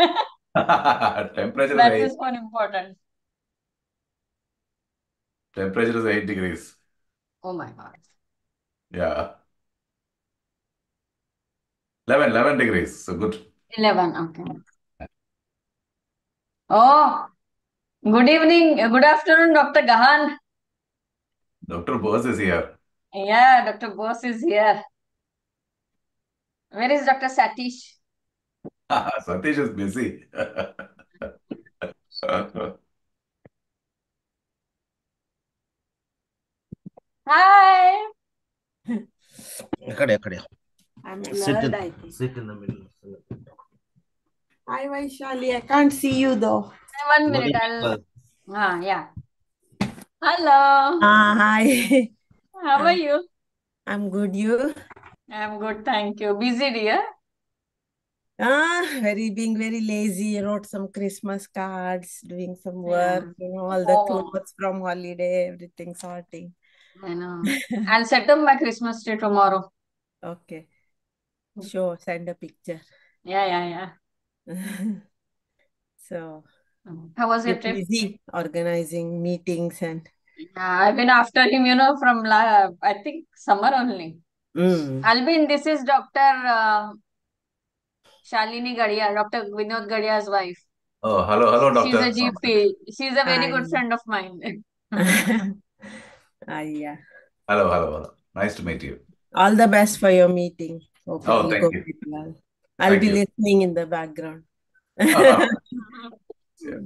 Temperature is That eight. is more important. Temperature is eight degrees. Oh my God. Yeah. 11, 11 degrees. So good. 11. Okay. Oh, good evening. Good afternoon, Dr. Gahan. Dr. Bose is here. Yeah, Dr. Bose is here. Where is Dr. Satish? Satish is busy. Hi. ಎಕಡೆ ಎಕಡೆ I'm sit in, blurred, I think. sit in the middle Hi, Vaishali. I can't see you though. One Good minute. evening, I'll. girl. Ah, yeah. Hello. Ah, hi. How are you? I'm good. You? I'm good, thank you. Busy, dear. Ah, very being very lazy. Wrote some Christmas cards, doing some work, Yeah. you know, all the Oh, clothes from holiday, everything sorting. I know. I'll set up my Christmas tree tomorrow. Okay. Sure, send a picture. Yeah, yeah, yeah. So How was your trip? busy organizing meetings and Yeah, I've been after him, you know, from la I think summer only. mm. Albin, this is Dr. Uh, Shalini Gadia, Dr. Vinod Gadia's wife. Oh, hello, hello, doctor. She's a GP. She's a very good friend of mine. Ah, yeah. Hello, hello, hello. Nice to meet you. All the best for your meeting. Hope Oh, thank you. it well. I'll Thank be you. listening in the background. Yeah.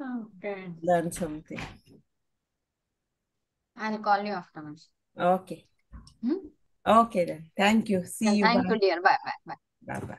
Okay. Learn something. I'll call you afterwards. Okay. Hmm? Okay then. Thank you. See Yeah, you. thank Bye. you, dear. Bye, bye, bye. Bye bye.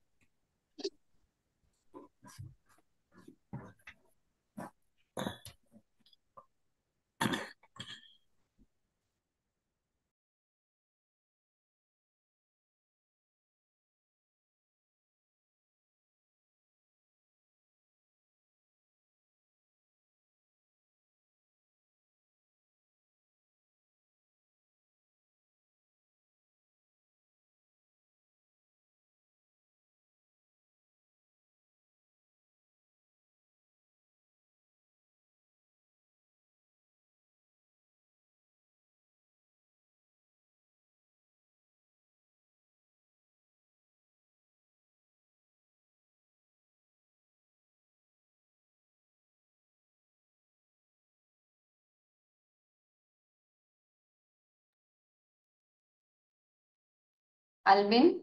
Albin,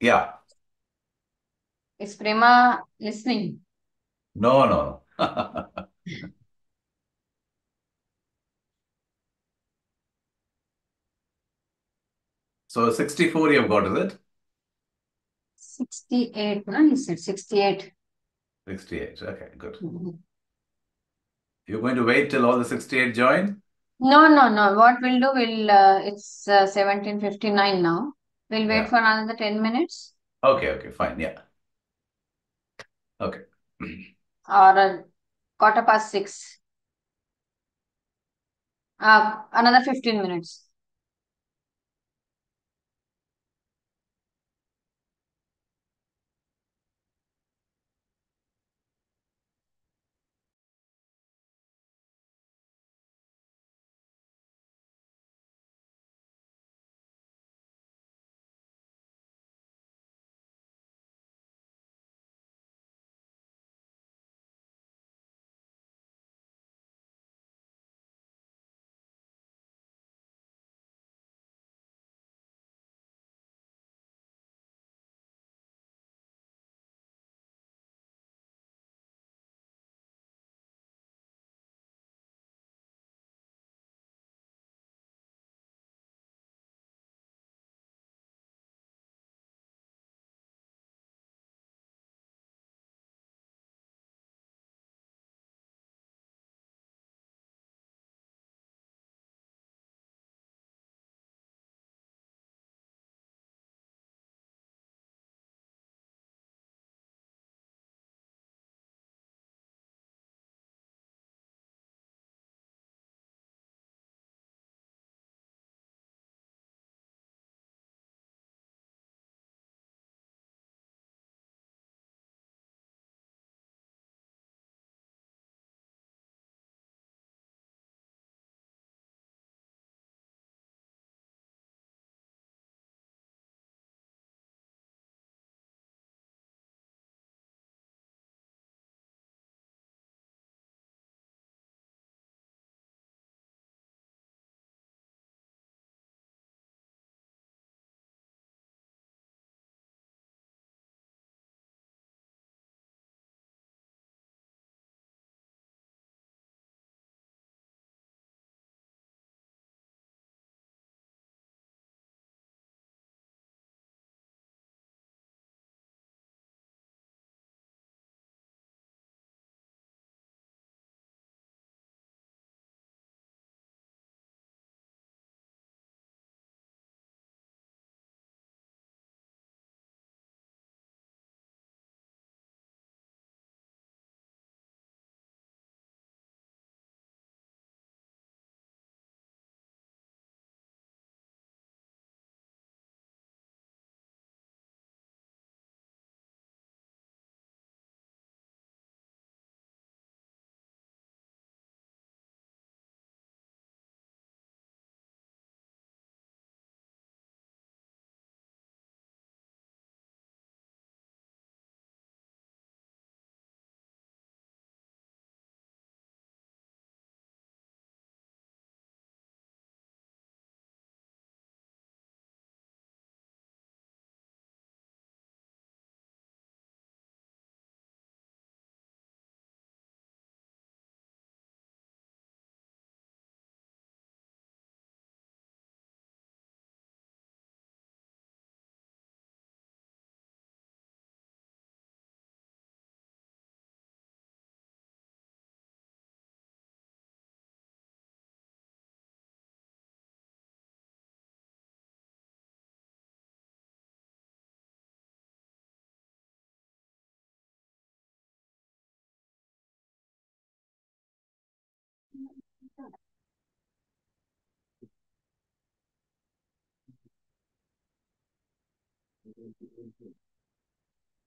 Yeah. is Prema listening? No, no, no. So 64 you've got, is it? 68, no? He said 68. 68. Okay, good. Mhm. You're going to wait till all the 68 join? No, no, no. What we'll do, we'll, uh, it's uh, 1759 now. We'll wait Yeah. for another 10 minutes Okay, okay, fine. Yeah. Okay. or uh, quarter past six. Uh, another 15 minutes.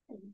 嗯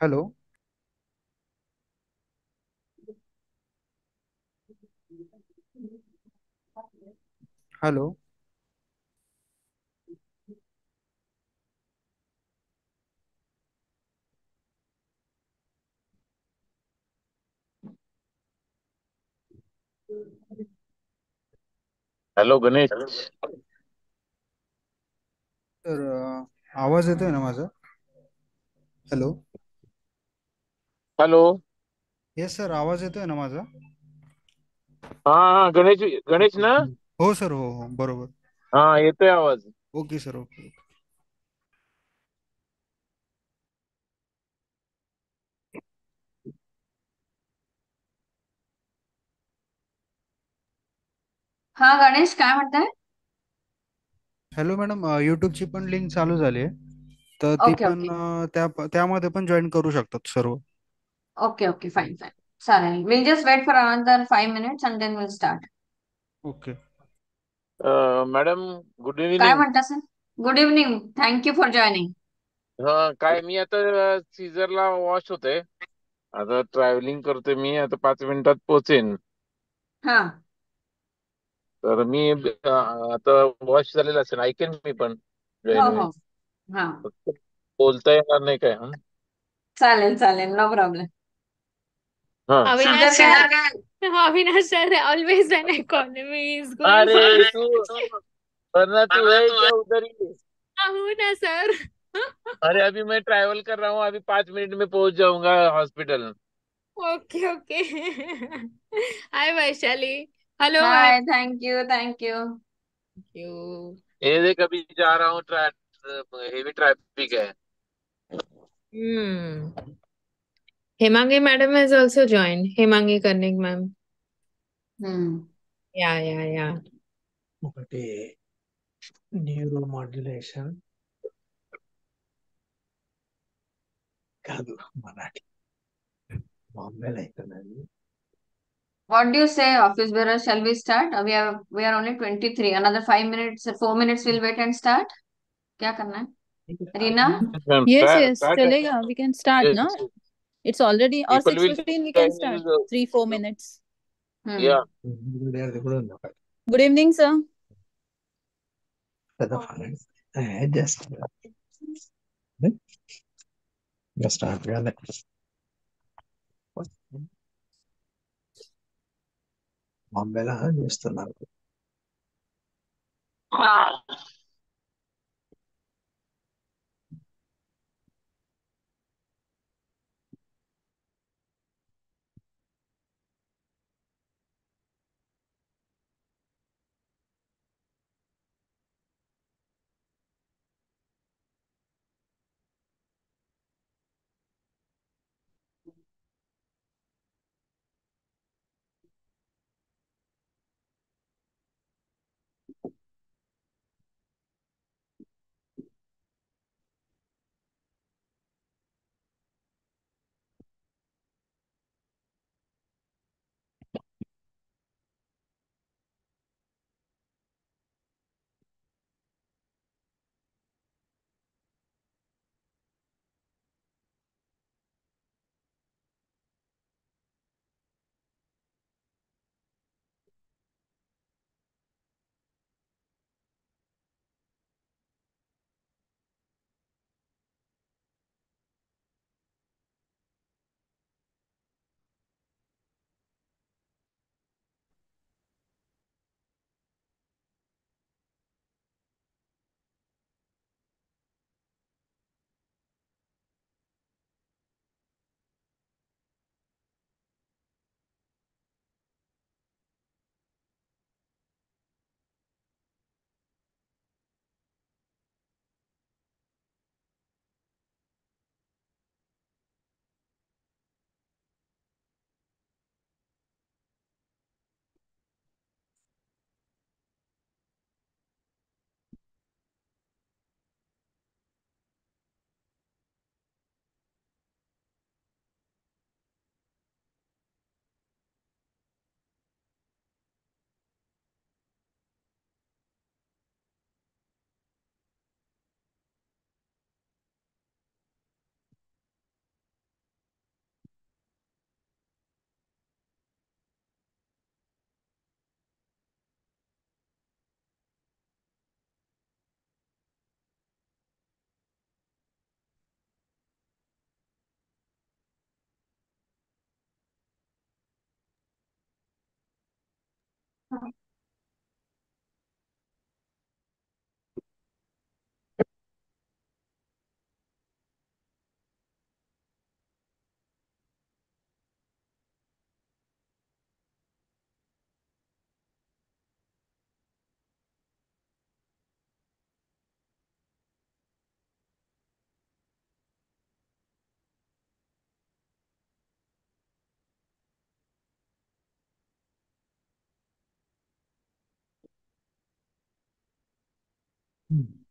hello. Hello. Hello Ganesh. Sir uh, आवाज़ येतोय ना माझा? Hello. Hello. Yes sir आवाज येतोय ना माझा? हा हा गणेश गणेश ना? हो सर हो हो बरोबर. हा येतोय आवाज. ओके सर ओके हा गणेश काय म्हणताय? हॅलो मॅडम यूट्यूबची पण लिंक चालू झाली आहे. तर ती ओके पण ओके अ, त्या त्यामध्ये पण जॉईन करू शकतात सर्व. ओके ओके फाईन फाईन चालेल will just wait for another five minutes and then will start okay madam good काय इव्हिनिंग म्हणता sir good evening thank you for joining हा काय मी आता सीझरला वॉश होते. आता ट्रॅव्हलिंग करते मी. आता पाच मिनिटात पोहोचेन हा. तर मी अ, आता वॉश झालेला असेल. ऐकेन मी पण. हो जॉईन हो. होईल. हा. फक्त बोलता येणार नाही काय हं? चालेल चालेल. नो प्रॉब्लेम हा। sir, always when I call him, he is going अरे तू वरना तू है क्या उधर ही? हूँ ना सर। अरे अभी मैं ट्रैवल कर रहा हूँ अभी पाँच मिनट में पहुँच जाऊँगा hospital okay okay hi Vaishali. Hello ma'am thank you thank you you ये देख अभी जा रहा हूँ हेवी ट्रैफ़िक है। Hmm. Hemangi madam has also joined Hemangi Karnik ma'am hmm yeah yeah yeah ఒకటి న్యూరో మాడ్యులేషన్ కాదు మరాఠీ బాంబేలో అవుతున్నది What do you say, office bearer? Shall we start? Uh, We are we are only 23. Another five minutes, four minutes we'll wait and start. क्या करना है? Reena? Ma'am Yes, start yes, start chalega. We can start, no? It's already or People will 6:15 we can start. use, uh, Three, four minutes. Hmm. yeah అది కూడా ఉంది ఒకటి Good evening, sir. పెద్ద just start కాలే हाँ Hmm.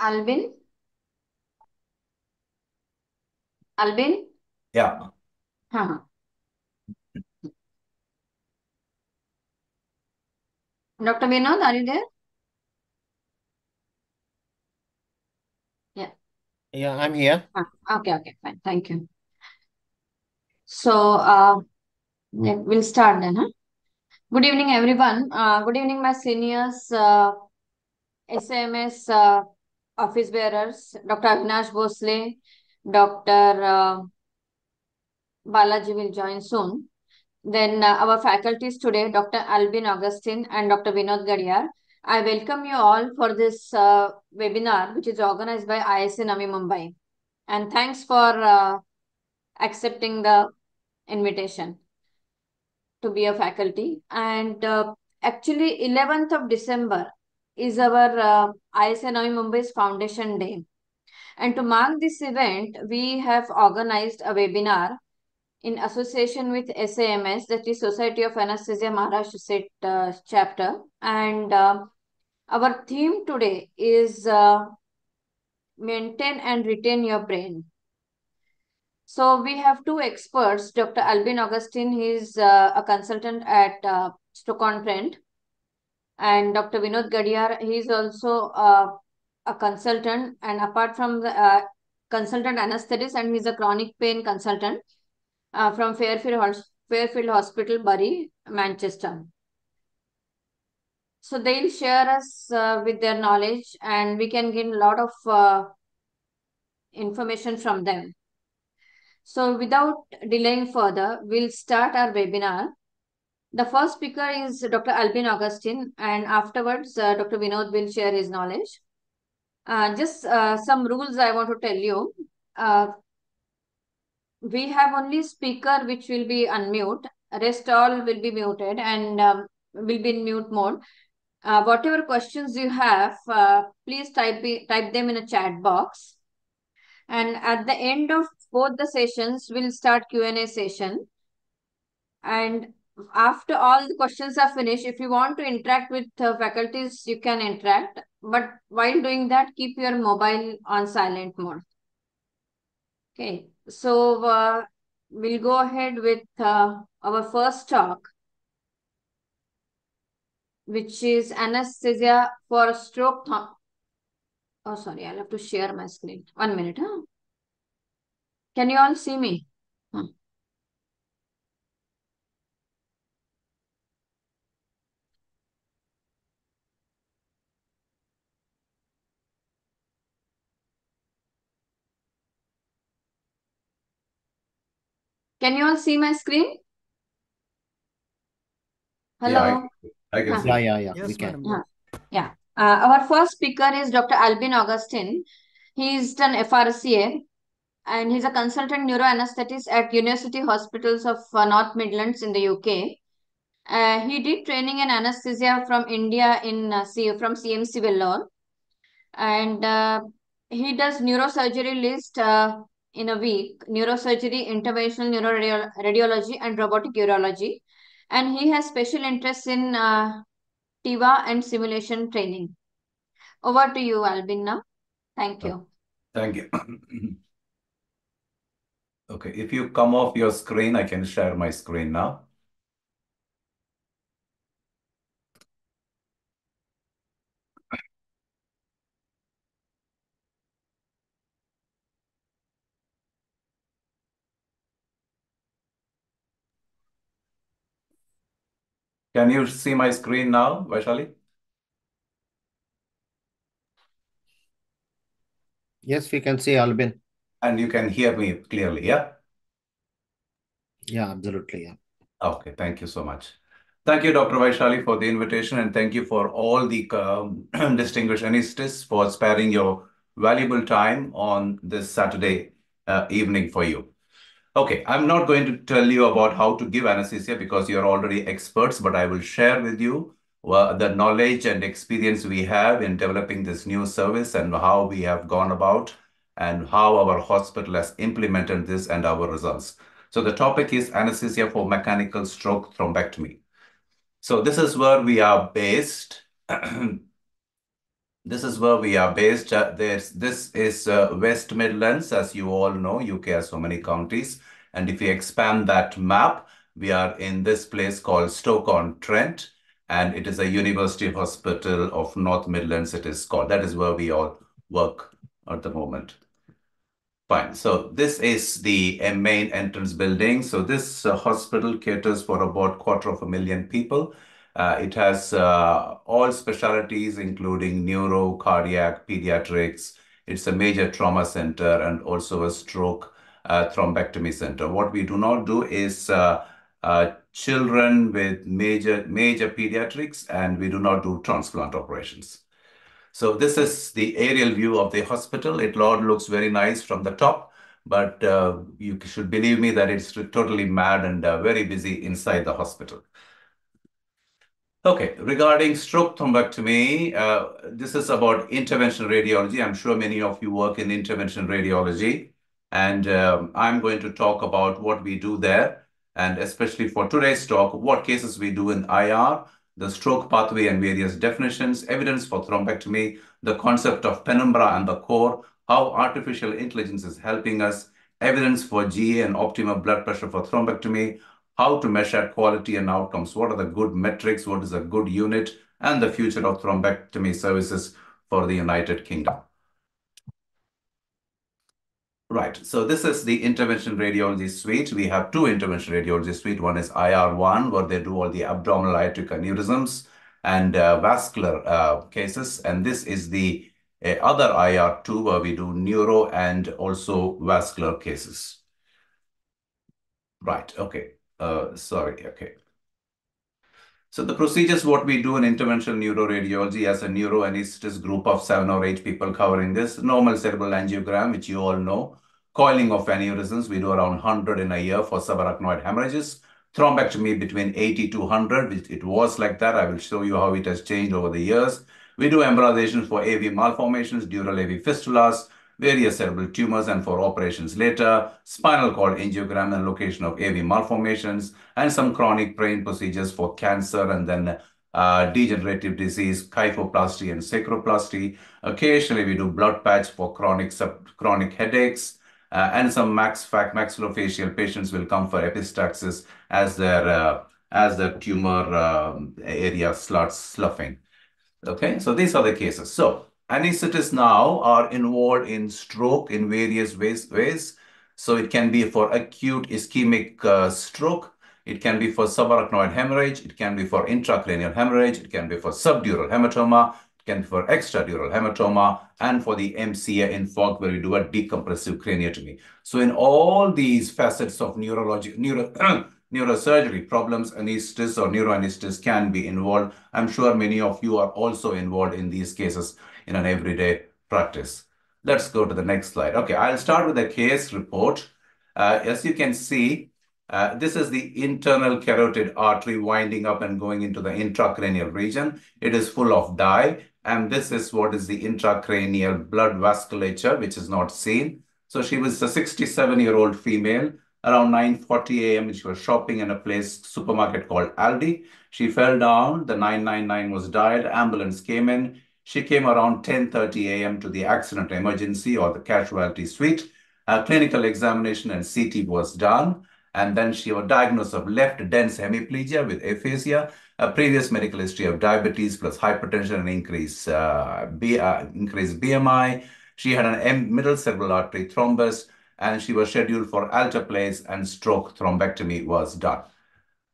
Albin? Albin? Yeah. Huh. Dr. Vinod, are you there? Yeah. Yeah, I'm here. Ah, okay, okay, fine. Thank you. So, uh, yeah, we'll start then, huh? Good evening, everyone. Uh, good evening, my seniors, uh, SMS uh, office bearers, Dr. Avinash Bhosle, Dr. Uh, Balaji will join soon. Then uh, our faculties today, Dr. Albin Augustine and Dr. Vinod Gadiyar. I welcome you all for this uh, webinar, which is organized by ISA Mumbai. And thanks for uh, accepting the invitation to be a faculty. And uh, actually, 11th of December is our uh, ISA Navi Mumbai's Foundation Day. And to mark this event, we have organized a webinar in association with SAMS, that is Society of Anesthesia Maharashtra State uh, chapter. And uh, our theme today is uh, maintain and retain your brain. So we have two experts, Dr. Albin Augustine, he is uh, a consultant at uh, Stoke-on-Trent, and Dr. Vinod Gadiyar, he is also uh, a consultant, and apart from the uh, consultant anesthetist, and he's a chronic pain consultant uh, from Fairfield, Fairfield Hospital, Bury, Manchester. So they'll share us uh, with their knowledge, and we can gain a lot of uh, information from them. So without delaying further, we'll start our webinar. The first speaker is Dr. Albin Augustine, and afterwards, uh, Dr. Vinod will share his knowledge. Uh, just uh, some rules I want to tell you. Uh, we have only speaker which will be unmute. Rest all will be muted and um, will be in mute mode. Uh, whatever questions you have, uh, please type, type them in a chat box. And at the end of both the sessions, we'll start Q&A session. And after all the questions are finished, if you want to interact with uh, faculties, you can interact. But while doing that, keep your mobile on silent mode. Okay, so uh, we'll go ahead with uh, our first talk, which is anesthesia for stroke. Oh, sorry, I'll have to share my screen. One minute, huh? Can you all see me? Hmm. Can you all see my screen? Hello? Yeah, I, I can Huh. see. Yeah, yeah, yeah. We can. madam. Yeah. Uh, our first speaker is Dr. Albin Augustine. He's an FRCA and he's a consultant neuroanesthetist at University Hospitals of uh, North Midlands in the UK. Uh, he did training in anesthesia from India in uh, C from CMC Vellore, and uh, he does neurosurgery list uh, in a week, neurosurgery, interventional neuroradiology, and robotic urology, and he has special interest in uh, TIVA and simulation training. Over to you, Albin. Now, thank you. Thank you. Okay, if you come off your screen, I can share my screen now. Can you see my screen now, Vaishali? Yes, we can see Albin. And you can hear me clearly, yeah? Yeah, absolutely. Yeah. Okay, thank you so much. Thank you, Dr. Vaishali, for the invitation, and thank you for all the um, distinguished anesthetists for sparing your valuable time on this Saturday uh, evening for you. Okay, I'm not going to tell you about how to give anesthesia because you're already experts, but I will share with you uh, the knowledge and experience we have in developing this new service and how we have gone about and how our hospital has implemented this and our results. So the topic is anesthesia for mechanical stroke thrombectomy. So this is where we are based. This is where we are based. Uh, there's, this is uh, West Midlands, as you all know, UK has so many counties. And if we expand that map, we are in this place called Stoke-on-Trent, and it is a University Hospital of North Midlands, it is called. That is where we all work at the moment. Fine. So this is the uh, main entrance building. So this uh, hospital caters for about quarter of a million people. Uh, it has uh, all specialties, including neuro, cardiac, pediatrics. It's a major trauma center and also a stroke uh, thrombectomy center. What we do not do is children with major major pediatrics, and we do not do transplant operations. So this is the aerial view of the hospital. It all looks very nice from the top, but you should believe me that it's totally mad and very busy inside the hospital. Okay, regarding stroke thrombectomy, uh, this is about interventional radiology. I'm sure many of you work in interventional radiology, and um, I'm going to talk about what we do there, and especially for today's talk, what cases we do in IR, the stroke pathway and various definitions, evidence for thrombectomy, the concept of penumbra and the core, how artificial intelligence is helping us, evidence for GA and optimal blood pressure for thrombectomy, how to measure quality and outcomes, what are the good metrics, what is a good unit, and the future of thrombectomy services for the United Kingdom. Right, so this is the intervention radiology suite. We have two intervention radiology suite. One is IR1, where they do all the abdominal aortic aneurysms and uh, vascular uh, cases. And this is the uh, other IR2, where we do neuro and also vascular cases. Right, okay. Uh, sorry, okay. So the procedures, what we do in interventional neuroradiology as a neuroanesthetist group of seven or eight people covering this, normal cerebral angiogram, which you all know, coiling of aneurysms, we do around 100 in a year for subarachnoid hemorrhages, thrombectomy between 80 to 100, it was like that. I will show you how it has changed over the years. We do embolizations for AV malformations, dural AV fistulas, various cerebral tumors and for operations later, spinal cord angiogram and location of AV malformations, and some chronic brain procedures for cancer and then uh, degenerative disease, kyphoplasty and sacroplasty. Occasionally, we do blood patch for chronic sub chronic headaches, uh, and some max fact maxillofacial patients will come for epistaxis as their uh, as the tumor um, area starts sloughing. Okay, so these are the cases. So Anesthetists now are involved in stroke in various ways. ways. So it can be for acute ischemic uh, stroke. It can be for subarachnoid hemorrhage. It can be for intracranial hemorrhage. It can be for subdural hematoma. It can be for extradural hematoma and for the MCA infarct where we do a decompressive craniotomy. So in all these facets of neurologic, neuro, neurosurgery problems, anesthetists or neuroanesthetists can be involved. I'm sure many of you are also involved in these cases in an everyday practice. Let's go to the next slide. Okay, I'll start with the case report. Uh, as you can see, uh, this is the internal carotid artery winding up and going into the intracranial region. It is full of dye, and this is what is the intracranial blood vasculature, which is not seen. So she was a 67-year-old female. Around 9.40 a.m., she was shopping in a place, supermarket called Aldi. She fell down. The 999 was dialed. Ambulance came in. She came around 10.30 a.m. to the accident emergency or the casualty suite. A clinical examination and CT was done. And then she was diagnosed of left dense hemiplegia with aphasia, a previous medical history of diabetes plus hypertension and increased, uh, B, uh, increased BMI. She had an M middle cerebral artery thrombus, and she was scheduled for alteplase and stroke thrombectomy was done.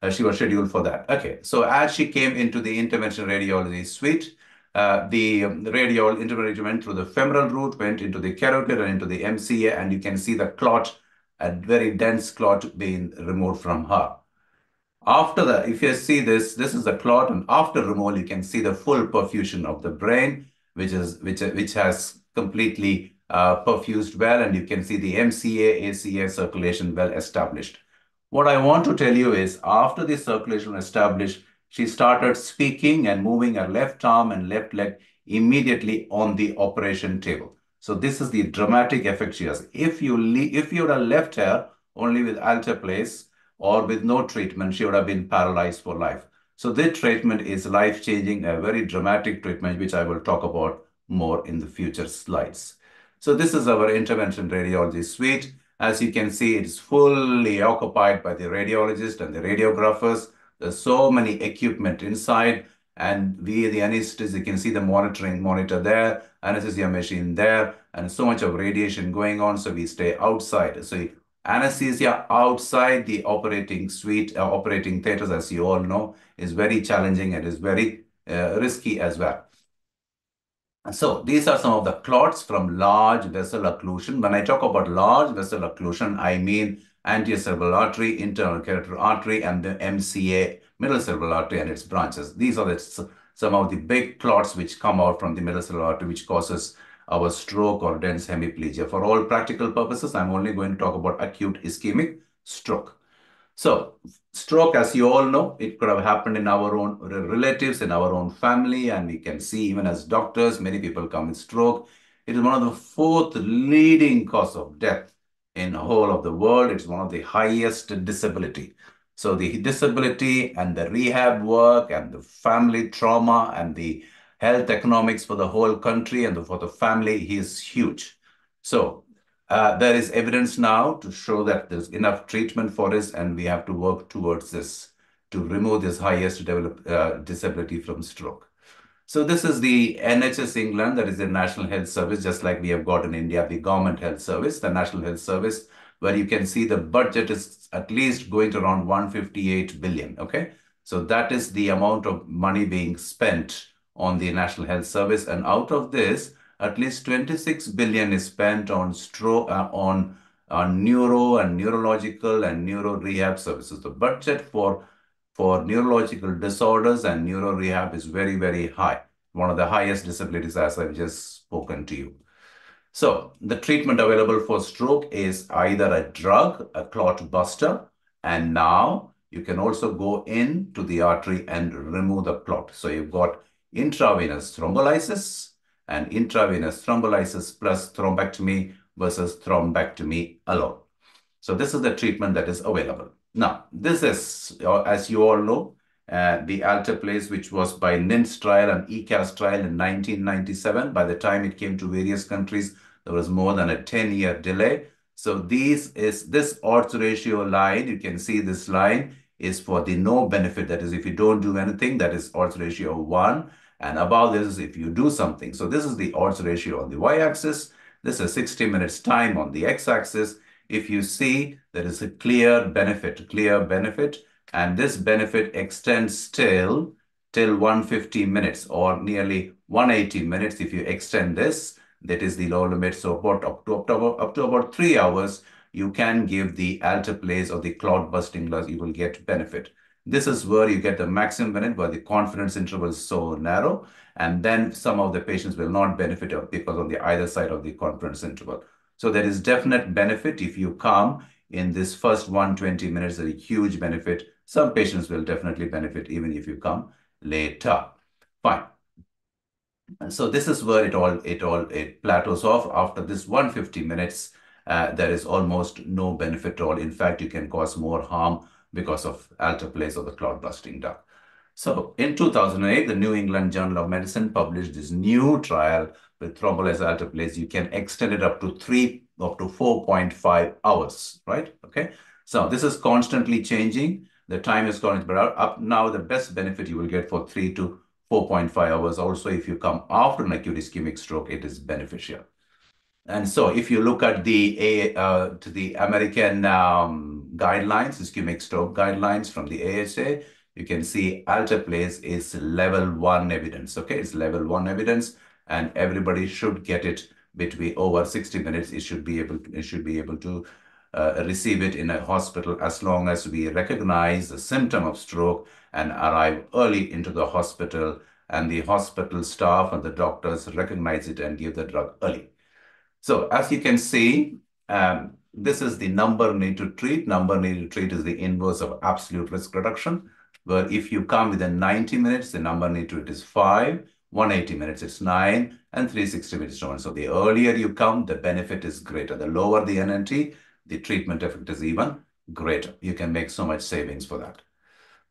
Uh, she was scheduled for that. Okay, so as she came into the interventional radiology suite, uh, the um, radial intervention went through the femoral route, went into the carotid and into the MCA, and you can see the clot, a very dense clot being removed from her. After that, if you see this, this is the clot, and after removal, you can see the full perfusion of the brain, which is which which has completely uh, perfused well, and you can see the MCA, ACA circulation well established. What I want to tell you is, after the circulation established, she started speaking and moving her left arm and left leg immediately on the operation table. So this is the dramatic effect she has. If you if you would have left her only with alteplase, or with no treatment, she would have been paralyzed for life. So this treatment is life-changing, a very dramatic treatment, which I will talk about more in the future slides. So this is our intervention radiology suite. As you can see, it's fully occupied by the radiologist and the radiographers. There's so many equipment inside, and we, the anesthetists, you can see the monitoring monitor there, anesthesia machine there, and so much of radiation going on, so we stay outside. So Anesthesia outside the operating suite, uh, operating theaters, as you all know, is very challenging and is very uh, risky as well. So these are some of the clots from large vessel occlusion. When I talk about large vessel occlusion, I mean anterior cerebral artery, internal carotid artery, and the MCA, middle cerebral artery and its branches. These are the, some of the big clots which come out from the middle cerebral artery, which causes our stroke or dense hemiplegia. For all practical purposes, I'm only going to talk about acute ischemic stroke. So, stroke, as you all know, it could have happened in our own relatives, in our own family, and we can see even as doctors, many people come with stroke. It is one of the fourth leading cause of death in the whole of the world. It's one of the highest disability. So the disability and the rehab work and the family trauma and the health economics for the whole country and for the family is huge. So uh, there is evidence now to show that there's enough treatment for this, and we have to work towards this to remove this highest develop, uh, disability from stroke. So this is the NHS England, that is the National Health Service, just like we have got in India, the Government Health Service, the National Health Service, where you can see the budget is at least going to around 158 billion, okay? So that is the amount of money being spent on the National Health Service. And out of this, at least 26 billion is spent on stroke, uh, on, on neuro and neurological and neuro rehab services. The budget for, for neurological disorders and neuro rehab is very, very high. One of the highest disabilities as I've just spoken to you. So the treatment available for stroke is either a drug, a clot buster, and now you can also go into the artery and remove the clot. So you've got intravenous thrombolysis and intravenous thrombolysis plus thrombectomy versus thrombectomy alone. So this is the treatment that is available. Now, this is, uh, as you all know, uh, the alteplase, which was by NINDS trial and ECASS trial in 1997. By the time it came to various countries, there was more than a 10-year delay. So this is this odds ratio line. You can see this line is for the no benefit. That is, if you don't do anything, that is odds ratio 1. And above this is if you do something. So this is the odds ratio on the y-axis. This is 60 minutes time on the x-axis. If you see there is a clear benefit, clear benefit, and this benefit extends till till 150 minutes or nearly 180 minutes if you extend this that is the low limit so up to, up to, up to about three hours you can give the alteplase or the clot busting glass you will get benefit This is where you get the maximum benefit, where the confidence interval is so narrow, and then some of the patients will not benefit because on the either side of the confidence interval. So there is definite benefit if you come in this first 120 minutes, a huge benefit. Some patients will definitely benefit even if you come later. Fine. So this is where it all it all it plateaus off. After this 150 minutes, uh, there is almost no benefit at all. In fact, you can cause more harm because of alteplase or the clot busting duct. So in 2008, the New England Journal of Medicine published this new trial with thrombolysis alteplase. You can extend it up to three, up to 4.5 hours, right? Okay. So this is constantly changing. The time is going, but up now the best benefit you will get for three to 4.5 hours. Also, if you come after an acute ischemic stroke, it is beneficial. And so if you look at the uh, to the American um, guidelines, ischemic stroke guidelines from the AHA, you can see alteplase is level one evidence. Okay, it's level one evidence, and everybody should get it between over 60 minutes. It should be able to, it should be able to uh, receive it in a hospital as long as we recognize the symptom of stroke and arrive early into the hospital and the hospital staff and the doctors recognize it and give the drug early. So as you can see, um, this is the number need to treat. Number need to treat is the inverse of absolute risk reduction, where if you come within 90 minutes, the number need to treat is 5, 180 minutes it's 9, and 360 minutes is 1. So the earlier you come, the benefit is greater. The lower the NNT, the treatment effect is even greater. You can make so much savings for that.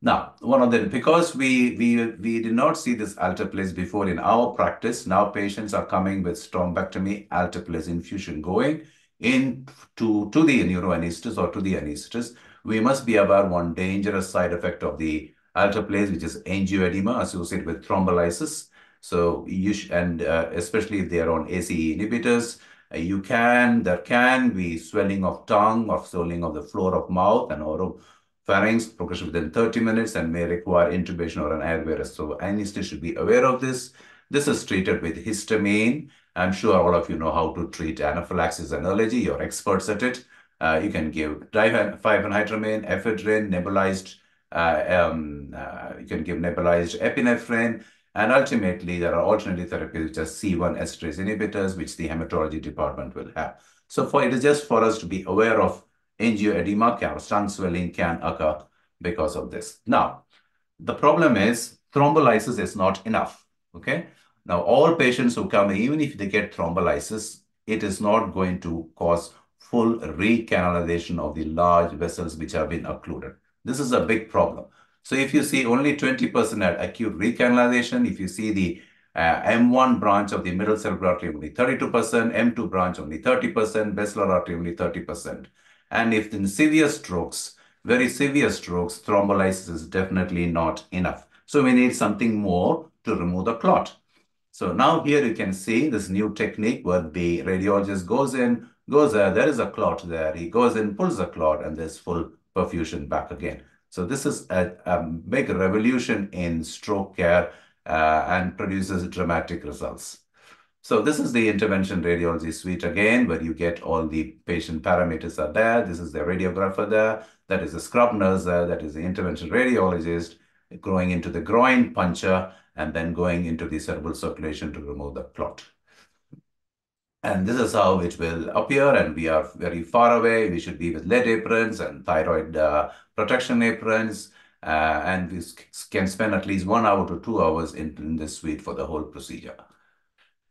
Now, one of the because we we we did not see this alteplase before in our practice. Now patients are coming with thrombectomy, alteplase infusion going in to to the neuroanesthetist or to the anesthetist. We must be aware one dangerous side effect of the alteplase, which is angioedema associated with thrombolysis. So you and uh, especially if they are on ACE inhibitors, uh, you can there can be swelling of tongue or swelling of the floor of mouth and oral pharynx progression within 30 minutes and may require intubation or an airway arrest. So anesthetist should be aware of this. This is treated with histamine. I'm sure all of you know how to treat anaphylaxis and allergy. You're experts at it. Uh, you can give diphenhydramine, ephedrine, nebulized. Um, you can give nebulized epinephrine. And ultimately, there are alternative therapies, which are C1 esterase inhibitors, which the hematology department will have. So for it is just for us to be aware of angioedema, or tongue swelling can occur because of this. Now, the problem is thrombolysis is not enough. Okay. Now, all patients who come, even if they get thrombolysis, it is not going to cause full recanalization of the large vessels which have been occluded. This is a big problem. So if you see only 20% at acute recanalization, if you see the uh, M1 branch of the middle cerebral artery only 32%, M2 branch only 30%, basilar artery only 30%. And if in severe strokes, very severe strokes, thrombolysis is definitely not enough. So we need something more to remove the clot. So now here you can see this new technique where the radiologist goes in, goes there, there is a clot there. He goes in, pulls the clot, and there's full perfusion back again. So this is a, a big revolution in stroke care uh, and produces dramatic results. So this is the intervention radiology suite again, where you get all the patient parameters are there. This is the radiographer there. That is the scrub nurse there. That is the intervention radiologist going into the groin puncture and then going into the cerebral circulation to remove the clot. And this is how it will appear. And we are very far away. We should be with lead aprons and thyroid uh, protection aprons. Uh, and we can spend at least one hour to two hours in, in this suite for the whole procedure.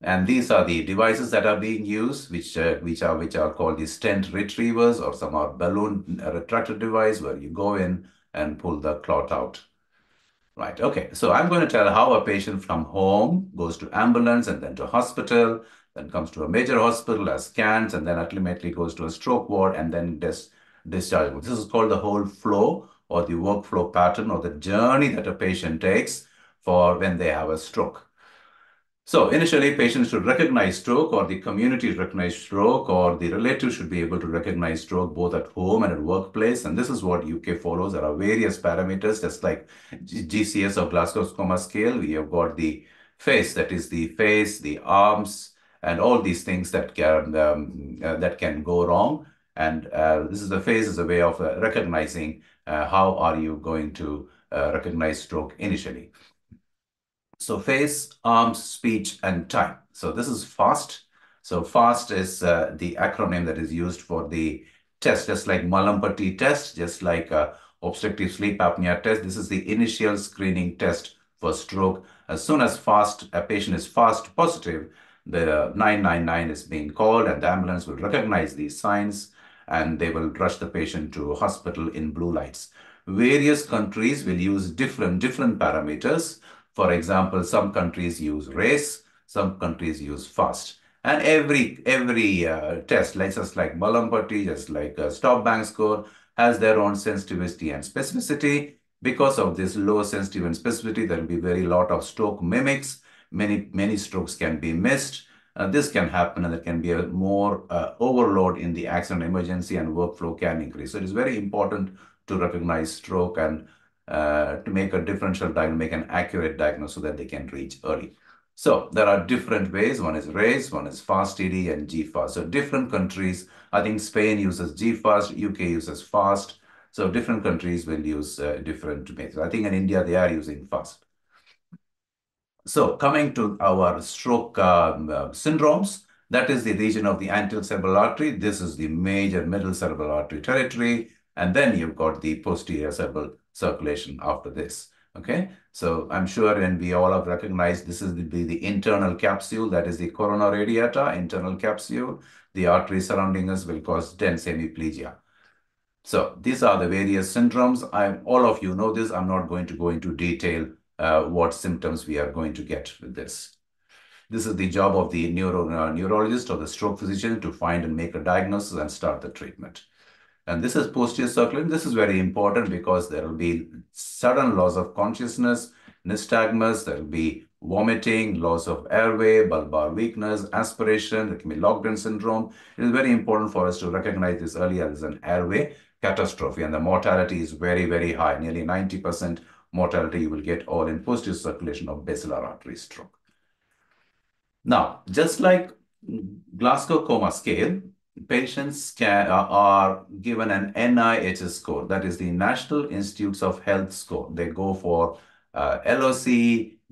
And these are the devices that are being used, which uh, which are which are called the stent retrievers, or some are balloon retractor device where you go in and pull the clot out. Right. Okay. So I'm going to tell how a patient from home goes to ambulance and then to hospital, then comes to a major hospital, has scans, and then ultimately goes to a stroke ward and then dis discharge. This is called the whole flow or the workflow pattern or the journey that a patient takes for when they have a stroke. So initially, patients should recognize stroke or the community recognize stroke or the relative should be able to recognize stroke both at home and at workplace. And this is what UK follows. There are various parameters, just like GCS or Glasgow Coma Scale. We have got the face, that is the face, the arms, and all these things that can, um, uh, that can go wrong. And uh, this is the face is a way of uh, recognizing uh, how are you going to uh, recognize stroke initially. So face, arms, speech, and time. So this is FAST. So FAST is uh, the acronym that is used for the test, just like Mallampati test, just like uh, obstructive sleep apnea test. This is the initial screening test for stroke. As soon as FAST, a patient is FAST positive, the 999 is being called and the ambulance will recognize these signs and they will rush the patient to hospital in blue lights. Various countries will use different, different parameters. For example, some countries use RACE, some countries use FAST. And every every uh, test, like just like Mallampati, just like a STOP-BANG score, has their own sensitivity and specificity. Because of this low sensitivity and specificity, there will be very lot of stroke mimics. Many many strokes can be missed. Uh, this can happen, and there can be a more uh, overload in the accident emergency, and workflow can increase. So it is very important to recognize stroke and uh, to make a differential diagnosis, make an accurate diagnosis so that they can reach early. So there are different ways. One is RACE, one is FAST-TD and GFAST. So different countries, I think Spain uses GFAST, UK uses FAST. So different countries will use different methods. I think in India, they are using FAST. So coming to our stroke um, uh, syndromes, that is the region of the anterior cerebral artery. This is the major middle cerebral artery territory. And then you've got the posterior cerebral circulation after this. Okay, so I'm sure and we all have recognized this is the, internal capsule, that is the corona radiata, internal capsule. The artery surrounding us will cause dense hemiplegia. So these are the various syndromes. I'm, all of you know this. I'm not going to go into detail uh, what symptoms we are going to get with this. This is the job of the neuro, uh, neurologist or the stroke physician to find and make a diagnosis and start the treatment. And this is posterior circulation. This is very important because there will be sudden loss of consciousness, nystagmus, there will be vomiting, loss of airway, bulbar weakness, aspiration, there can be locked-in syndrome. It is very important for us to recognize this earlier as an airway catastrophe, and the mortality is very, very high. Nearly 90% mortality you will get all in posterior circulation of basilar artery stroke. Now, just like Glasgow Coma Scale, patients can, uh, are given an NIHS score, that is the National Institutes of Health score. They go for uh, LOC,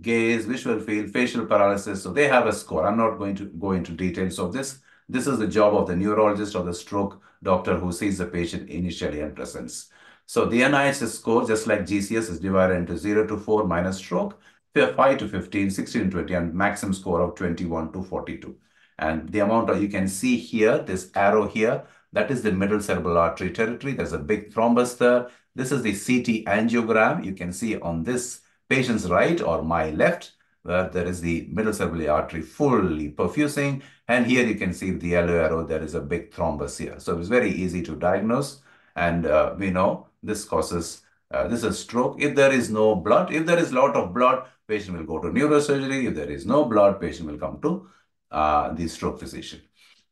gaze, visual field, facial paralysis. So they have a score. I'm not going to go into details of this. This is the job of the neurologist or the stroke doctor who sees the patient initially and presents. So the NIHS score, just like GCS, is divided into 0 to 4 minus stroke, 5 to 15, 16 to 20, and maximum score of 21 to 42. And the amount of, you can see here, this arrow here, that is the middle cerebral artery territory. There's a big thrombus there. This is the CT angiogram. You can see on this patient's right or my left, where there is the middle cerebral artery fully perfusing. And here you can see the yellow arrow, there is a big thrombus here. So it's very easy to diagnose. And uh, we know this causes, uh, this is stroke. If there is no blood, if there is a lot of blood, patient will go to neurosurgery. If there is no blood, patient will come to uh, the stroke physician.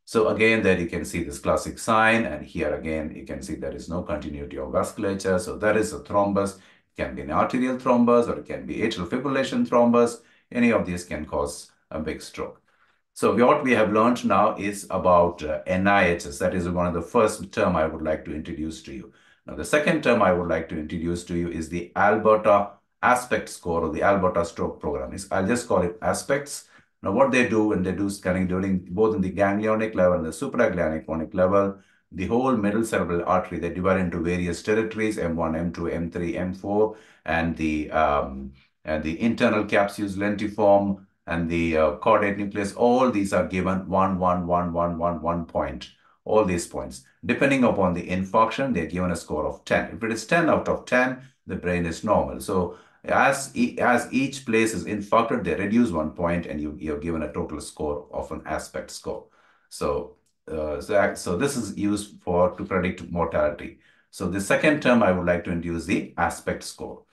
So again, there you can see this classic sign. And here again, you can see there is no continuity of vasculature. So there is a thrombus. It can be an arterial thrombus or it can be atrial fibrillation thrombus. Any of these can cause a big stroke. So what we have learned now is about uh, NIHS. That is one of the first term I would like to introduce to you. Now, the second term I would like to introduce to you is the Alberta Aspect Score or the Alberta Stroke Program. Is I'll just call it Aspects. Now, what they do when they do scanning during both in the ganglionic level and the supraganglionic level, the whole middle cerebral artery, they divide into various territories, M1, M2, M3, M4, and the, um, and the internal capsules, lentiform, and the uh, caudate nucleus, all these are given one, one, one, one, one, one point, all these points. Depending upon the infarction, they're given a score of 10. If it is 10 out of 10, the brain is normal. So as, e as each place is infarcted, they reduce one point and you, you're given a total score of an aspect score. So, uh, so, so this is used for to predict mortality. So the second term I would like to introduce the aspect score.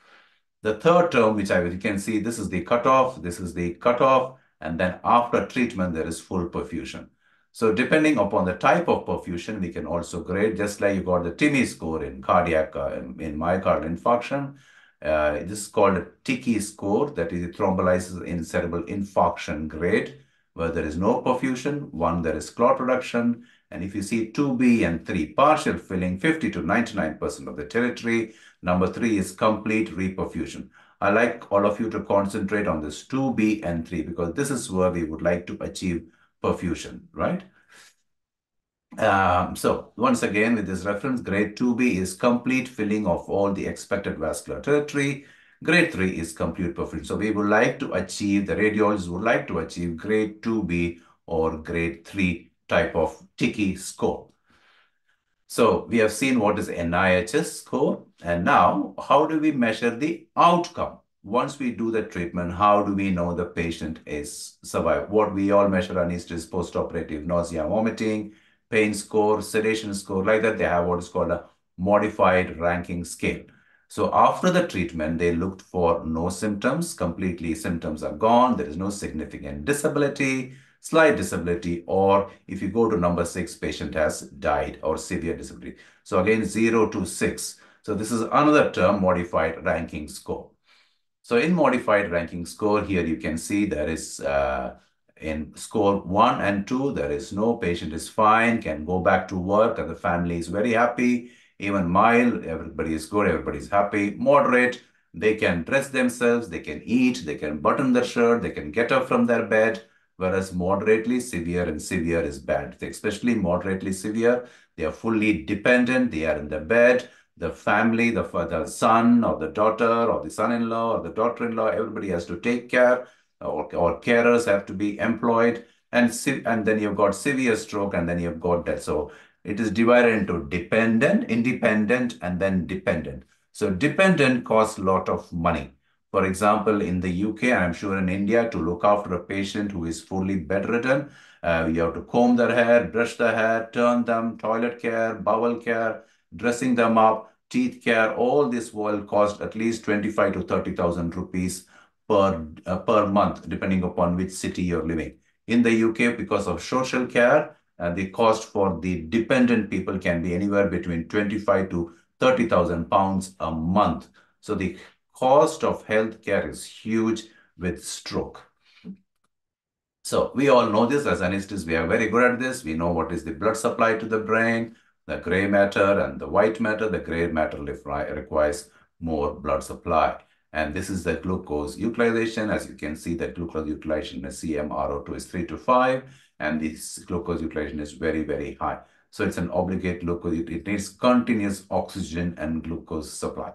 The third term, which I you can see, this is the cutoff, this is the cutoff, and then after treatment, there is full perfusion. So depending upon the type of perfusion, we can also grade, just like you got the TIMI score in cardiac, uh, in, in myocardial infarction. Uh, this is called a TICI score, that is thrombolysis in cerebral infarction grade, where there is no perfusion, one there is clot reduction, and if you see 2B and 3, partial filling 50 to 99% of the territory. Number 3 is complete reperfusion. I like all of you to concentrate on this 2B and 3 because this is where we would like to achieve perfusion, right? Um, so once again, with this reference, grade 2B is complete filling of all the expected vascular territory. Grade 3 is complete perfusion. So we would like to achieve, the radiologists would like to achieve grade 2B or grade 3 type of TICI score. So we have seen what is NIHS score. And now, how do we measure the outcome? Once we do the treatment, how do we know the patient is survived? What we all measure on is post-operative nausea, vomiting, pain score, sedation score, like that. They have what is called a modified Rankin scale. So after the treatment, they looked for no symptoms, completely symptoms are gone. There is no significant disability, slight disability, or if you go to number six, patient has died or severe disability. So again, zero to six. So this is another term, modified Rankin score. So in modified Rankin score, here you can see there is uh, in score one and two, there is no patient is fine, can go back to work, and the family is very happy. Even mild, everybody is good, everybody is happy. Moderate, they can dress themselves, they can eat, they can button their shirt, they can get up from their bed. Whereas moderately severe and severe is bad. Especially moderately severe, they are fully dependent, they are in the bed, the family, the, the son or the daughter or the son-in-law or the daughter-in-law, everybody has to take care or, or carers have to be employed. And, and then you've got severe stroke and then you've got death. So it is divided into dependent, independent, and then dependent. So dependent costs a lot of money. For example, in the UK, and I'm sure in India, to look after a patient who is fully bedridden, uh, you have to comb their hair, brush their hair, turn them, toilet care, bowel care, dressing them up, teeth care. All this will cost at least 25 to 30,000 rupees per, uh, per month, depending upon which city you're living. In the UK, because of social care, uh, the cost for the dependent people can be anywhere between 25 to 30,000 pounds a month. So the cost of healthcare is huge with stroke. So we all know this as anesthetists. We are very good at this. We know what is the blood supply to the brain, the gray matter and the white matter. The gray matter requires more blood supply. And this is the glucose utilization. As you can see, the glucose utilization in the CMRO2 is 3 to 5. And this glucose utilization is very, very high. So it's an obligate glucose. It needs continuous oxygen and glucose supply.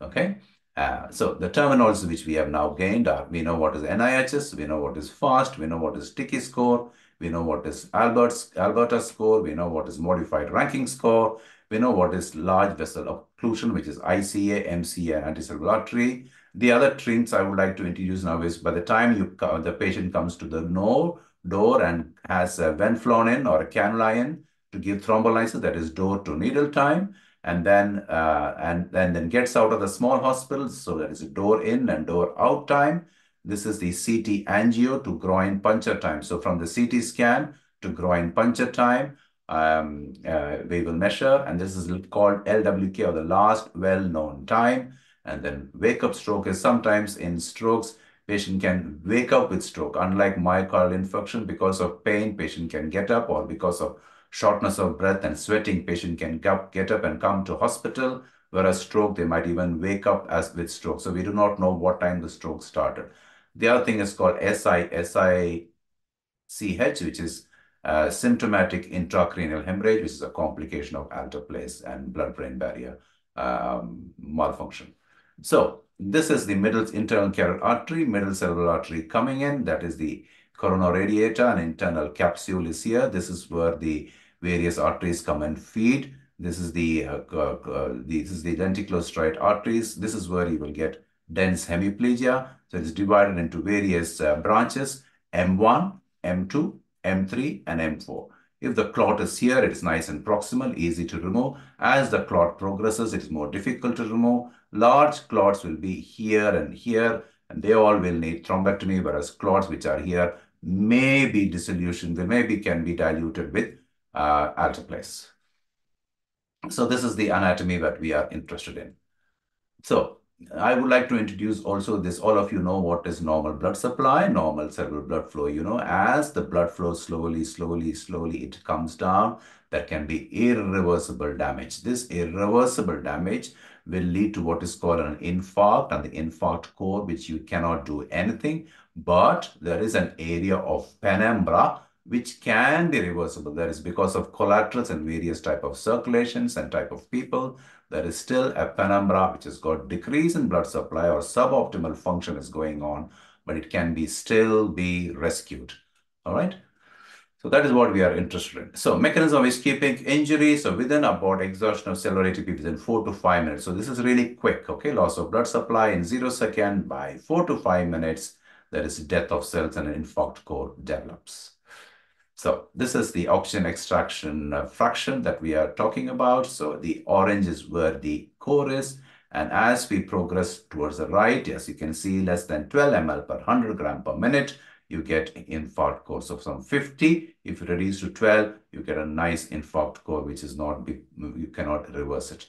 Okay. Uh, so the terminology which we have now gained are, we know what is NIHS, we know what is FAST, we know what is TICI score, we know what is Albert's, Alberta score, we know what is modified Rankin score, we know what is large vessel occlusion, which is ICA, MCA, anticerebral artery. The other things I would like to introduce now is by the time you the patient comes to the no door and has a venflon in or a cannula in to give thrombolysis, that is door to needle time and then uh, and, and then gets out of the small hospital. So there is a door in and door out time. This is the CT angio to groin puncture time. So from the CT scan to groin puncture time, um, uh, we will measure, and this is called LWK or the last well-known time. And then wake-up stroke is sometimes in strokes, patient can wake up with stroke. Unlike myocardial infarction, because of pain, patient can get up or because of shortness of breath and sweating, patient can get up and come to hospital. Whereas stroke, they might even wake up as with stroke. So we do not know what time the stroke started. The other thing is called SI, SICH, which is uh, symptomatic intracranial hemorrhage, which is a complication of alteplase and blood-brain barrier um, malfunction. So this is the middle internal carotid artery, middle cerebral artery coming in. That is the corona radiata and internal capsule is here. This is where the various arteries come and feed. This is the, uh, uh, this is the lenticulostriate arteries. This is where you will get dense hemiplegia. So it's divided into various uh, branches, M1, M2, M3, and M4. If the clot is here, it is nice and proximal, easy to remove. As the clot progresses, it is more difficult to remove. Large clots will be here and here, and they all will need thrombectomy, whereas clots which are here may be dissolution, they maybe can be diluted with uh, alteplase. So this is the anatomy that we are interested in. So I would like to introduce also this. All of you know what is normal blood supply, normal cerebral blood flow. You know, as the blood flows slowly, slowly, slowly, it comes down. There can be irreversible damage. This irreversible damage will lead to what is called an infarct and the infarct core, which you cannot do anything. But there is an area of penumbra which can be reversible. That is because of collaterals and various type of circulations and type of people. There is still a penumbra which has got decrease in blood supply or suboptimal function is going on, but it can be still be rescued. All right. So that is what we are interested in. So mechanism is keeping injury. So within about exhaustion of cellular ATP within four to five minutes. So this is really quick. Okay. Loss of blood supply in zero second by four to five minutes. There is death of cells and an infarct core develops. So this is the oxygen extraction uh, fraction that we are talking about. So the orange is where the core is. And as we progress towards the right, as you can see, less than 12 ml per 100 gram per minute, you get infarct core of some 50. If you reduce to 12, you get a nice infarct core, which is not, you cannot reverse it.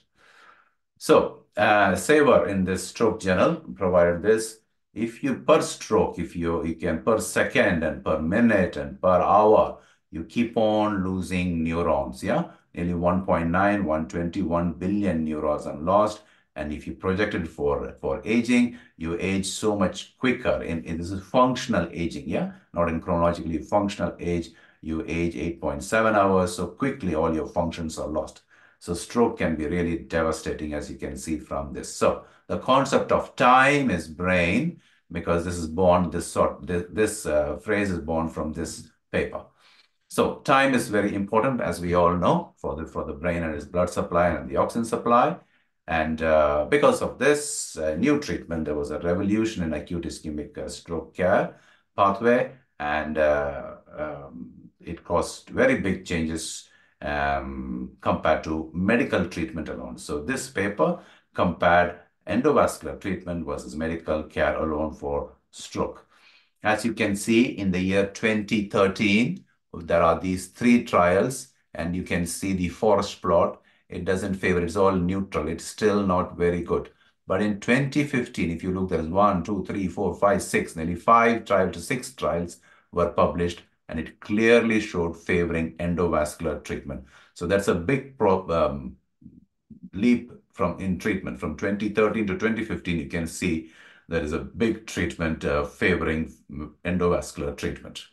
So uh, Saver in this stroke journal provided this if you per stroke, if you, you can per second and per minute and per hour, you keep on losing neurons, yeah? Nearly 1.9, 120, 1 billion neurons are lost. And if you project it for, for aging, you age so much quicker. In this is functional aging, yeah? Not in chronologically functional age. You age 8.7 hours, so quickly all your functions are lost. So stroke can be really devastating as you can see from this. So the concept of time is brain because this is born, this sort, this, this uh, phrase is born from this paper. So time is very important, as we all know, for the, for the brain and its blood supply and the oxygen supply. And uh, because of this uh, new treatment, there was a revolution in acute ischemic uh, stroke care pathway, and uh, um, it caused very big changes um, compared to medical treatment alone. So this paper compared endovascular treatment versus medical care alone for stroke. As you can see in the year 2013, there are these three trials and you can see the forest plot. It doesn't favor, it's all neutral. It's still not very good. But in 2015, if you look, there's one, two, three, four, five, six, nearly five trials to six trials were published and it clearly showed favoring endovascular treatment. So that's a big pro, um, leap from in treatment from 2013 to 2015. You can see there is a big treatment uh, favoring endovascular treatment.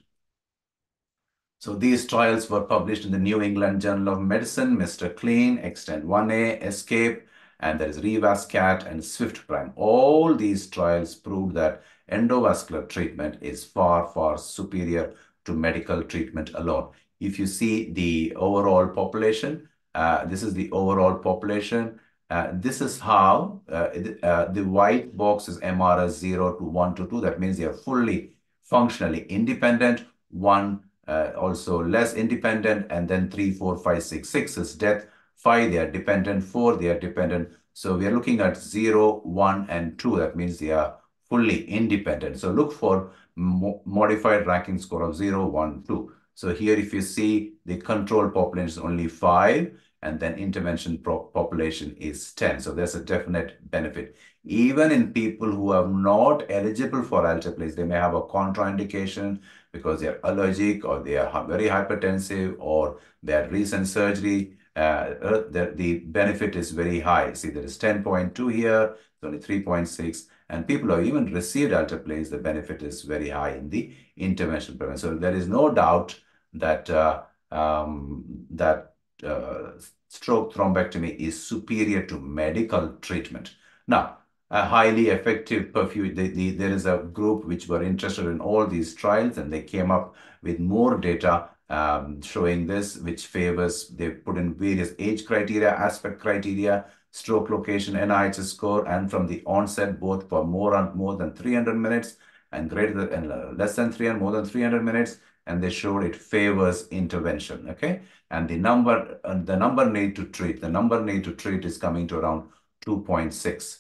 So these trials were published in the New England Journal of Medicine, Mr. Clean, Extend 1A, Escape, and there is Revascat and Swift Prime. All these trials proved that endovascular treatment is far, far superior to medical treatment alone. If you see the overall population, uh, this is the overall population. Uh, this is how uh, uh the white box is MRS 0 to 1 to 2. That means they are fully functionally independent. One uh, also less independent. And then 3, 4, 5, 6. 6 is death. 5, they are dependent. 4, they are dependent. So we are looking at 0, 1, and 2. That means they are fully independent. So look for mo modified Rankin score of 0, 1, 2. So here, if you see the control population is only 5, and then intervention population is 10. So there's a definite benefit. Even in people who are not eligible for alteplase, they may have a contraindication because they are allergic or they are very hypertensive or they had recent surgery. Uh, uh, the, the benefit is very high. See, there is 10.2 here, it's only 3.6. And people who have even received alteplase, the benefit is very high in the intervention prevention. So there is no doubt that uh, um, that uh, stroke thrombectomy is superior to medical treatment. Now, a highly effective perfusion, the, the, there is a group which were interested in all these trials and they came up with more data um, showing this, which favors, they put in various age criteria, aspect criteria, stroke location, NIHS score, and from the onset, both for more and more than 300 minutes and greater than and uh, less than 300, more than 300 minutes, and they showed it favors intervention, okay? And the number, uh, the number need to treat, the number need to treat is coming to around 2.6.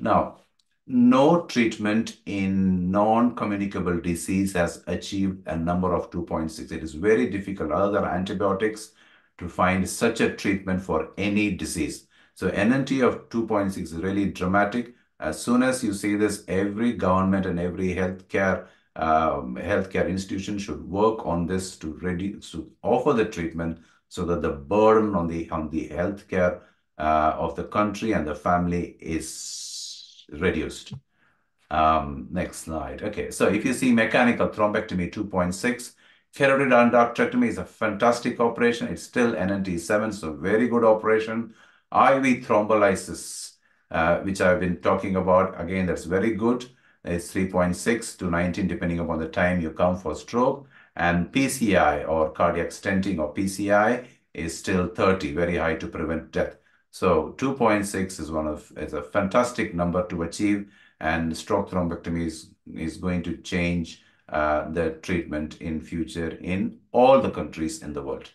Now, no treatment in non-communicable disease has achieved a number of 2.6. It is very difficult, other antibiotics, to find such a treatment for any disease. So NNT of 2.6 is really dramatic. As soon as you see this, every government and every healthcare um, healthcare institution should work on this to ready to offer the treatment so that the burden on the on the healthcare uh, of the country and the family is reduced. Um, next slide. Okay, so if you see mechanical thrombectomy 2.6, carotid endarterectomy is a fantastic operation. It's still NNT7, so very good operation. IV thrombolysis, uh, which I've been talking about, again, that's very good. It's 3.6 to 19, depending upon the time you come for stroke. And PCI or cardiac stenting or PCI is still 30, very high to prevent death. So 2.6 is one of a fantastic number to achieve, and stroke thrombectomy is, is going to change uh, the treatment in future in all the countries in the world.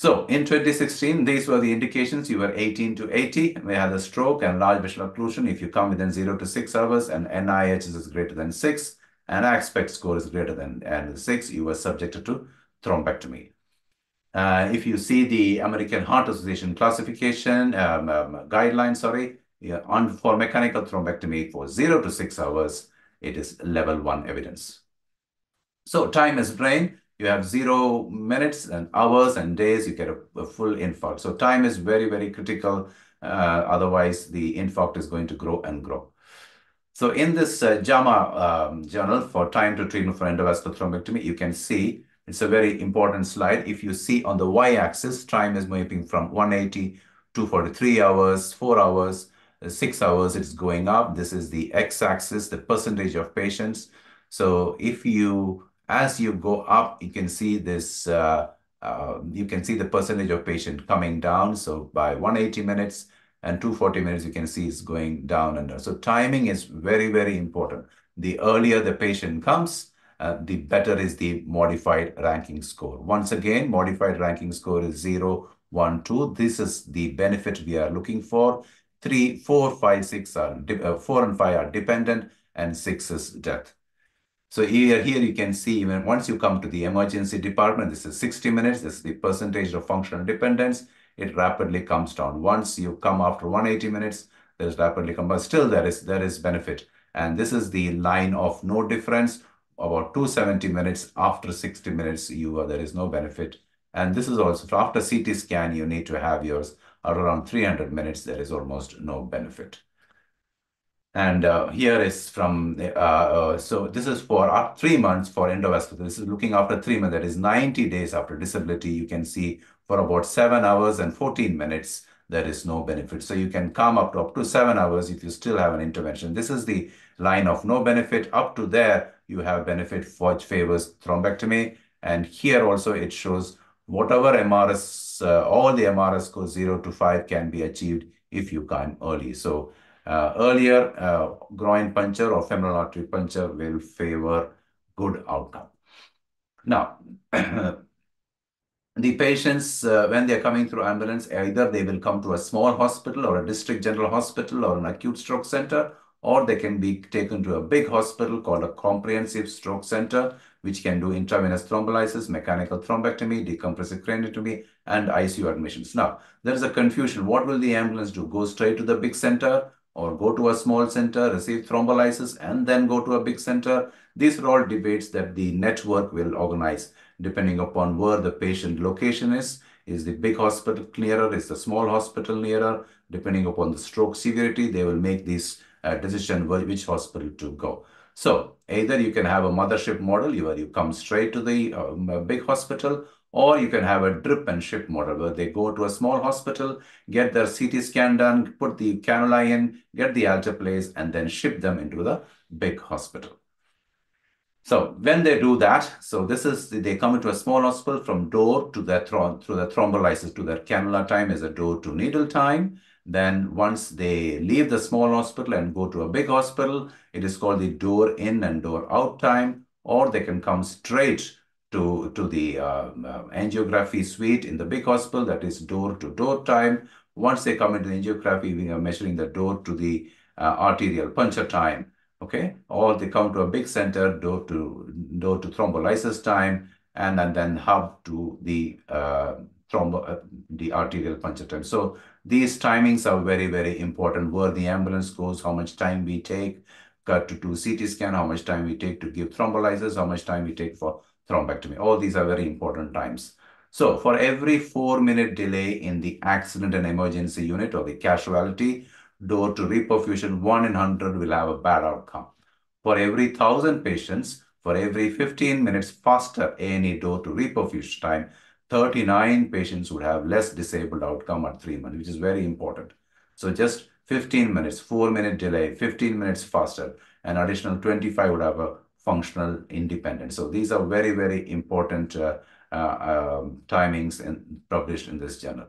So in 2016, these were the indications. You were 18 to 80. We had a stroke and large vessel occlusion. If you come within 0 to 6 hours and NIH is greater than 6 and ASPECT score is greater than and 6, you were subjected to thrombectomy. Uh, if you see the American Heart Association classification um, um, guidelines, sorry, for mechanical thrombectomy for 0 to 6 hours, it is level 1 evidence. So time is drained you have zero minutes and hours and days, you get a, a full infarct. So time is very, very critical. Uh, otherwise, the infarct is going to grow and grow. So in this uh, JAMA um, journal for time to treatment for endovascular thrombectomy, you can see it's a very important slide. If you see on the y-axis, time is moving from 180 to 43 hours, 4 hours, uh, 6 hours, it's going up. This is the x-axis, the percentage of patients. So if you as you go up, you can see this, uh, uh, you can see the percentage of patient coming down. So by 180 minutes and 240 minutes, you can see it's going down and down. So timing is very, very important. The earlier the patient comes, uh, the better is the modified Rankin score. Once again, modified Rankin score is 0, 1, 2. This is the benefit we are looking for. 3, 4, 5, 6 are, uh, 4 and 5 are dependent and 6 is death. So here, here you can see even once you come to the emergency department, this is 60 minutes, this is the percentage of functional dependence. It rapidly comes down. Once you come after 180 minutes, there's rapidly come, but still there is there is benefit. And this is the line of no difference. About 270 minutes after 60 minutes, you are, there is no benefit. And this is also after CT scan, you need to have yours around 300 minutes, there is almost no benefit. And uh, here is from, uh, uh, so this is for three months for endovascular. This is looking after three months, that is 90 days after disability. You can see for about seven hours and 14 minutes, there is no benefit. So you can come up to up to seven hours if you still have an intervention. This is the line of no benefit. Up to there, you have benefit for which favors thrombectomy. And here also it shows whatever MRS, uh, all the MRS scores 0 to 5 can be achieved if you come early. So uh, earlier, uh, groin puncture or femoral artery puncture will favor good outcome. Now, the patients, uh, when they're coming through ambulance, either they will come to a small hospital or a district general hospital or an acute stroke center, or they can be taken to a big hospital called a comprehensive stroke center, which can do intravenous thrombolysis, mechanical thrombectomy, decompressive craniotomy, and ICU admissions. Now, there is a confusion. What will the ambulance do? Go straight to the big center or go to a small center, receive thrombolysis, and then go to a big center. These are all debates that the network will organize depending upon where the patient location is. Is the big hospital nearer? Is the small hospital nearer? Depending upon the stroke severity, they will make this uh, decision which hospital to go. So either you can have a mothership model where you come straight to the um, big hospital or you can have a drip and ship model where they go to a small hospital, get their CT scan done, put the cannula in, get the alteplase, and then ship them into the big hospital. So when they do that, so this is, they come into a small hospital from door to their through the thrombolysis to their cannula time is a door to needle time. Then once they leave the small hospital and go to a big hospital, it is called the door in and door out time, or they can come straight to, to the uh, angiography suite in the big hospital, that is door-to-door time. Once they come into the angiography, we are measuring the door to the uh, arterial puncture time, okay? Or they come to a big center, door to door to thrombolysis time, and, then hub to the uh, thrombo, the arterial puncture time. So these timings are very, very important. Where the ambulance goes, how much time we take, cut to do CT scan, how much time we take to give thrombolysis, how much time we take for thrombectomy. All these are very important times. So for every four minute delay in the accident and emergency unit or the casualty, door to reperfusion, one in 100 will have a bad outcome. For every 1,000 patients, for every 15 minutes faster A&E door to reperfusion time, 39 patients would have less disabled outcome at three months, which is very important. So just 15 minutes, four minute delay, 15 minutes faster, an additional 25 would have a functional independence. So these are very, very important uh, uh, um, timings and published in this journal.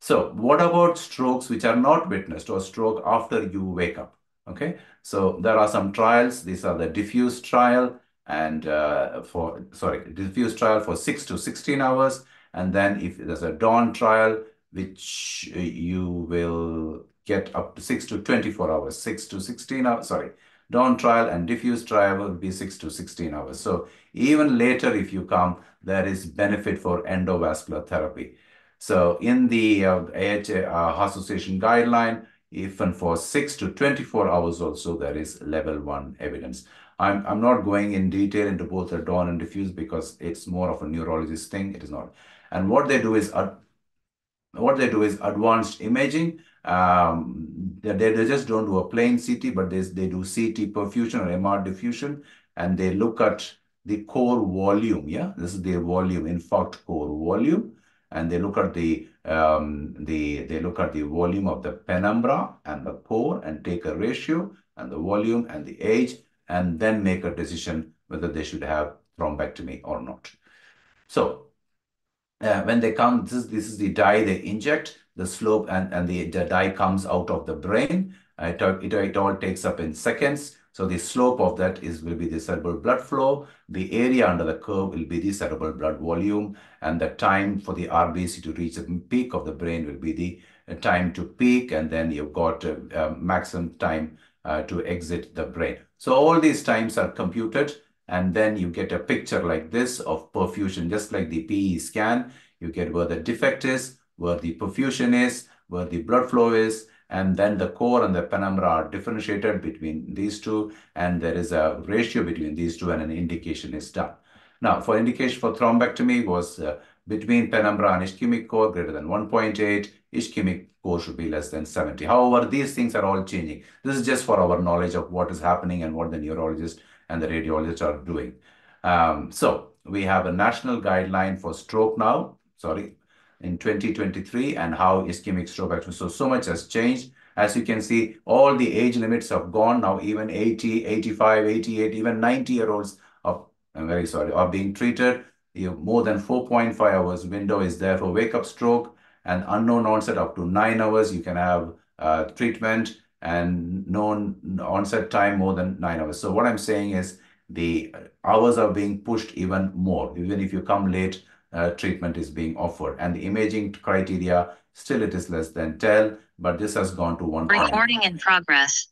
So what about strokes which are not witnessed or stroke after you wake up? Okay, so there are some trials. These are the DEFUSE trial and uh, for, sorry, DEFUSE trial for 6 to 16 hours. And then if there's a dawn trial, which you will get up to 6 to 24 hours, 6 to 16 hours, sorry, dawn trial and DEFUSE trial will be 6 to 16 hours. So even later, if you come, there is benefit for endovascular therapy. So in the uh, AHA uh, Association guideline, even for 6 to 24 hours also, there is level 1 evidence. I'm, I'm not going in detail into both the dawn and DEFUSE because it's more of a neurologist thing. It is not. And what they do is what they do is advanced imaging. Um, they, they just don't do a plain CT, but they, they do CT perfusion or MR diffusion, and they look at the core volume. Yeah, this is the volume, infarct core volume, and they look at the um, the they look at the volume of the penumbra and the core and take a ratio and the volume and the age and then make a decision whether they should have thrombectomy or not. So uh, when they come, this is, this is the dye they inject, the slope and, and the, dye comes out of the brain. Uh, it, all takes up in seconds. So the slope of that is will be the cerebral blood flow. The area under the curve will be the cerebral blood volume. And the time for the RBC to reach the peak of the brain will be the uh, time to peak. And then you've got uh, maximum time to exit the brain. So all these times are computed and then you get a picture like this of perfusion, just like the PE scan. You get where the defect is, where the perfusion is, where the blood flow is, and then the core and the penumbra are differentiated between these two, and there is a ratio between these two, and an indication is done. Now, for indication for thrombectomy was uh, between penumbra and ischemic core greater than 1.8, ischemic core should be less than 70. However, these things are all changing. This is just for our knowledge of what is happening and what the neurologist and the radiologist are doing. Um, so we have a national guideline for stroke now, sorry, in 2023 and how ischemic stroke actually. So, so much has changed. As you can see, all the age limits have gone now, even 80, 85, 88, even 90 year olds are, I'm very sorry, are being treated. You more than 4.5 hours window is there for wake up stroke and unknown onset up to nine hours. You can have uh, treatment and known onset time more than nine hours. So what I'm saying is the hours are being pushed even more. Even if you come late, uh, treatment is being offered. And the imaging criteria, still it is less than 10, but this has gone to one. Recording in progress.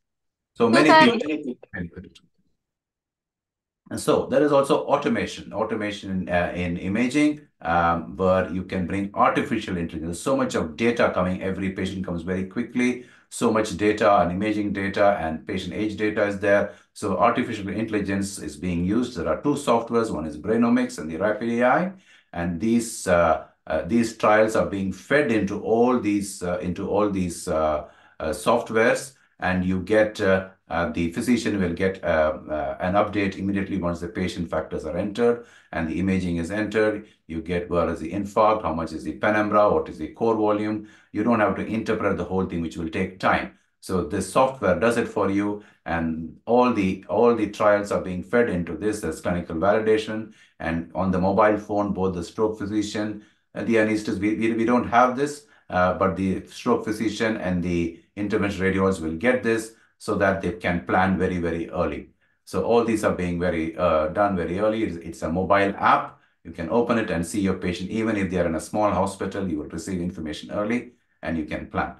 So many Okay. people. And so there is also automation, automation uh, in imaging, um, where you can bring artificial intelligence. So much of data coming, every patient comes very quickly. So much data and imaging data and patient age data is there. So artificial intelligence is being used. There are two softwares. One is Brainomix and the Rapid AI. And these uh, uh, these trials are being fed into all these uh, into all these softwares, and you get the physician will get an update immediately once the patient factors are entered and the imaging is entered. You get where is the infarct, how much is the penumbra, what is the core volume. You don't have to interpret the whole thing, which will take time. So this software does it for you, and all the all the trials are being fed into this as clinical validation. And on the mobile phone, both the stroke physician and the anesthetist, we, we, don't have this, uh, but the stroke physician and the intervention radiologist will get this so that they can plan very, very early. So all these are being very uh, done very early. It's a mobile app. You can open it and see your patient. Even if they are in a small hospital, you will receive information early and you can plan.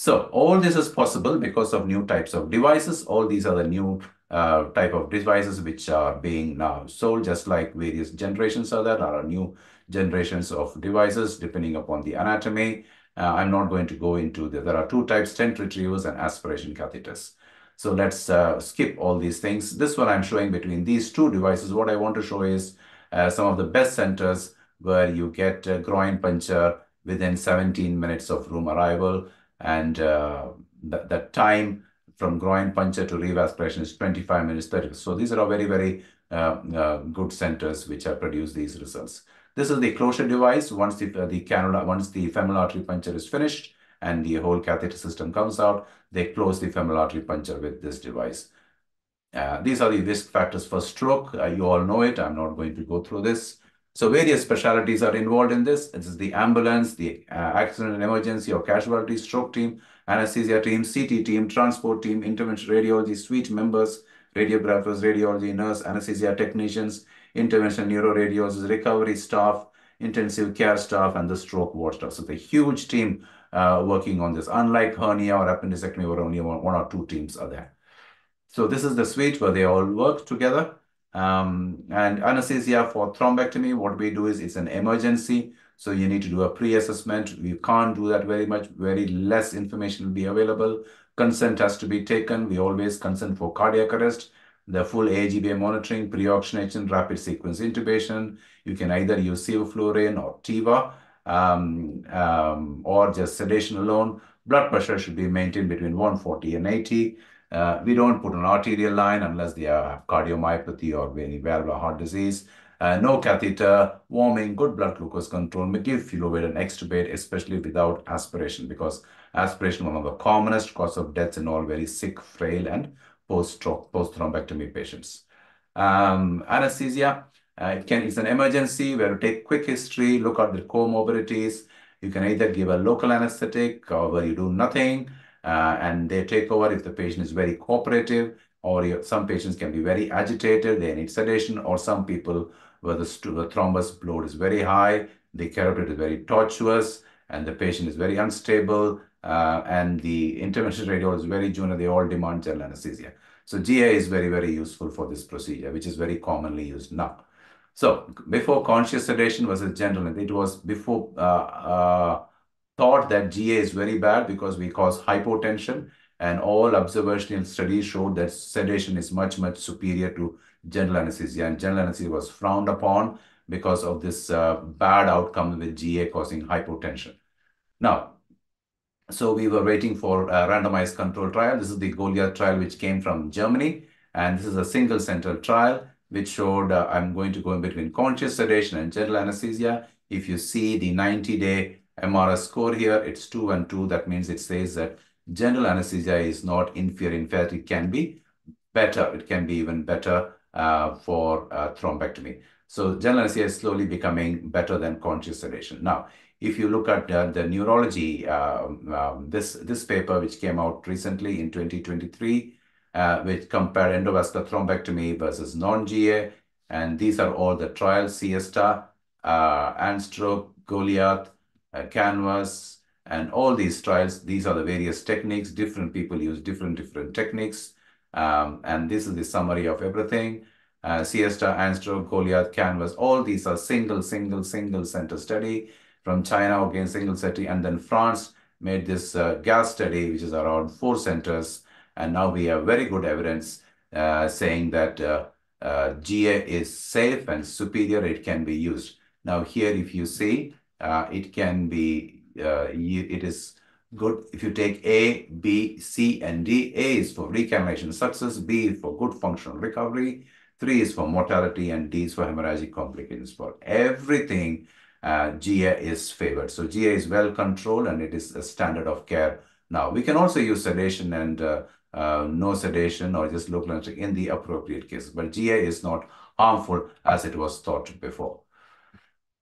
So all this is possible because of new types of devices. All these are the new uh, type of devices which are being now sold, just like various generations are there. There are new generations of devices depending upon the anatomy. Uh, I'm not going to go into the, there are two types, stent retrievers and aspiration catheters. So let's uh, skip all these things. This one I'm showing between these two devices. What I want to show is uh, some of the best centers where you get a groin puncture within 17 minutes of room arrival. And uh, that, that time from groin puncture to reaspiration is 25 minutes, 30. So these are all very, very uh, uh, good centers which have produced these results. This is the closure device. Once the, the cannula, once the femoral artery puncture is finished and the whole catheter system comes out, they close the femoral artery puncture with this device. Uh, these are the risk factors for stroke. Uh, you all know it. I'm not going to go through this. So various specialties are involved in this. This is the ambulance, the uh, accident and emergency or casualty stroke team, anesthesia team, CT team, transport team, intervention radiology, suite members, radiographers, radiology nurse, anesthesia technicians, intervention neuroradiologists, recovery staff, intensive care staff, and the stroke ward staff. So a huge team uh, working on this. Unlike hernia or appendectomy, where only one, one or two teams are there. So this is the suite where they all work together. Um, and anesthesia for thrombectomy, what we do is it's an emergency. So you need to do a pre-assessment. We can't do that very much. Very less information will be available. Consent has to be taken. We always consent for cardiac arrest, the full AGBA monitoring, pre-oxygenation, rapid sequence intubation. You can either use sevoflurane or TIVA um, um, or just sedation alone. Blood pressure should be maintained between 140 and 80. Uh, we don't put an arterial line unless they have cardiomyopathy or any valvular heart disease. Uh, no catheter, warming, good blood glucose control, we give Filovate and extubate, especially without aspiration, because aspiration is one of the commonest cause of deaths in all very sick, frail, and post-stroke, post-thrombectomy patients. Um, anesthesia, uh, it can, it's an emergency where you take quick history, look at the comorbidities. You can either give a local anesthetic or where you do nothing, and they take over if the patient is very cooperative, or some patients can be very agitated, they need sedation, or some people where the, the thrombus load is very high, the carotid is very tortuous, and the patient is very unstable, uh, and the intervention radiologist is very junior, they all demand general anesthesia. So GA is very, very useful for this procedure, which is very commonly used now. So before conscious sedation was a general, it was before uh, uh, thought that GA is very bad because we cause hypotension and all observational studies showed that sedation is much, much superior to general anesthesia and general anesthesia was frowned upon because of this uh, bad outcome with GA causing hypotension. Now, so we were waiting for a randomized control trial. This is the Goliath trial, which came from Germany. And this is a single center trial, which showed uh, I'm going to go in between conscious sedation and general anesthesia. If you see the 90-day MRS score here, it's 2 and 2. That means it says that general anesthesia is not inferior. In fact, it can be better. It can be even better uh, for uh, thrombectomy. So general anesthesia is slowly becoming better than conscious sedation. Now, if you look at uh, the neurology, um, um, this, this paper which came out recently in 2023, uh, which compared endovascular thrombectomy versus non-GA, and these are all the trials, Siesta, uh, Goliath, Canvas, and all these trials, these are the various techniques. Different people use different, different techniques. Um, and this is the summary of everything. Uh, Siesta, ANSTROKE, Goliath, Canvas, all these are single, single, single center study from China, again, single study. And then France made this uh, gas study, which is around four centers. And now we have very good evidence uh, saying that uh, uh, GA is safe and superior. It can be used. Now here, if you see, it can be, uh, it is good if you take A, B, C, and D. A is for recannulation success, B is for good functional recovery, three is for mortality, and D is for hemorrhagic complications. For everything, uh, GA is favored. So GA is well controlled and it is a standard of care. Now, we can also use sedation and uh, uh, no sedation or just local anesthetic in the appropriate case, but GA is not harmful as it was thought before.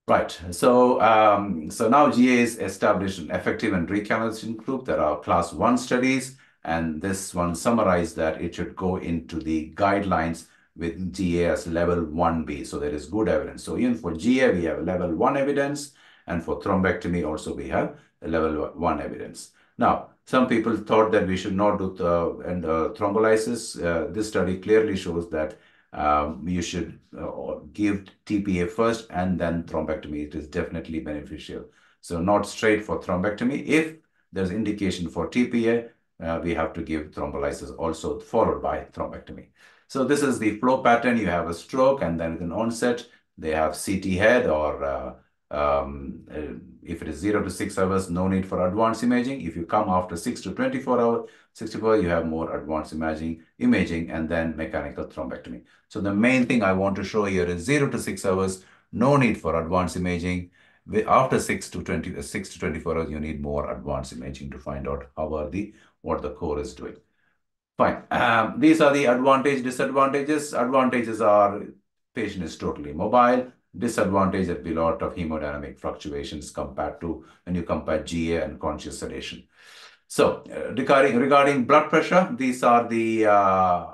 Right. So, um, so now GA is established an effective and recalibration group. There are class one studies, and this one summarized that it should go into the guidelines with GA as level 1B. So there is good evidence. So even for GA, we have level 1 evidence, and for thrombectomy also we have level 1 evidence. Now, some people thought that we should not do the and uh, thrombolysis. Uh, this study clearly shows that um, you should uh, give TPA first and then thrombectomy. It is definitely beneficial. So not straight for thrombectomy. If there's indication for TPA, uh, we have to give thrombolysis also followed by thrombectomy. So this is the flow pattern. You have a stroke and then an onset. They have CT head or uh, um, uh, if it is 0 to 6 hours, no need for advanced imaging. If you come after 6 to 24 hours, 64, you have more advanced imaging, imaging and then mechanical thrombectomy. So the main thing I want to show here is 0 to 6 hours, no need for advanced imaging. After 6 to 20, 6 to 24 hours, you need more advanced imaging to find out how are the, what the core is doing. Fine. Um, these are the advantage, disadvantages. Advantages are patient is totally mobile. Disadvantage that be a lot of hemodynamic fluctuations compared to when you compare GA and conscious sedation. So uh, regarding regarding blood pressure, these are the uh,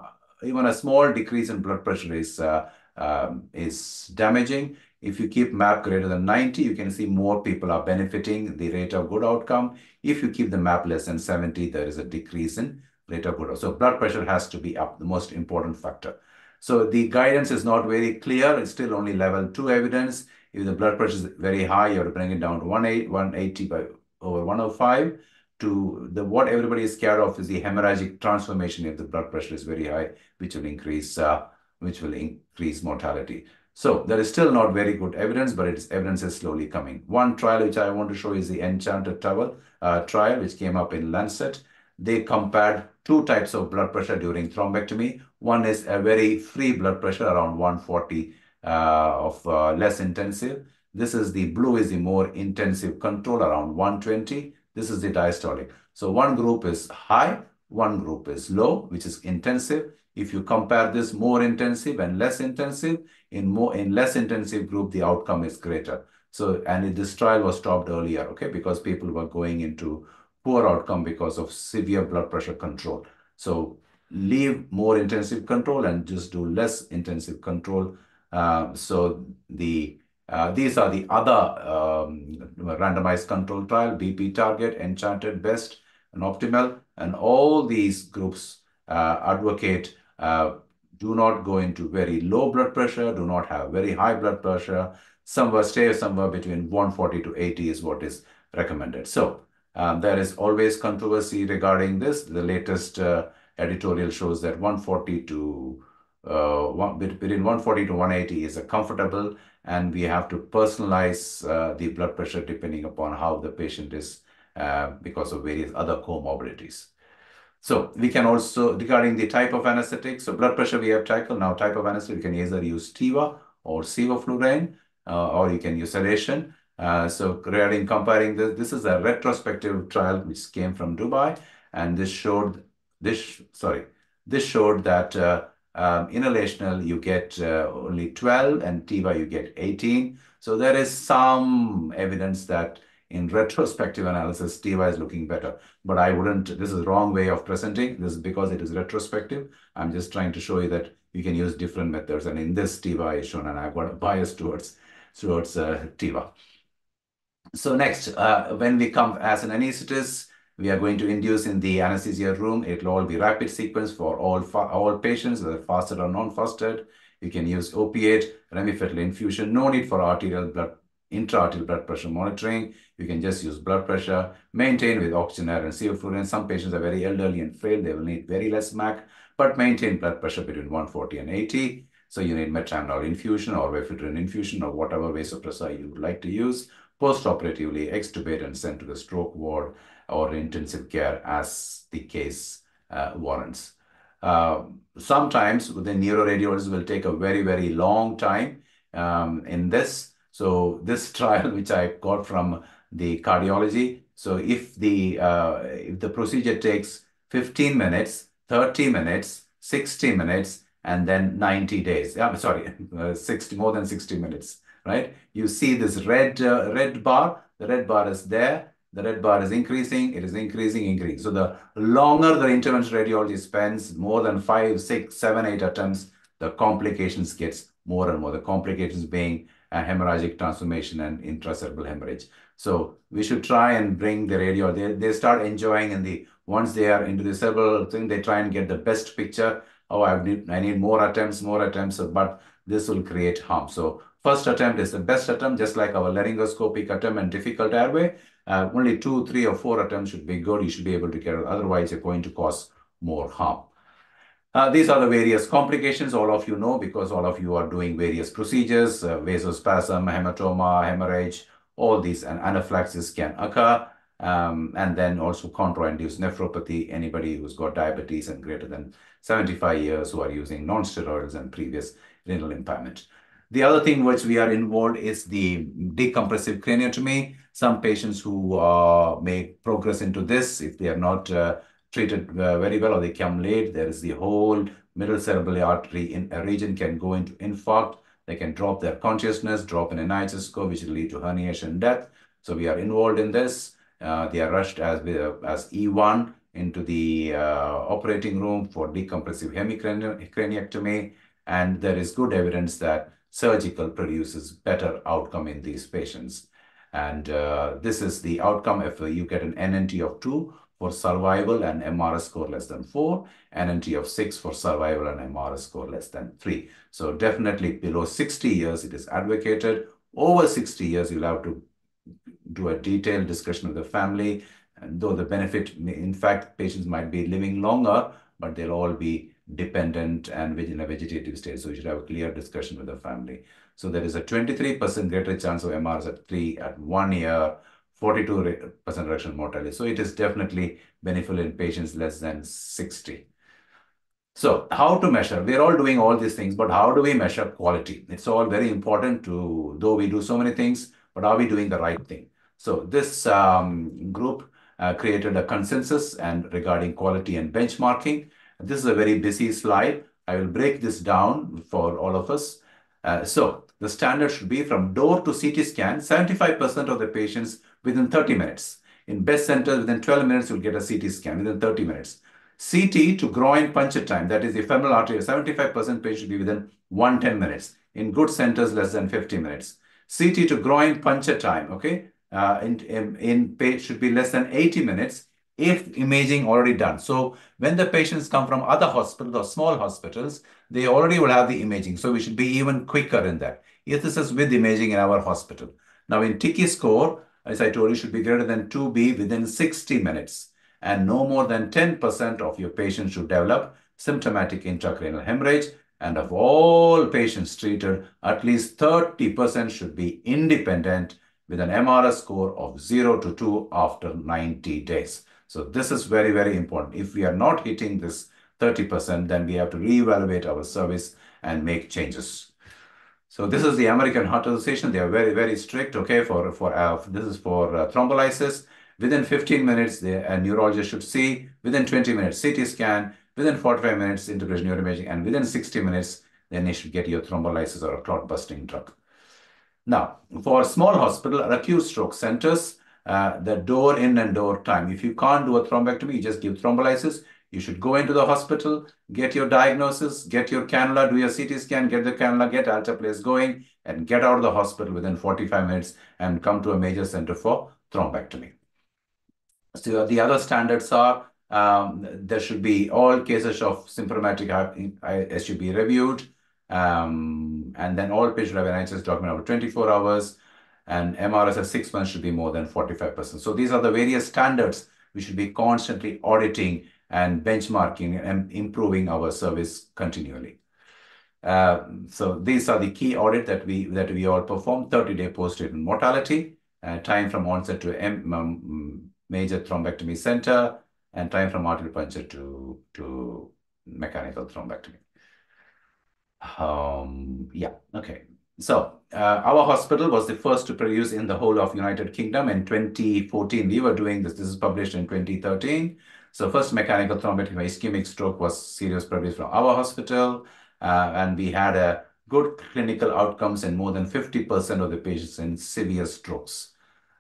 even a small decrease in blood pressure is uh, um, is damaging. If you keep MAP greater than 90, you can see more people are benefiting the rate of good outcome. If you keep the MAP less than 70, there is a decrease in rate of good. So blood pressure has to be up, the most important factor. So the guidance is not very clear. It's still only level two evidence. If the blood pressure is very high, you have to bring it down to 180 by over 105 to the what everybody is scared of is the hemorrhagic transformation if the blood pressure is very high, which will increase uh, which will increase mortality. So there is still not very good evidence, but its evidence is slowly coming. One trial which I want to show is the Enchanted Towel uh, trial, which came up in Lancet. They compared two types of blood pressure during thrombectomy. One is a very free blood pressure around 140 uh, of uh, less intensive. This is the blue is the more intensive control around 120. This is the diastolic. So one group is high, one group is low, which is intensive. If you compare this more intensive and less intensive, in more in less intensive group, the outcome is greater. So, and this trial was stopped earlier, okay, because people were going into poor outcome because of severe blood pressure control. So leave more intensive control and just do less intensive control. Uh, so the uh, these are the other um, randomized control trial, BP target, enchanted, best, and optimal. And all these groups uh, advocate do not go into very low blood pressure, do not have very high blood pressure. Somewhere stay somewhere between 140 to 80 is what is recommended. So there is always controversy regarding this. The latest uh, editorial shows that 140 to uh, between 140 to 180 is a comfortable, and we have to personalize uh, the blood pressure depending upon how the patient is because of various other comorbidities. So we can also, regarding the type of anesthetic, so blood pressure we have tackled. Now type of anesthetic, we can either use Tiva or sevoflurane, or you can use sedation. Uh, so regarding comparing this, this is a retrospective trial which came from Dubai, and this showed this sorry this showed that uh, um, inhalational you get uh, only 12 and Tiva you get 18. So there is some evidence that in retrospective analysis Tiva is looking better, but I wouldn't. This is wrong way of presenting. This is because it is retrospective. I'm just trying to show you that you can use different methods, and in this Tiva is shown, and I've got a bias towards towards Tiva. So next, uh, when we come as an anesthetist, we are going to induce in the anesthesia room. It will all be rapid sequence for all, all patients, whether fasted or non-fasted. You can use opiate, remifentanil infusion. No need for arterial blood, intra-arterial blood pressure monitoring. You can just use blood pressure, maintain with oxygenator and sevoflurane. Some patients are very elderly and frail. They will need very less MAC, but maintain blood pressure between 140 and 80. So you need metaraminol infusion or ephedrine infusion or whatever vasopressor you would like to use post-operatively extubate and sent to the stroke ward or intensive care as the case uh, warrants. Uh, sometimes the neuroradiologists will take a very, very long time um, in this. So this trial, which I got from the cardiology, so if the uh, if the procedure takes 15 minutes, 30 minutes, 60 minutes, and then 90 days. I'm sorry, 60 more than 60 minutes right? You see this red, uh, red bar, the red bar is there, the red bar is increasing, it is increasing, increasing. So the longer the intervention radiology spends, more than five, six, seven, eight attempts, the complications gets more and more. The complications being a hemorrhagic transformation and intracerebral hemorrhage. So we should try and bring the radio. They, they start enjoying and the once they are into the cerebral thing, they try and get the best picture oh, I need, I need more attempts, more attempts, but this will create harm. So first attempt is the best attempt, just like our laryngoscopic attempt and difficult airway. Uh, only two, three, or four attempts should be good. You should be able to get it. Otherwise, you're going to cause more harm. Uh, these are the various complications all of you know because all of you are doing various procedures, uh, vasospasm, hematoma, hemorrhage, all these and anaphylaxis can occur. Um, and then also contra-induced nephropathy, anybody who's got diabetes and greater than 75 years who are using non-steroids and previous renal impairment. The other thing which we are involved is the decompressive craniotomy. Some patients who uh, may progress into this if they are not uh, treated uh, very well or they come late, there is the whole middle cerebral artery in a region can go into infarct. They can drop their consciousness, drop in a NIHS score, which will lead to herniation death. So we are involved in this. Uh, they are rushed as, as E1 into the uh, operating room for decompressive hemicraniectomy. And there is good evidence that surgical produces better outcome in these patients. And uh, this is the outcome if you get an NNT of 2 for survival and MRS score less than 4, NNT of 6 for survival and MRS score less than 3. So definitely below 60 years, it is advocated. Over 60 years, you'll have to do a detailed discussion with the family. And though the benefit, in fact, patients might be living longer, but they'll all be dependent and in a vegetative state. So you should have a clear discussion with the family. So there is a 23% greater chance of MRs at 3 at 1 year, 42% reduction mortality. So it is definitely beneficial in patients less than 60. So how to measure? We're all doing all these things, but how do we measure quality? It's all very important to, though we do so many things, but are we doing the right thing? So this um, group uh, created a consensus and regarding quality and benchmarking. This is a very busy slide. I will break this down for all of us. Uh, so the standard should be from door to CT scan, 75% of the patients within 30 minutes. In best centers, within 12 minutes, you'll get a CT scan within 30 minutes. CT to groin puncture time, that is the femoral artery, 75% patient should be within 110 minutes. In good centers, less than 50 minutes. CT to groin puncture time, okay, uh, in, in, in should be less than 80 minutes if imaging already done. So when the patients come from other hospitals or small hospitals, they already will have the imaging. So we should be even quicker in that. If this is with imaging in our hospital. Now in TICI score, as I told you, should be greater than 2B within 60 minutes. And no more than 10% of your patients should develop symptomatic intracranial hemorrhage. And of all patients treated, at least 30% should be independent with an MRS score of 0 to 2 after 90 days. So this is very, very important. If we are not hitting this 30%, then we have to reevaluate our service and make changes. So this is the American Heart Association. They are very, very strict, okay, for, for uh, this is for uh, thrombolysis. Within 15 minutes, the a neurologist should see. Within 20 minutes, CT scan. Within 45 minutes, integration neuroimaging. And within 60 minutes, then you should get your thrombolysis or a clot busting drug. Now, for small hospital or acute stroke centers, uh, the door in and door time. If you can't do a thrombectomy, you just give thrombolysis. You should go into the hospital, get your diagnosis, get your cannula, do your CT scan, get the cannula, get alteplase going, and get out of the hospital within 45 minutes and come to a major center for thrombectomy. So the other standards are um, there should be all cases of symptomatic should be reviewed. Um, and then all patients have an NHS document over 24 hours and MRS at six months should be more than 45%. So these are the various standards we should be constantly auditing and benchmarking and improving our service continually. Uh, so these are the key audit that we that we all perform: 30-day post-treatment mortality, uh, time from onset to M um, major thrombectomy center, and time from arterial puncture to to mechanical thrombectomy. Um, yeah, okay. So uh, our hospital was the first to produce in the whole of United Kingdom in 2014. We were doing this. This is published in 2013. So first mechanical thrombectomy ischemic stroke was serious produced from our hospital. Uh, and we had a good clinical outcomes in more than 50% of the patients in severe strokes.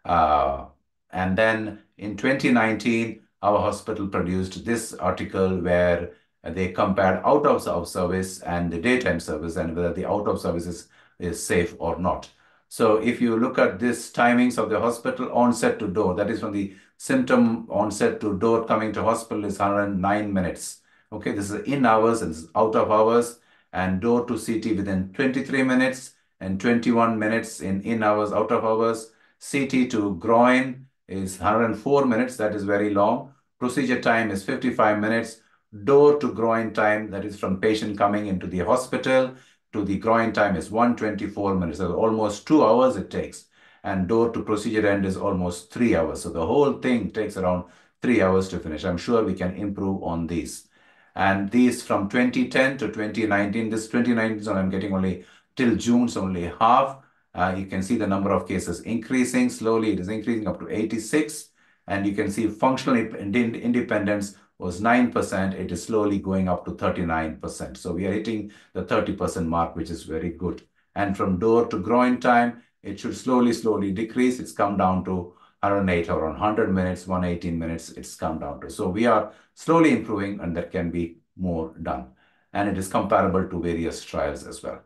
Uh, and then in 2019, our hospital produced this article where they compared out of service and the daytime service and whether the out of service is, is safe or not. So if you look at this timings of the hospital onset to door, that is from the symptom onset to door coming to hospital is 109 minutes. Okay, this is in hours and out of hours, and door to CT within 23 minutes and 21 minutes in in hours, out of hours. CT to groin is 104 minutes. That is very long. Procedure time is 55 minutes. Door to groin time, that is from patient coming into the hospital to the groin time is 124 minutes. So almost two hours it takes. And door to procedure end is almost three hours. So the whole thing takes around three hours to finish. I'm sure we can improve on these. And these from 2010 to 2019, this 2019 is I'm getting only till June, so only half. Uh, you can see the number of cases increasing slowly. It is increasing up to 86. And you can see functional independence was 9%. It is slowly going up to 39%. So we are hitting the 30% mark, which is very good. And from door to groin time, it should slowly, slowly decrease. It's come down to 108 or 100 minutes, 118 minutes, it's come down to. So we are slowly improving and there can be more done. And it is comparable to various trials as well.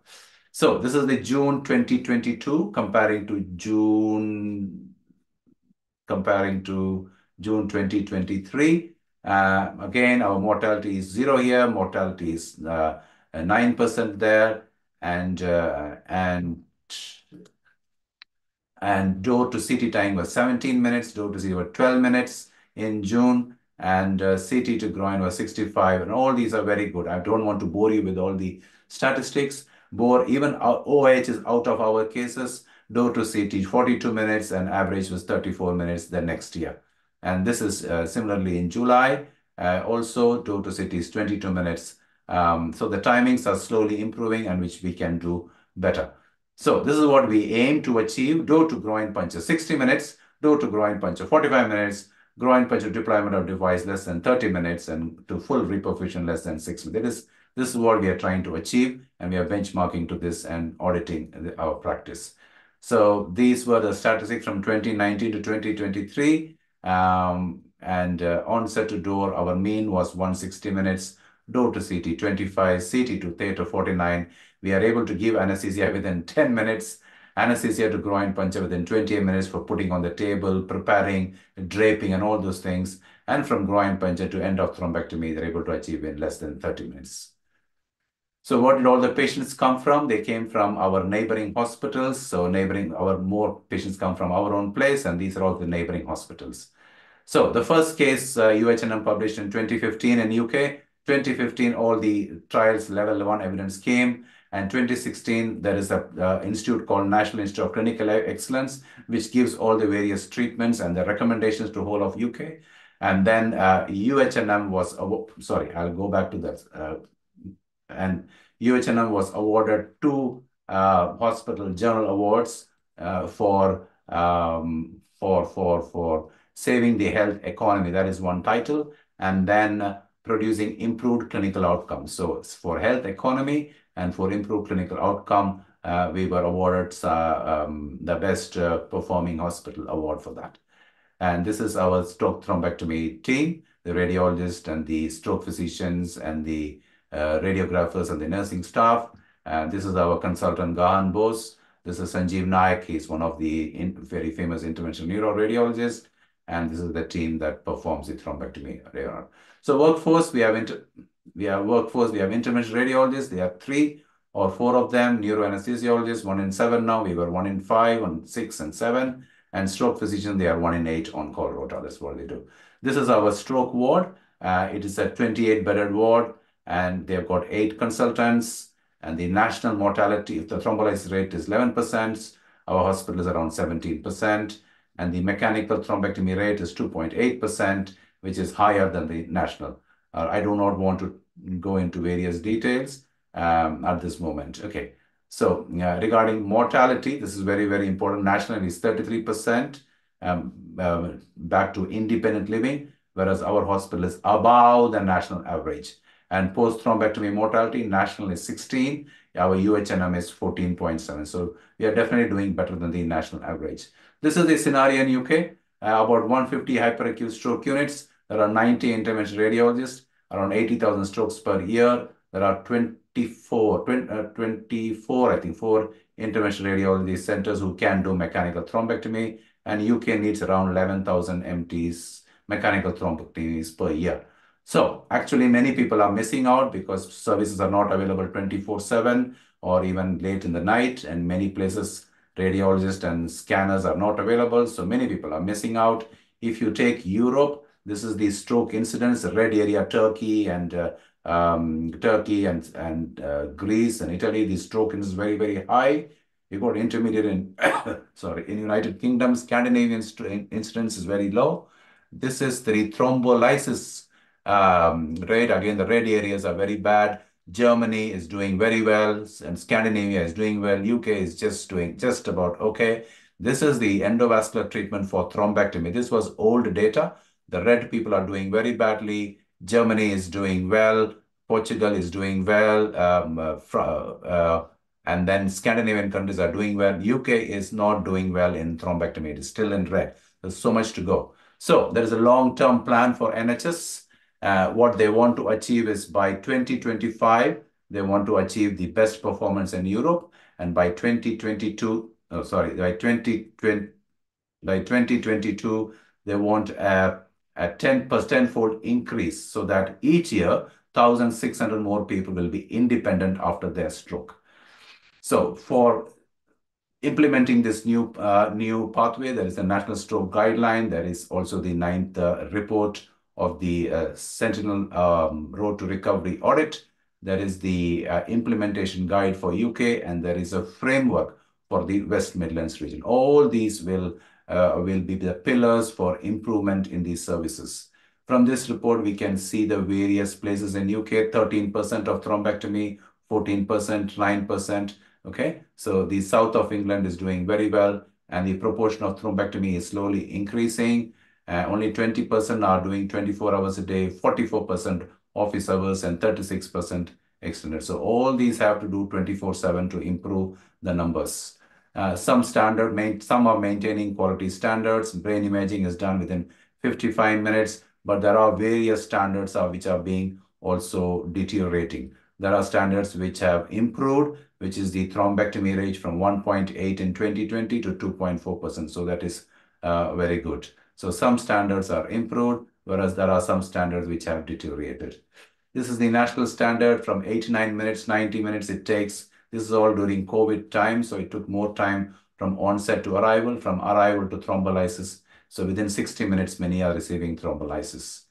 So this is the June 2022 comparing to June, comparing to June 2023. Uh, again, our mortality is zero here. Mortality is 9% uh, there. And, uh, and and door to CT time was 17 minutes, door to was 12 minutes in June, and CT to groin was 65, and all these are very good. I don't want to bore you with all the statistics. Bore even OH is out of our cases. Door to CT 42 minutes, and average was 34 minutes the next year. And this is uh, similarly in July. Uh, also, door to CT is 22 minutes. Um, so the timings are slowly improving, and which we can do better. So this is what we aim to achieve. Door to groin puncture 60 minutes, door to groin puncture 45 minutes, groin puncture deployment of device less than 30 minutes, and to full reperfusion less than 6 minutes. This, this is what we are trying to achieve, and we are benchmarking to this and auditing the, our practice. So these were the statistics from 2019 to 2023. Um, and uh, onset to door, our mean was 160 minutes, door to CT 25, CT to theater 49, we are able to give anesthesia within 10 minutes, anesthesia to groin puncture within 28 minutes for putting on the table, preparing, draping, and all those things. And from groin puncture to end of thrombectomy, they're able to achieve in less than 30 minutes. So what did all the patients come from? They came from our neighboring hospitals. So neighboring, our more patients come from our own place, and these are all the neighboring hospitals. So the first case, uh, UHNM published in 2015 in UK. 2015, all the trials level one evidence came. And 2016, there is a uh, institute called National Institute of Clinical Excellence, which gives all the various treatments and the recommendations to whole of UK. And then uh, UHNM was, sorry, I'll go back to that. And UHNM was awarded two uh, hospital journal awards uh, for, um, for, for, for saving the health economy. That is one title. And then producing improved clinical outcomes. So for health economy and for improved clinical outcome, uh, we were awarded uh, um, the best uh, performing hospital award for that. And this is our stroke thrombectomy team, the radiologist and the stroke physicians and the radiographers and the nursing staff. And this is our consultant, Gahan Bose. This is Sanjeev Nayak. He's one of the very famous interventional neuroradiologists. And this is the team that performs the thrombectomy. So workforce, we have inter we have workforce, we have interventional radiologists, they are three or four of them, neuroanesthesiologists, one in seven now, we were one in five, one six and seven, and stroke physician, they are one in eight on call rota, that's what they do. This is our stroke ward. Uh, it is a 28 bedded ward and they've got eight consultants and the national mortality, if the thrombolysis rate is 11%, our hospital is around 17%, and the mechanical thrombectomy rate is 2.8%, which is higher than the national. Uh, I do not want to go into various details um, at this moment. Okay. So regarding mortality, this is very, very important. Nationally is 33% um, uh, back to independent living, whereas our hospital is above the national average. And post-thrombectomy mortality, national is 16. Our UHNM is 14.7. So we are definitely doing better than the national average. This is the scenario in UK. Uh, about 150 hyperacute stroke units there are 90 interventional radiologists, around 80,000 strokes per year. There are 24, 20, uh, 24, I think, four interventional radiology centers who can do mechanical thrombectomy, and UK needs around 11,000 MTs, mechanical thrombectomies per year. So actually, many people are missing out because services are not available 24/7 or even late in the night, and many places radiologists and scanners are not available. So many people are missing out. If you take Europe, this is the stroke incidence, red area, Turkey and uh, um, Turkey and and uh, Greece and Italy. The stroke incidence is very very high. You got intermediate in sorry in United Kingdom, Scandinavian incidence is very low. This is the thrombolysis um, rate. Again, the red areas are very bad. Germany is doing very well, and Scandinavia is doing well. UK is just doing just about okay. This is the endovascular treatment for thrombectomy. This was old data. The red people are doing very badly. Germany is doing well. Portugal is doing well. Um, uh, uh, and then Scandinavian countries are doing well. UK is not doing well in thrombectomy. It is still in red. There's so much to go. So there is a long-term plan for NHS. Uh, what they want to achieve is by 2025, they want to achieve the best performance in Europe. And by 2022, oh, sorry, by 2020, by 2022, they want a, a 10% fold increase so that each year, 1,600 more people will be independent after their stroke. So for implementing this new uh, new pathway. There is a national stroke guideline. There is also the ninth uh, report of the uh, Sentinel um, Road to Recovery audit. There is the uh, implementation guide for UK, and there is a framework for the West Midlands region. All these will uh, will be the pillars for improvement in these services. From this report, we can see the various places in UK, 13% of thrombectomy, 14%, 9%, Okay, so the south of England is doing very well, and the proportion of thrombectomy is slowly increasing. Uh, only 20% are doing 24 hours a day, 44% office hours, and 36% extended. So all these have to do 24/7 to improve the numbers. Uh, some standard, some are maintaining quality standards. Brain imaging is done within 55 minutes, but there are various standards which are being also deteriorating. There are standards which have improved, which is the thrombectomy rate from 1.8 in 2020 to 2.4%. So that is uh, very good. So some standards are improved, whereas there are some standards which have deteriorated. This is the national standard from 89 minutes, 90 minutes it takes. This is all during COVID time, so it took more time from onset to arrival, from arrival to thrombolysis. So within 60 minutes, many are receiving thrombolysis.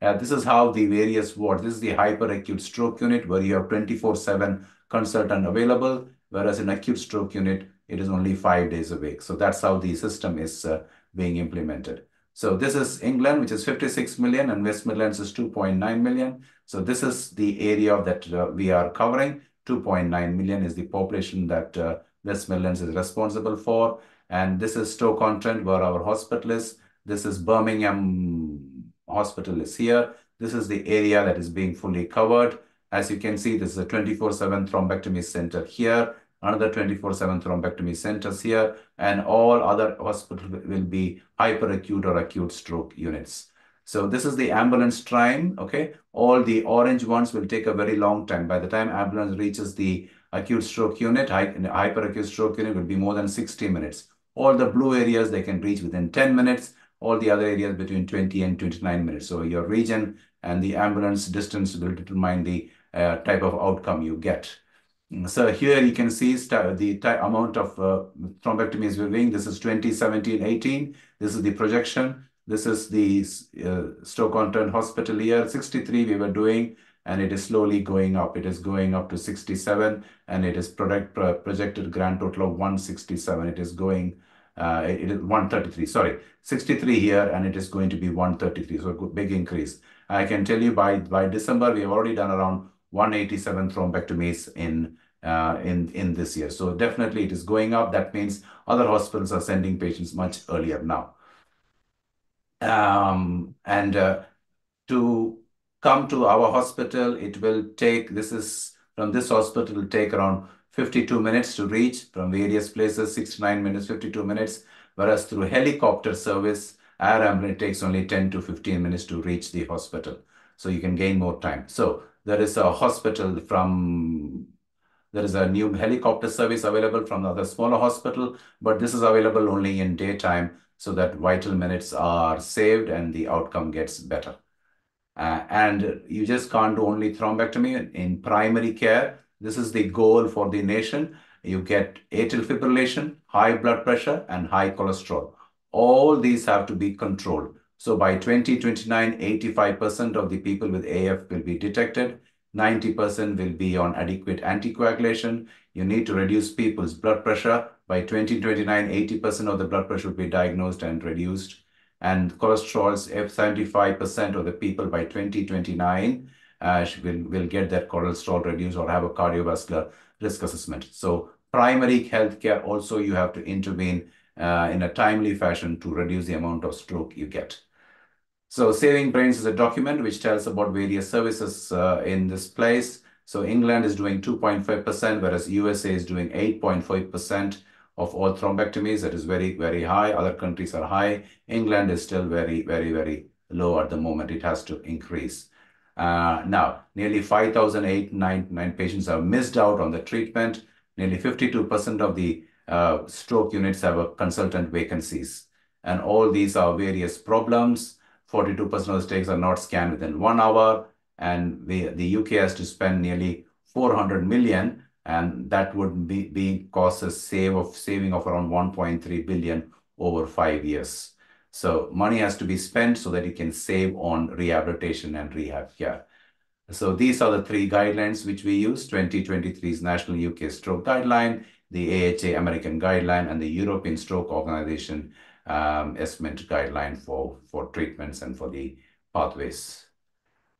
Uh, this is how the various wards, this is the hyperacute stroke unit where you have 24-7 consultant available, whereas in acute stroke unit, it is only five days a week. So that's how the system is uh, being implemented. So this is England, which is 56 million, and West Midlands is 2.9 million. So this is the area that uh, we are covering. 2.9 million is the population that uh, West Midlands is responsible for. And this is Stoke-on-Trent, where our hospital is. This is Birmingham hospital is here. This is the area that is being fully covered. As you can see, this is a 24-7 thrombectomy center here, another 24-7 thrombectomy centers here, and all other hospitals will be hyperacute or acute stroke units. So this is the ambulance time, okay? All the orange ones will take a very long time. By the time ambulance reaches the acute stroke unit, hyperacute stroke unit will be more than 60 minutes. All the blue areas, they can reach within 10 minutes all the other areas between 20 and 29 minutes. So your region and the ambulance distance will determine the uh, type of outcome you get. So here you can see the amount of uh, thrombectomies we're doing. This is 2017-18. This is the projection. This is the uh, Stoke-on-Trent Hospital here. 63 we were doing, and it is slowly going up. It is going up to 67, and it is project, projected grand total of 167. It is going uh, it is 133, sorry, 63 here, and it is going to be 133, so a big increase. I can tell you by, by December, we have already done around 187 thrombectomies in, uh, in, in this year. So definitely it is going up. That means other hospitals are sending patients much earlier now. Um, and uh, to come to our hospital, it will take, this is from this hospital, will take around 52 minutes to reach from various places, 69 minutes, 52 minutes, whereas through helicopter service, air ambulance takes only 10 to 15 minutes to reach the hospital. So you can gain more time. So there is a hospital from, there is a new helicopter service available from another smaller hospital, but this is available only in daytime so that vital minutes are saved and the outcome gets better. Uh, and you just can't do only thrombectomy in primary care. This is the goal for the nation. You get atrial fibrillation, high blood pressure, and high cholesterol. All these have to be controlled. So by 2029, 85% of the people with AF will be detected. 90% will be on adequate anticoagulation. You need to reduce people's blood pressure. By 2029, 80% of the blood pressure will be diagnosed and reduced. And cholesterols, if 75% of the people by 2029 uh, will, will get their cholesterol reduced or have a cardiovascular risk assessment. So primary healthcare also you have to intervene uh, in a timely fashion to reduce the amount of stroke you get. So Saving Brains is a document which tells about various services uh, in this place. So England is doing 2.5%, whereas USA is doing 8.5% of all thrombectomies. That is very, very high. Other countries are high. England is still very, very, very low at the moment. It has to increase. Uh, now, nearly 5,899 patients have missed out on the treatment. Nearly 52% of the uh, stroke units have a consultant vacancies. And all these are various problems. 42% of the stakes are not scanned within one hour. And we, the UK has to spend nearly 400 million and that would be, be cost a save of saving of around 1.3 billion over five years. So money has to be spent so that you can save on rehabilitation and rehab care. So these are the three guidelines which we use, 2023's National UK Stroke Guideline, the AHA American Guideline, and the European Stroke Organization um, ESMINT guideline for, for treatments and for the pathways.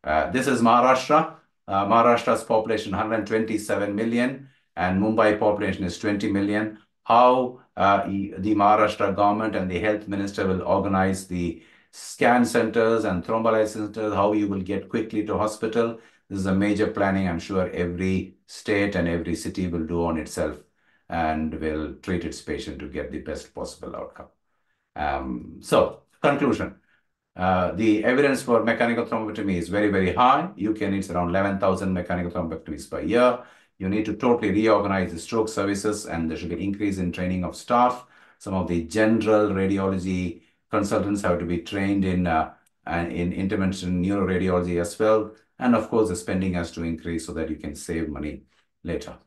Uh, this is Maharashtra. Uh, Maharashtra's population 127 million and Mumbai population is 20 million. How uh, the Maharashtra government and the health minister will organize the scan centers and thrombolysis centers, how you will get quickly to hospital. This is a major planning I'm sure every state and every city will do on itself and will treat its patient to get the best possible outcome. Um, so, conclusion. Uh, the evidence for mechanical thrombectomy is very, very high. UK needs around 11,000 mechanical thrombectomies per year. You need to totally reorganize the stroke services and there should be increase in training of staff. Some of the general radiology consultants have to be trained in, uh, in intervention neuroradiology as well. And of course, the spending has to increase so that you can save money later.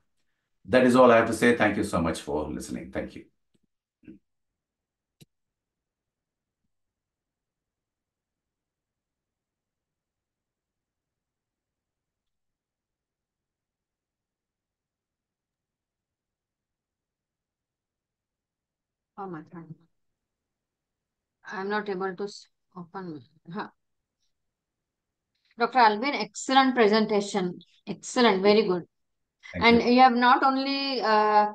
That is all I have to say. Thank you so much for listening. Thank you. Oh my God. I'm not able to open. Huh. Dr. Alvin, excellent presentation. Excellent, very good. Thank and you. you have not only uh,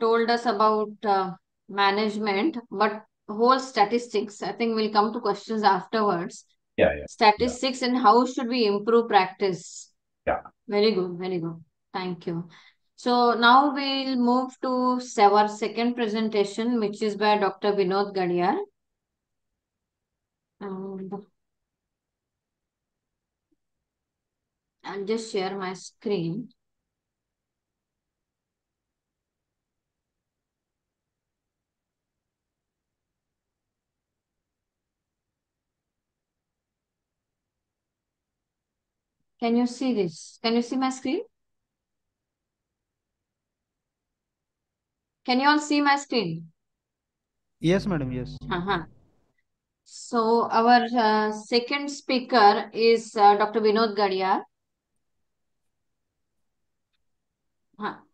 told us about uh, management, but whole statistics. I think we'll come to questions afterwards. Yeah, yeah. Statistics and how should we improve practice? Yeah. Very good, very good. Thank you. So now we'll move to our second presentation, which is by Dr. Vinod Gadiyar. And I'll just share my screen. Can you see this? Can you see my screen? Can you all see my screen? Yes, madam. Yes. Uh-huh. So our uh, second speaker is uh, Dr. Vinod Gadiyar. Huh.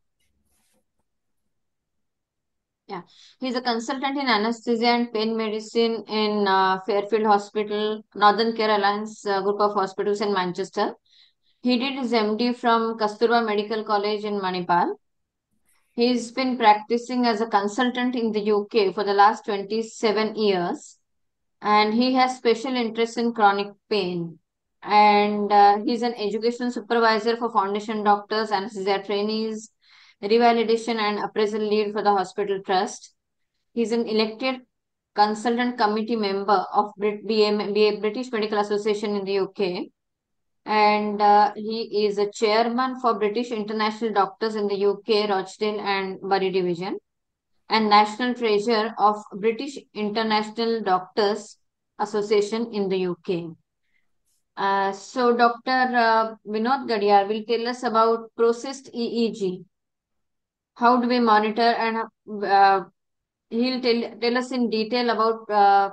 Yeah, he's a consultant in anesthesia and pain medicine in uh, Fairfield Hospital, Northern Care Alliance uh, group of hospitals in Manchester. He did his MD from Kasturba Medical College in Manipal. He's been practicing as a consultant in the UK for the last 27 years and he has special interest in chronic pain. And uh, he's an education supervisor for foundation doctors, anesthesia trainees, revalidation and appraisal lead for the hospital trust. He's an elected consultant committee member of British Medical Association in the UK. And uh, he is a chairman for British International Doctors in the UK, Rochdale and Bury Division and National Treasurer of British International Doctors Association in the UK. Uh, so Dr. Uh, Vinod Gadiyar will tell us about processed EEG. How do we monitor and uh, he'll tell, tell us in detail about uh,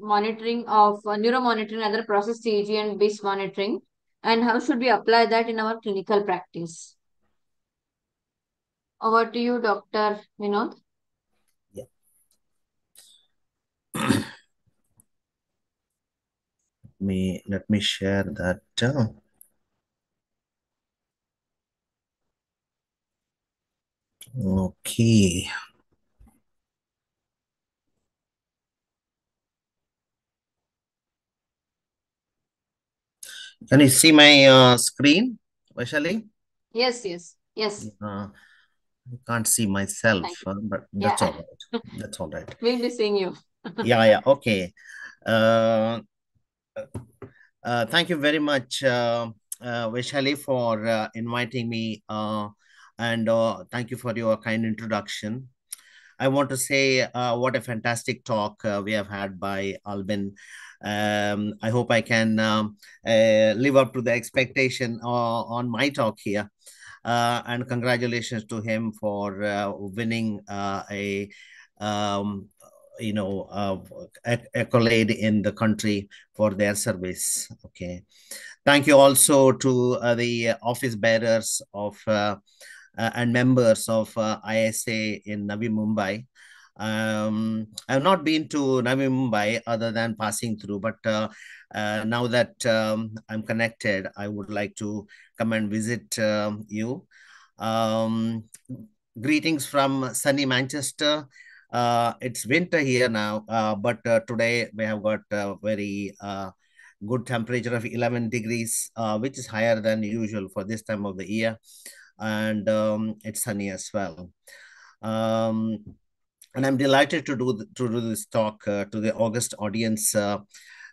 monitoring of uh, neuromonitoring, other processed EEG and BIS monitoring, and how should we apply that in our clinical practice. Over to you, Dr. Vinod. Me let me share that. Uh, okay. Can you see my uh, screen, Vaishali? Yes, yes, yes. Uh, I can't see myself, uh, but that's Yeah. all right. That's all right. We'll be seeing you. Yeah, yeah, okay. Uh, uh, thank you very much, uh, uh, for uh, inviting me, uh, and uh, thank you for your kind introduction. I want to say what a fantastic talk we have had by Albin. Um, I hope I can um, live up to the expectation on my talk here. And congratulations to him for winning a um, you know uh, accolade in the country for their service. Okay, thank you also to uh, the office bearers of uh, uh, and members of uh, ISA in Navi Mumbai. Um, I've not been to Navi Mumbai other than passing through, but uh, now that um, I'm connected, I would like to come and visit um, you. Um, greetings from sunny Manchester. Uh, it's winter here now, uh, but uh, today we have got a very uh, good temperature of 11 degrees, uh, which is higher than usual for this time of the year. And um, it's sunny as well. Um, and I'm delighted to do, to do this talk uh, to the August audience. Uh,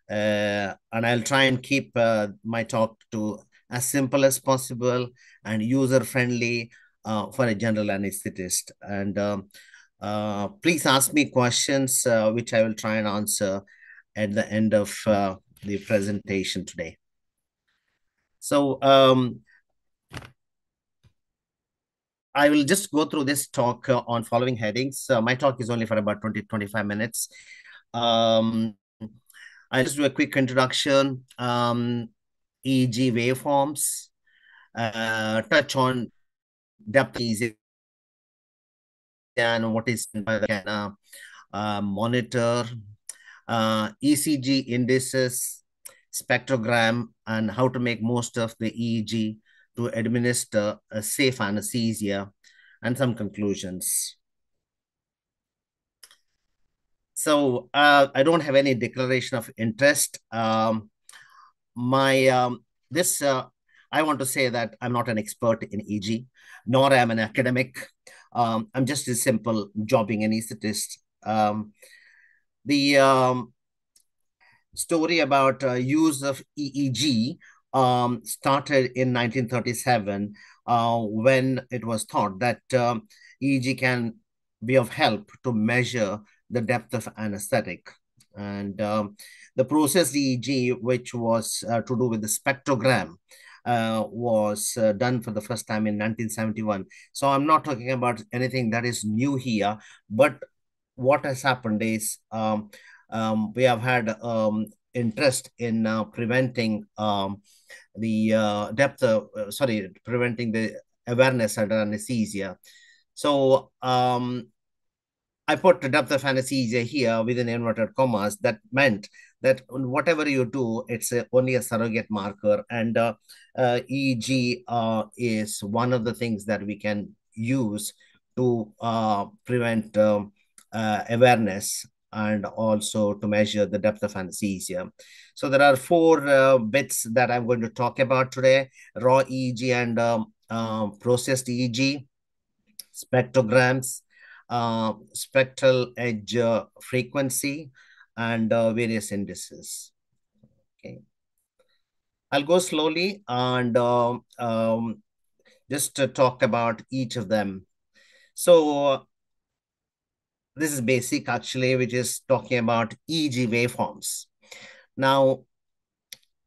uh, and I'll try and keep uh, my talk to as simple as possible and user friendly uh, for a general anesthetist. And um, uh, please ask me questions, uh, which I will try and answer at the end of uh, the presentation today. So um, I will just go through this talk uh, on following headings. Uh, my talk is only for about 20, 25 minutes. Um, I'll just do a quick introduction, um, EEG waveforms, uh, touch on depth EEG and what is by uh, uh, monitor, uh, EEG indices, spectrogram, and how to make most of the EEG to administer a safe anesthesia, and some conclusions. So uh, I don't have any declaration of interest. Um, my um, this uh, I want to say that I'm not an expert in EG, nor am an academic. Um, I'm just a simple jobbing anesthetist. Um, the um, story about uh, use of EEG um, started in 1937 uh, when it was thought that um, EEG can be of help to measure the depth of anesthetic. And um, the process EEG, which was uh, to do with the spectrogram, uh, was uh, done for the first time in 1971. So I'm not talking about anything that is new here, but what has happened is um, um, we have had um, interest in uh, preventing um, the uh, depth of, uh, sorry, preventing the awareness under anesthesia. So um, I put the depth of anesthesia here within inverted commas. That meant that whatever you do, it's a, only a surrogate marker. And uh, uh, EEG uh, is one of the things that we can use to uh, prevent um, uh, awareness and also to measure the depth of anesthesia. So there are four uh, bits that I'm going to talk about today, raw EEG and um, processed EEG, spectrograms, spectral edge frequency, and uh, various indices. Okay. I'll go slowly and um, um, just to talk about each of them. So this is basic actually, which is talking about EEG waveforms. Now,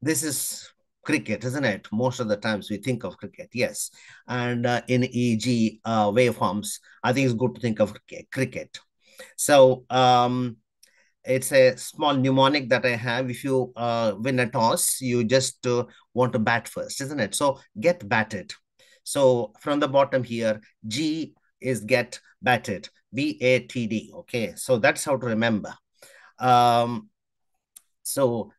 this is cricket, isn't it? Most of the times we think of cricket, yes. And uh, in EEG uh, waveforms, I think it's good to think of cricket. So um, it's a small mnemonic that I have. If you uh, win a toss, you just uh, want to bat first, isn't it? So get batted. So from the bottom here, G is get batted, B A T D. Okay, so that's how to remember. Um, so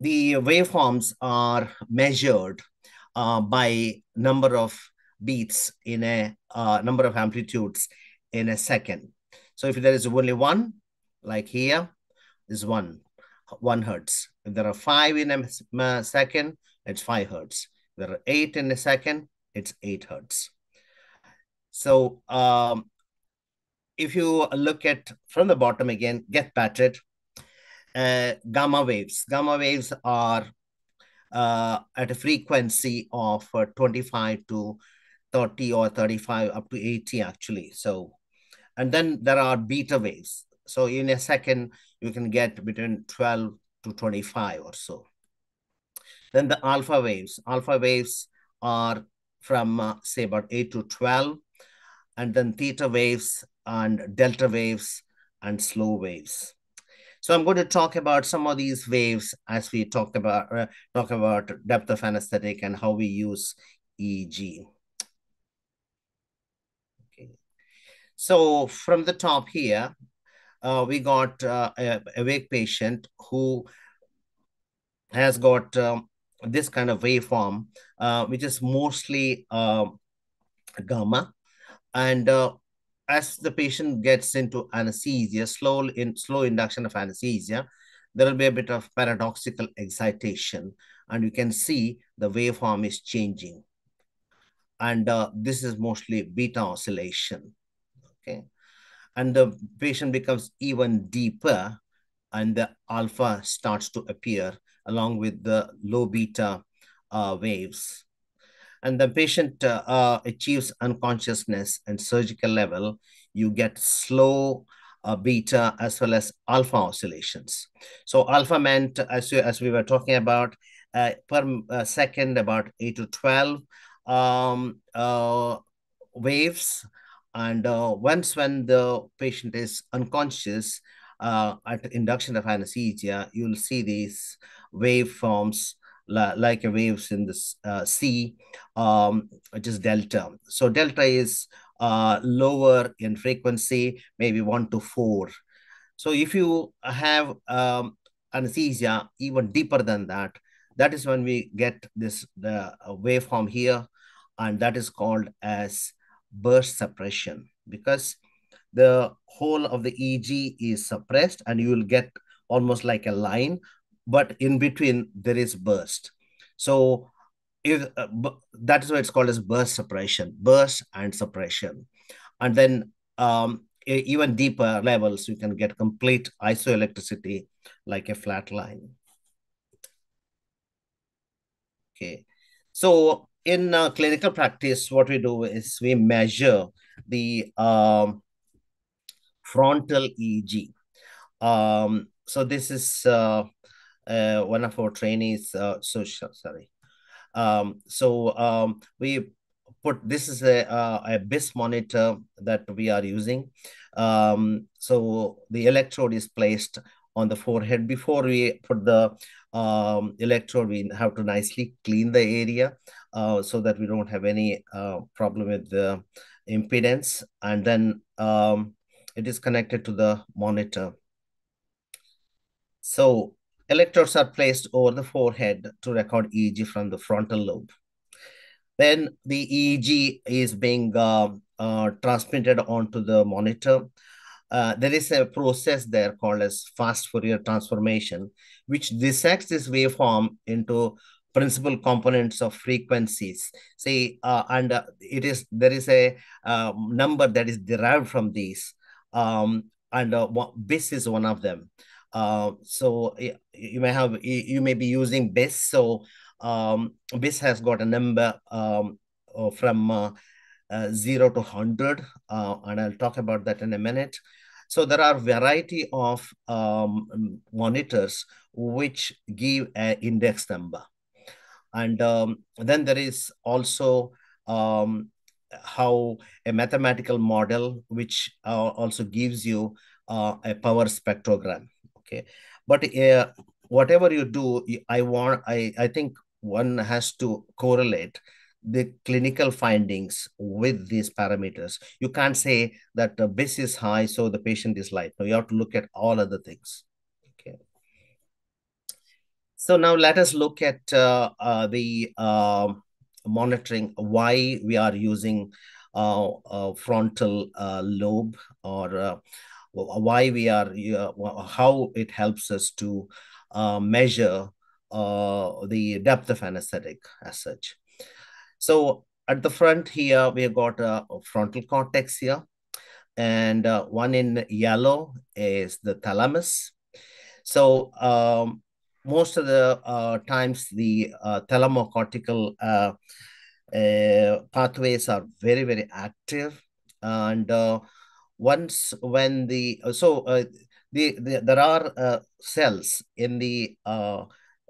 the waveforms are measured uh, by number of beats in a uh, number of amplitudes in a second. So if there is only one, like here, is one, one hertz. If there are five in a second, it's five hertz. If there are eight in a second, it's eight hertz. So um, if you look at from the bottom again, get batted, uh, gamma waves. Gamma waves are uh, at a frequency of uh, 25 to 30 or 35 up to 80 actually. So, and then there are beta waves. So in a second, you can get between 12 to 25 or so. Then the alpha waves. Alpha waves are from uh, say about 8 to 12. And then theta waves and delta waves and slow waves. So I'm going to talk about some of these waves as we talk about uh, talk about depth of anesthetic and how we use EEG. Okay. So from the top here, uh, we got uh, a awake patient who has got um, this kind of waveform, uh, which is mostly um, gamma. And uh, as the patient gets into anesthesia, slow in slow induction of anesthesia, there will be a bit of paradoxical excitation, and you can see the waveform is changing. And uh, this is mostly beta oscillation. Okay, and the patient becomes even deeper, and the alpha starts to appear along with the low beta uh, waves and the patient uh, uh, achieves unconsciousness and surgical level, you get slow uh, beta as well as alpha oscillations. So alpha meant, as, as we were talking about, uh, per uh, second about 8 to 12 um, uh, waves. And once when the patient is unconscious at induction of anesthesia, you'll see these waveforms like waves in the uh, sea, um, which is delta. So delta is uh, lower in frequency, maybe one to four. So if you have um, anesthesia even deeper than that, that is when we get this the waveform here, and that is called as burst suppression because the whole of the EEG is suppressed and you will get almost like a line but in between there is burst. So if uh, that is why it's called as burst suppression, burst and suppression. And then um, even deeper levels, you can get complete isoelectricity like a flat line. Okay. So in uh, clinical practice, what we do is we measure the um, frontal EEG. Um, so this is uh, uh, one of our trainees. Uh, so sorry. Um, so um, we put this is a uh, a BIS monitor that we are using. Um, so the electrode is placed on the forehead before we put the um, electrode. We have to nicely clean the area uh, so that we don't have any uh, problem with the impedance, and then um, it is connected to the monitor. So Electrodes are placed over the forehead to record EEG from the frontal lobe. Then the EEG is being uh, uh, transmitted onto the monitor. Uh, there is a process there called as fast Fourier transformation, which dissects this waveform into principal components of frequencies. Say, uh, and uh, it is there is a uh, number that is derived from these, um, and uh, BIS is one of them. Uh, so you may have you may be using BIS. So um, BIS has got a number um, from uh, uh, zero to hundred, uh, and I'll talk about that in a minute. So there are variety of um, monitors which give an index number. And um, then there is also um, how a mathematical model which uh, also gives you uh, a power spectrogram. Okay, but uh, whatever you do, I want I I think one has to correlate the clinical findings with these parameters. You can't say that the BIS is high, so the patient is light. No, you have to look at all other things. Okay. So now let us look at uh, uh, the uh, monitoring, why we are using uh, uh, frontal uh, lobe or why we are, how it helps us to measure the depth of anesthetic as such. So at the front here, we have got a frontal cortex here. And uh, one in yellow is the thalamus. So um, most of the uh, times, the uh, thalamocortical uh, uh, pathways are very, very active. And uh, once when the, so the, the, there are cells in the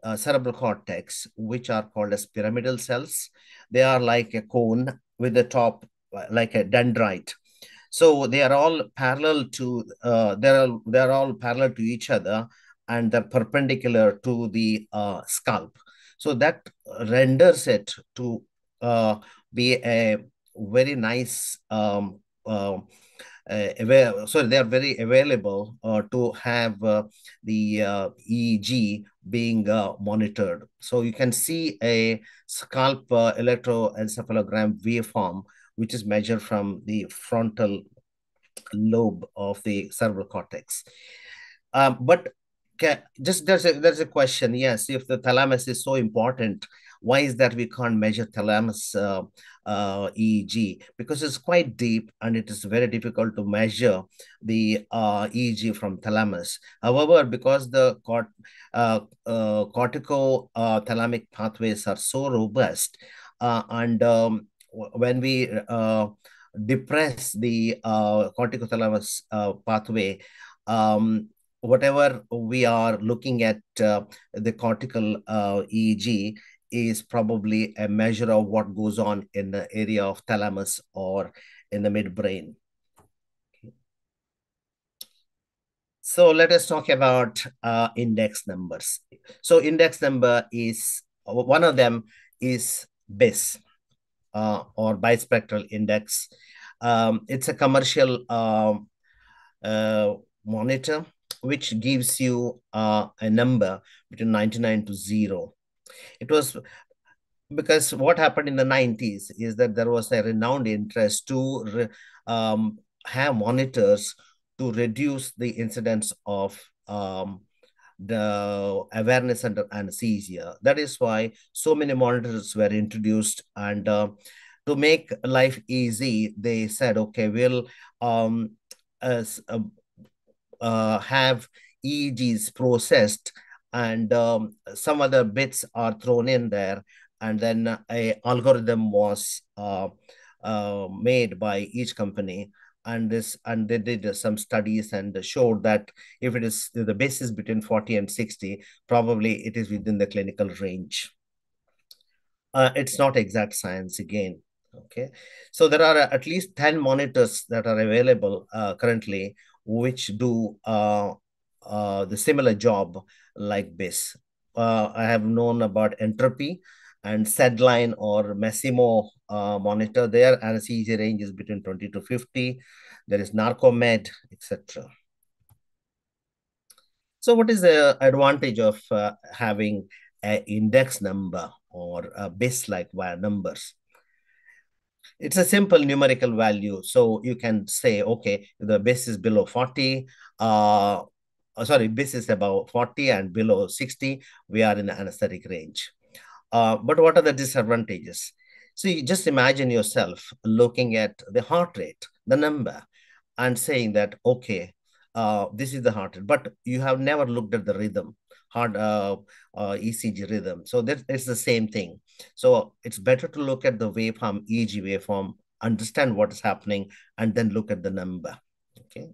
uh, cerebral cortex, which are called as pyramidal cells. They are like a cone with the top uh, like a dendrite. So they are all parallel to uh, they're they're all parallel to each other and they're perpendicular to the uh, scalp. So that renders it to uh, be a very nice um, uh, sorry, they are very available uh, to have uh, the uh, EEG being uh, monitored. So you can see a scalp uh, electroencephalogram waveform, which is measured from the frontal lobe of the cerebral cortex. Um, but can, just there's a there's a question. Yes, if the thalamus is so important, why is that we can't measure thalamus uh, uh, EEG? Because it's quite deep and it is very difficult to measure the uh, EEG from thalamus. However, because the cort uh, uh, cortico-thalamic uh, pathways are so robust and um, when we depress the uh, corticothalamus pathway, um, whatever we are looking at uh, the cortical uh, EEG is probably a measure of what goes on in the area of thalamus or in the midbrain. Okay. So let us talk about uh, index numbers. So index number is, one of them is BIS uh, or bispectral index. Um, it's a commercial um, uh, monitor which gives you uh, a number between 99 to 0. It was because what happened in the 90s is that there was a renowned interest to um, have monitors to reduce the incidence of um, the awareness under anesthesia. That is why so many monitors were introduced. And uh, to make life easy, they said, okay, we'll um, as, uh, uh, have EEGs processed and um, some other bits are thrown in there. And then a algorithm was uh, uh, made by each company. And this and they did some studies and showed that if it is the basis between 40 and 60 probably it is within the clinical range. Uh, it's not exact science again okay? So there are at least 10 monitors that are available uh, currently which do the similar job like this. Uh, I have known about Entropy and SedLine or Masimo uh, monitor. Their anesthesia range is between 20 to 50. There is Narcomed, etc. So what is the advantage of uh, having an index number or a BIS-like wire numbers? It's a simple numerical value. So you can say, okay, the base is below 40, uh, oh, sorry, BIS is about 40 and below 60, we are in the anesthetic range. Uh, but what are the disadvantages? So you just imagine yourself looking at the heart rate, the number, and saying that, okay, uh, this is the heart rate, but you have never looked at the rhythm, heart uh, uh, ECG rhythm. So that it's the same thing. So it's better to look at the waveform, EEG waveform, understand what is happening, and then look at the number. Okay.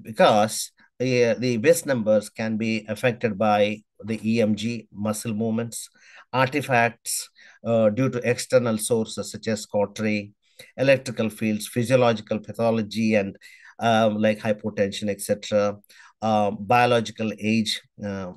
because the, the base numbers can be affected by the EMG muscle movements, artifacts uh, due to external sources such as cautery, electrical fields, physiological pathology, and um, like hypotension, etc., uh, biological age. Uh,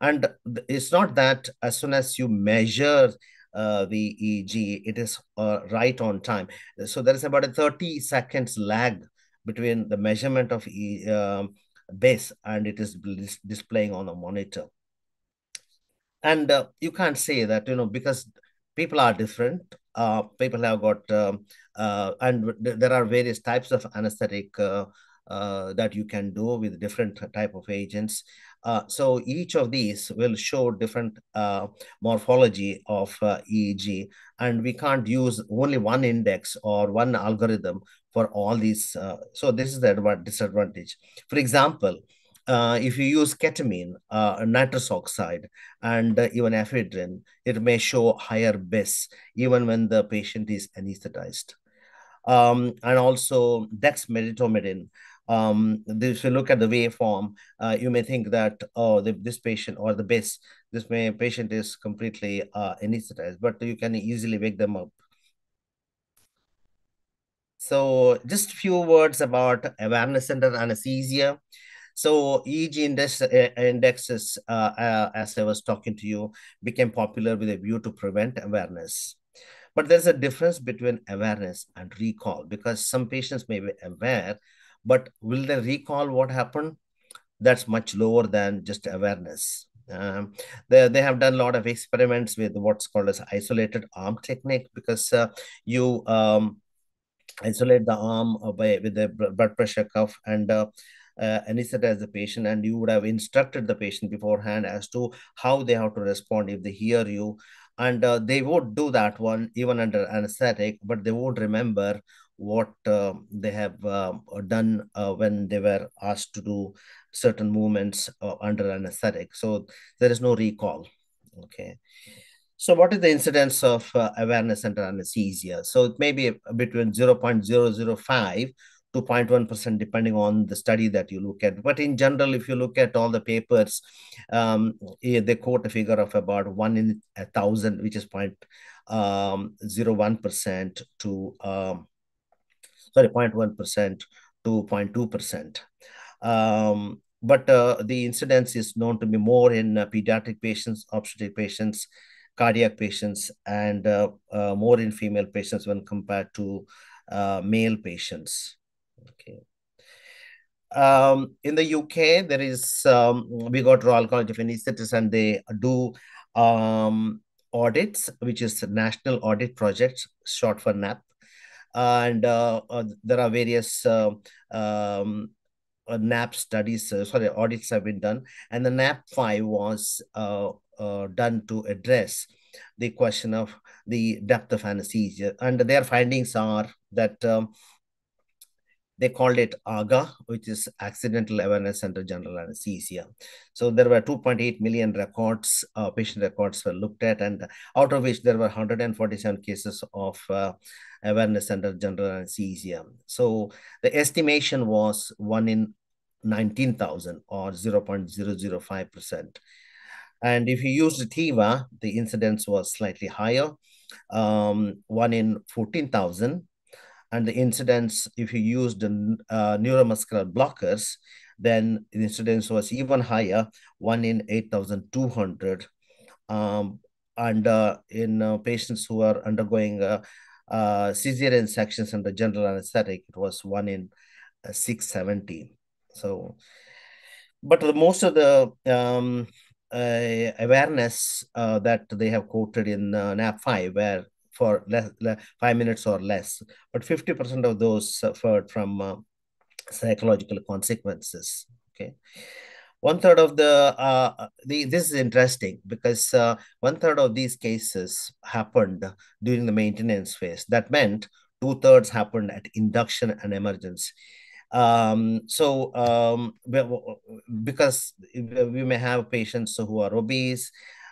and it's not that as soon as you measure uh, the EEG, it is uh, right on time. So there is about a 30 seconds lag between the measurement of e, um, base and it is dis displaying on the monitor. And uh, you can't say that, you know, because people are different. Uh, people have got, um, uh, and there are various types of anesthetic uh, uh, that you can do with different type of agents. Uh, so each of these will show different morphology of EEG, and we can't use only one index or one algorithm for all these. Uh, so this is the disadvantage. For example, uh, if you use ketamine, uh, nitrous oxide, and uh, even ephedrine, it may show higher BIS even when the patient is anesthetized. Um, and also dexmedetomidine. Um, if you look at the waveform, uh, you may think that, oh, the, this patient or the BIS, this may, patient is completely uh, anesthetized, but you can easily wake them up. So just a few words about awareness center anesthesia. So EEG index, uh, indexes, uh, uh, as I was talking to you, became popular with a view to prevent awareness. But there's a difference between awareness and recall because some patients may be aware, but will they recall what happened? That's much lower than just awareness. Um, they, they have done a lot of experiments with what's called as isolated arm technique because uh, you um, isolate the arm by with the blood pressure cuff and uh, uh, anesthetize the patient. And you would have instructed the patient beforehand as to how they have to respond if they hear you. And uh, they would do that one even under anesthetic but they won't remember what uh, they have um, done uh, when they were asked to do certain movements uh, under anesthetic. So there is no recall. Okay so what is the incidence of uh, awareness under anesthesia so it may be between 0.005 to 0.1% depending on the study that you look at. But in general, if you look at all the papers, um, they quote a figure of about one in a thousand, which is 0.01% to, um, sorry, 0.1% to 0.2%. Um, but uh, the incidence is known to be more in uh, pediatric patients, obstetric patients, cardiac patients, and uh, uh more in female patients when compared to uh, male patients. Okay. Um, in the UK, there is um, we got Royal College of Anaesthetists, and they do um, audits, which is National Audit Project, short for NAP. And uh, uh, there are various uh, um, NAP studies, sorry, audits have been done. And the NAP 5 was done to address the question of the depth of anesthesia. And their findings are that um, they called it AGA, which is Accidental Awareness Under General Anesthesia. So there were 2.8 million records, uh, patient records were looked at, and out of which there were 147 cases of uh, awareness under general anesthesia. So the estimation was one in 19,000 or 0.005%. And if you use the TIVA, the incidence was slightly higher, um, one in 14,000 and the incidence, if you used uh, neuromuscular blockers, then the incidence was even higher, one in 8,200. Um, and uh, in uh, patients who are undergoing uh, uh, cesarean sections under general anesthetic, it was one in uh, 670. So, but the, most of the um, awareness that they have quoted in NAP5 where for less, less, five minutes or less. But 50% of those suffered from uh, psychological consequences. Okay. One third of the, uh, the this is interesting because uh, one third of these cases happened during the maintenance phase. That meant two thirds happened at induction and emergence. Um, so um, because we may have patients who are obese,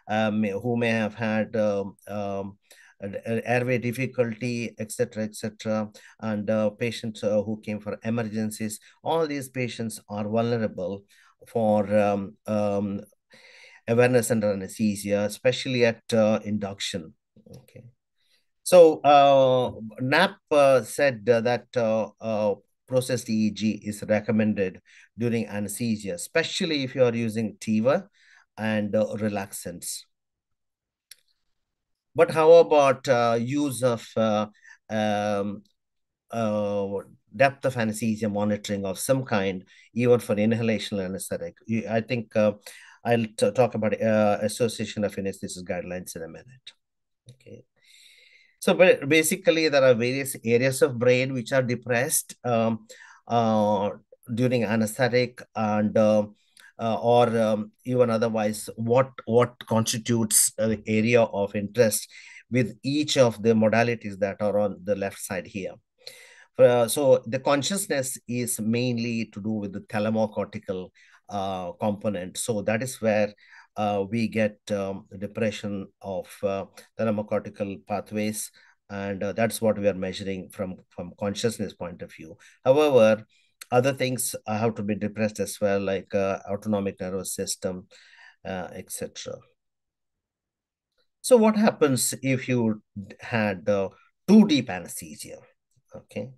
um, who may have had um, um airway difficulty, etc., etc., and uh, patients uh, who came for emergencies. All these patients are vulnerable for um, awareness under anesthesia, especially at uh, induction. Okay. So uh, NAP uh, said that uh, processed EEG is recommended during anesthesia, especially if you are using TIVA and relaxants. But how about uh, use of uh, um, uh, depth of anesthesia monitoring of some kind, even for inhalation anesthetic? I think I'll talk about Association of Anesthesia Guidelines in a minute. Okay. So basically, there are various areas of brain which are depressed um, uh, during anesthetic and uh, uh, or um, even otherwise what what constitutes the area of interest with each of the modalities that are on the left side here. Uh, so the consciousness is mainly to do with the thalamocortical uh, component. So that is where uh, we get um, depression of uh, thalamocortical pathways and uh, that's what we are measuring from from consciousness point of view however other things have to be depressed as well, like uh, autonomic nervous system, uh, etc. So what happens if you had uh, too deep anesthesia? Okay.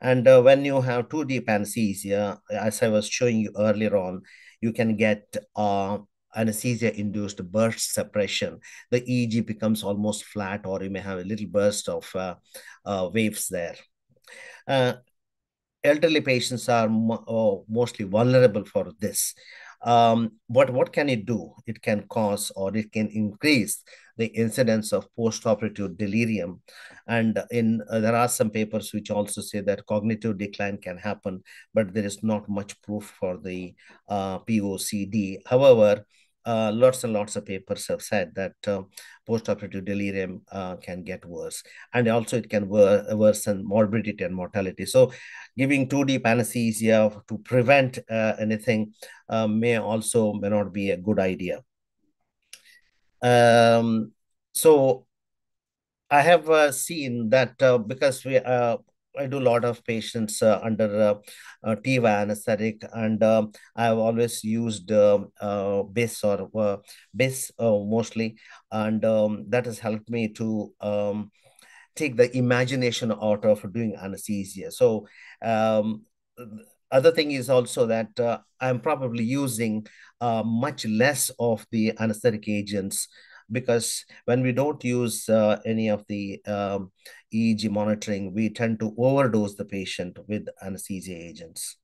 And uh, when you have too deep anesthesia, as I was showing you earlier on, you can get uh, anesthesia-induced burst suppression. The EEG becomes almost flat, or you may have a little burst of uh, uh, waves there. Uh, elderly patients are mo oh, mostly vulnerable for this. Um, but what can it do? It can cause or it can increase the incidence of postoperative delirium. And in uh, there are some papers which also say that cognitive decline can happen, but there is not much proof for the uh, POCD. However, uh, lots and lots of papers have said that uh, postoperative delirium uh, can get worse. And also it can wor worsen morbidity and mortality. So giving too deep anesthesia to prevent uh, anything uh, may also may not be a good idea. Um, so I have uh, seen that because we I do a lot of patients uh, under uh, uh, TIVA anesthetic, and um, I've always used um, uh, BIS or uh, uh, mostly, and um, that has helped me to um, take the imagination out of doing anesthesia. So um, other thing is also that uh, I'm probably using much less of the anesthetic agents because when we don't use uh, any of the um, EEG monitoring, we tend to overdose the patient with anesthesia agents.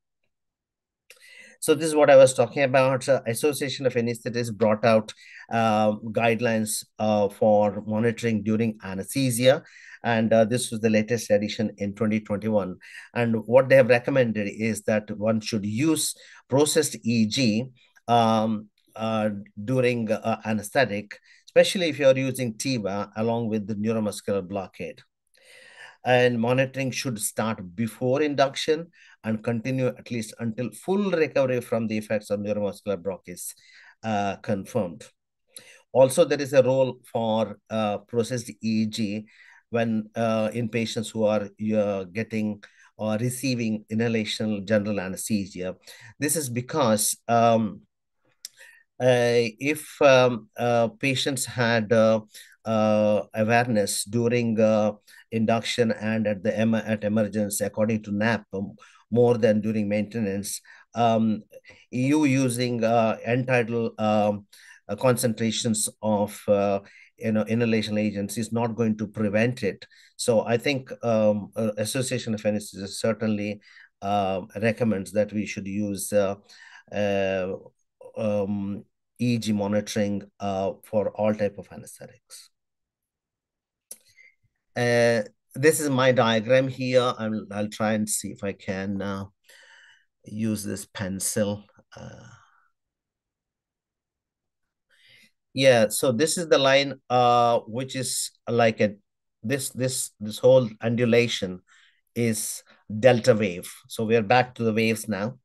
So this is what I was talking about. Uh, Association of Anesthetists brought out uh, guidelines uh, for monitoring during anesthesia. And uh, this was the latest edition in 2021. And what they have recommended is that one should use processed EEG um, uh, during uh, anesthetic especially if you're using TIVA along with the neuromuscular blockade. And monitoring should start before induction and continue at least until full recovery from the effects of neuromuscular blockade is uh, confirmed. Also, there is a role for uh, processed EEG when uh, in patients who are uh, getting or receiving inhalation general anesthesia. This is because um, if um, uh, patients had uh, awareness during induction and at the em at emergency, according to NAP, um, more than during maintenance, um, you using end-tidal um, concentrations of you know inhalation agents is not going to prevent it. So i think um, association of anesthesiologists certainly uh, recommends that we should use uh, uh, um, EEG monitoring uh, for all type of anesthetics. Uh, this is my diagram here. I'll, I'll try and see if I can uh, use this pencil. Uh, yeah, so this is the line uh, which is like a this this this whole undulation is delta wave. So we're back to the waves now.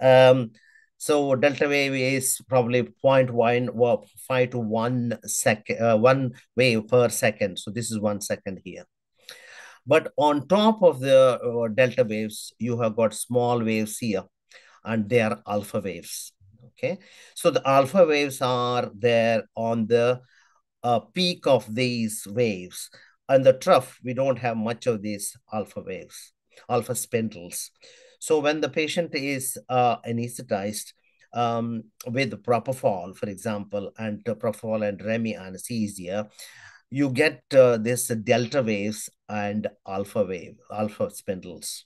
Um, So delta wave is probably 0.1 well, 5 to 1 second, uh, 1 wave per second. So this is 1 second here. But on top of the uh, delta waves, you have got small waves here, and they are alpha waves. Okay, so the alpha waves are there on the uh, peak of these waves. And the trough, we don't have much of these alpha waves, alpha spindles. So when the patient is uh, anesthetized um, with propofol, for example, and propofol and Remi anesthesia, you get uh, this delta waves and alpha wave, alpha spindles.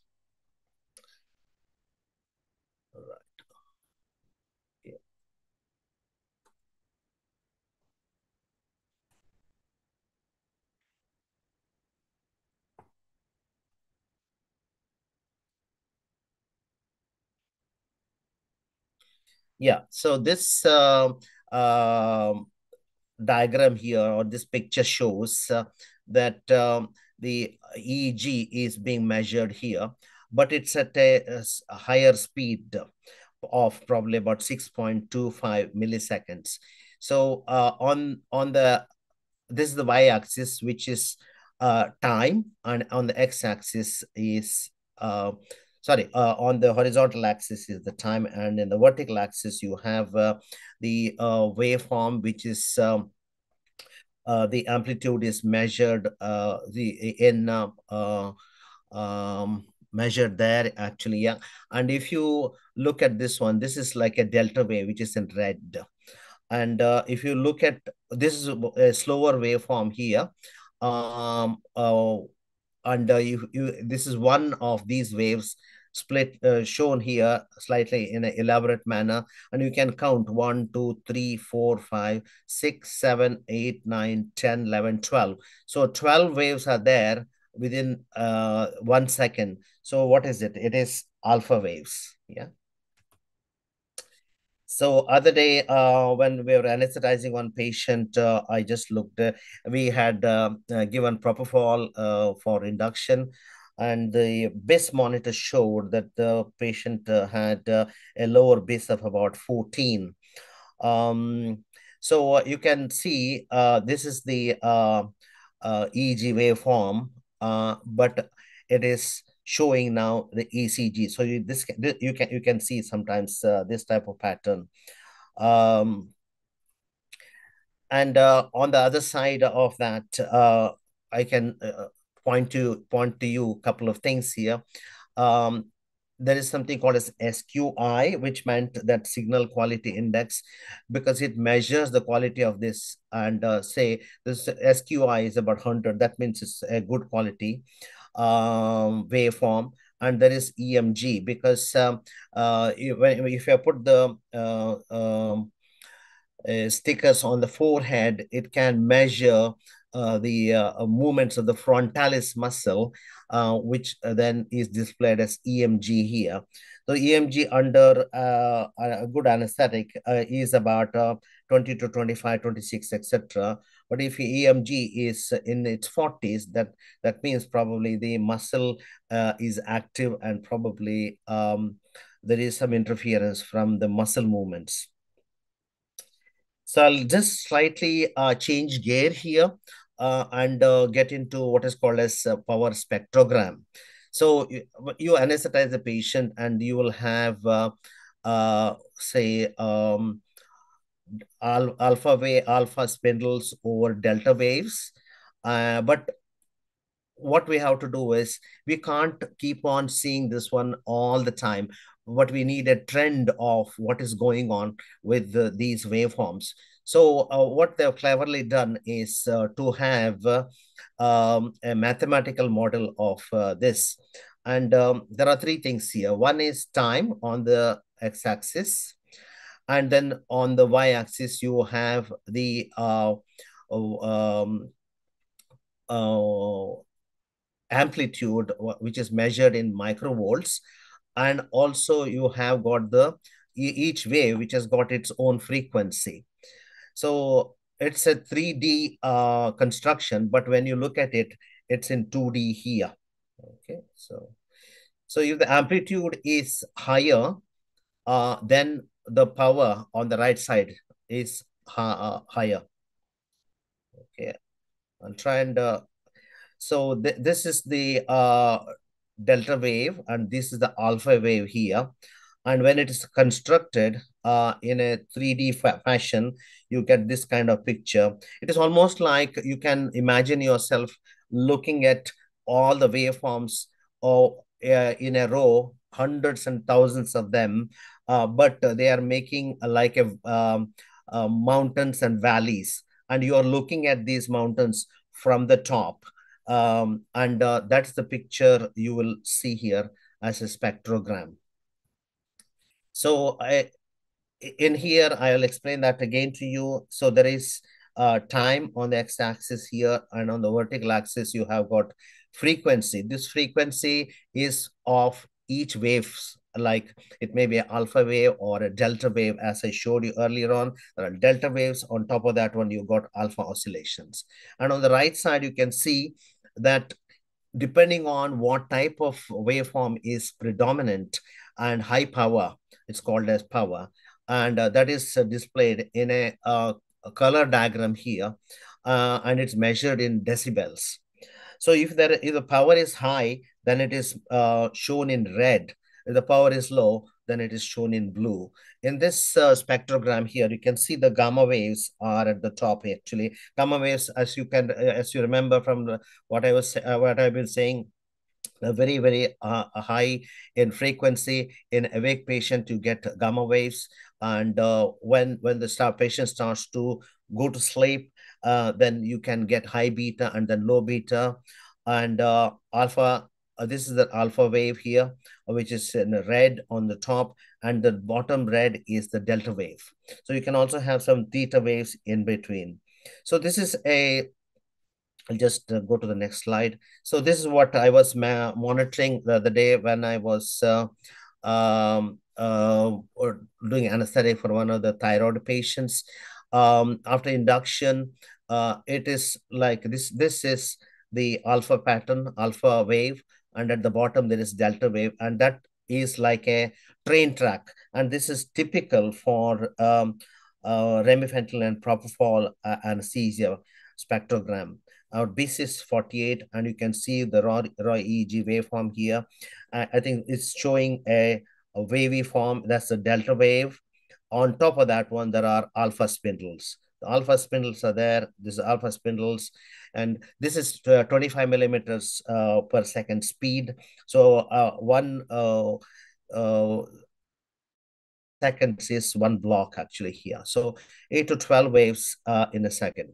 Yeah, so this uh, uh, diagram here or this picture shows uh, that um, the EEG is being measured here, but it's at a, a higher speed of probably about 6.25 milliseconds. So uh, on on the this is the y-axis, which is uh, time, and on the x-axis is uh, sorry, uh, on the horizontal axis is the time, and in the vertical axis you have uh, the uh, waveform, which is um, uh, the amplitude is measured uh, the in uh, um, measured there actually, yeah. And if you look at this one, this is like a delta wave, which is in red. And if you look at this is a slower waveform here, um, and uh, you, you this is one of these waves split uh, shown here slightly in an elaborate manner and you can count 1 2 3 4 5 6 7 8 9 10 11 12 so 12 waves are there within uh, one second. So what is it? It is alpha waves yeah? So other day uh, when we were anesthetizing one patient, uh, I just looked, uh, we had uh, uh, given propofol uh, for induction and the BIS monitor showed that the patient had a lower base of about 14. Um, so you can see this is the EEG waveform, but it is showing now the ECG. So you this you can you can see sometimes uh, this type of pattern. Um, and uh, on the other side of that, uh, I can uh, point to point to you a couple of things here. Um, there is something called as SQI, which meant that signal quality index, because it measures the quality of this and uh, say this SQI is about 100. That means it's a good quality um, waveform and there is EMG because um, uh, when, if you put the uh, um, uh, stickers on the forehead, it can measure uh, the uh, movements of the frontalis muscle, uh, which then is displayed as EMG here. So EMG under a good anesthetic is about 20 to 25, 26, etc. But if EMG is in its 40s, that, that means probably the muscle uh, is active and probably um, there is some interference from the muscle movements. So I'll just slightly uh, change gear here uh, and uh, get into what is called as power spectrogram. So you, you anesthetize the patient and you will have, uh, uh, say, um, al alpha wave, alpha spindles over delta waves. Uh, but what we have to do is we can't keep on seeing this one all the time. But we need a trend of what is going on with the, these waveforms. So uh, what they've cleverly done is uh, to have uh, um, a mathematical model of uh, this. And um, there are three things here. One is time on the x-axis. And then on the y-axis, you have the uh, um, uh, amplitude, which is measured in microvolts. And also you have got the each wave, which has got its own frequency. So it's a 3D uh, construction, but when you look at it, it's in 2D here. Okay, so so if the amplitude is higher, uh, then the power on the right side is uh, higher. Okay, I'll try and uh, so th this is the uh, delta wave and this is the alpha wave here. And when it is constructed uh, in a 3D fa fashion, you get this kind of picture. It is almost like you can imagine yourself looking at all the waveforms or uh, in a row, hundreds and thousands of them, uh, but they are making like a um, uh, mountains and valleys, and you are looking at these mountains from the top. Um, and uh, that's the picture you will see here as a spectrogram. So I, in here, I'll explain that again to you. So there is uh, time on the x-axis here, and on the vertical axis, you have got frequency. This frequency is of each waves like it may be an alpha wave or a delta wave as i showed you earlier on there are delta waves on top of that one you got alpha oscillations and on the right side you can see that depending on what type of waveform is predominant and high power it's called as power and uh, that is uh, displayed in a, a, color diagram here uh, and it's measured in decibels. So if there if the power is high then it is uh, shown in red. If the power is low, then it is shown in blue. In this uh, spectrogram here, you can see the gamma waves are at the top actually. Gamma waves, as you can, as you remember from what I was, uh, what I've been saying, very, very uh, high in frequency in awake patient, you get gamma waves. And uh, when, when the patient starts to go to sleep, uh, then you can get high beta and then low beta. And uh, alpha uh, this is the alpha wave here, uh, which is in red on the top, and the bottom red is the delta wave. So you can also have some theta waves in between. So this is a, I'll just uh, go to the next slide. So this is what I was monitoring the, the day when I was uh, um, uh, or doing anesthetic for one of the thyroid patients. Um, after induction, uh, it is like this, this is the alpha pattern, alpha wave, and at the bottom there is delta wave and that is like a train track and this is typical for um, uh, remifentanil and propofol uh, anesthesia spectrogram. Our BIS is 48 and you can see the raw, raw EEG waveform here. Uh, I think it's showing a, a wavy form, that's the delta wave. On top of that one, there are alpha spindles. The alpha spindles are there. This is alpha spindles and this is uh, 25 millimeters uh, per second speed. So uh, one uh, uh, seconds is one block actually here. So 8 to 12 waves uh, in a second.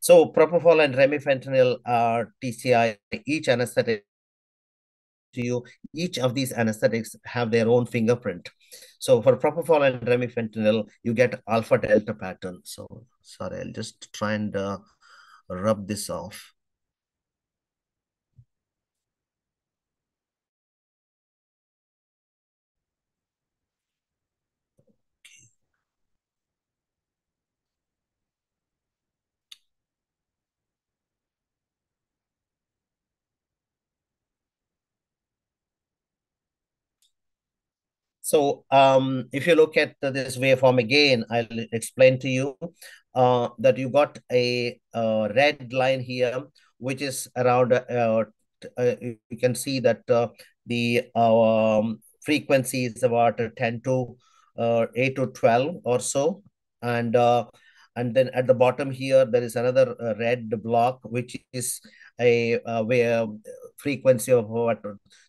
So propofol and remifentanil are TCI, each anesthetic you, each of these anesthetics have their own fingerprint. So for propofol and remifentanil, you get alpha delta pattern. So sorry, I'll just try and uh, rub this off. So um, if you look at this waveform again, I'll explain to you uh, that you got a, a, red line here, which is around, uh, uh, you can see that uh, the um, frequency is about 10 to uh, 8 to 12 or so. And uh, and then at the bottom here, there is another red block, which is a, where frequency of what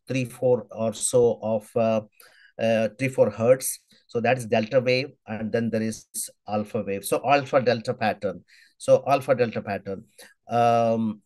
three, four or so of uh, 3 4 hertz. So that's delta wave and then there is alpha wave. So alpha delta pattern. So alpha delta pattern. Um,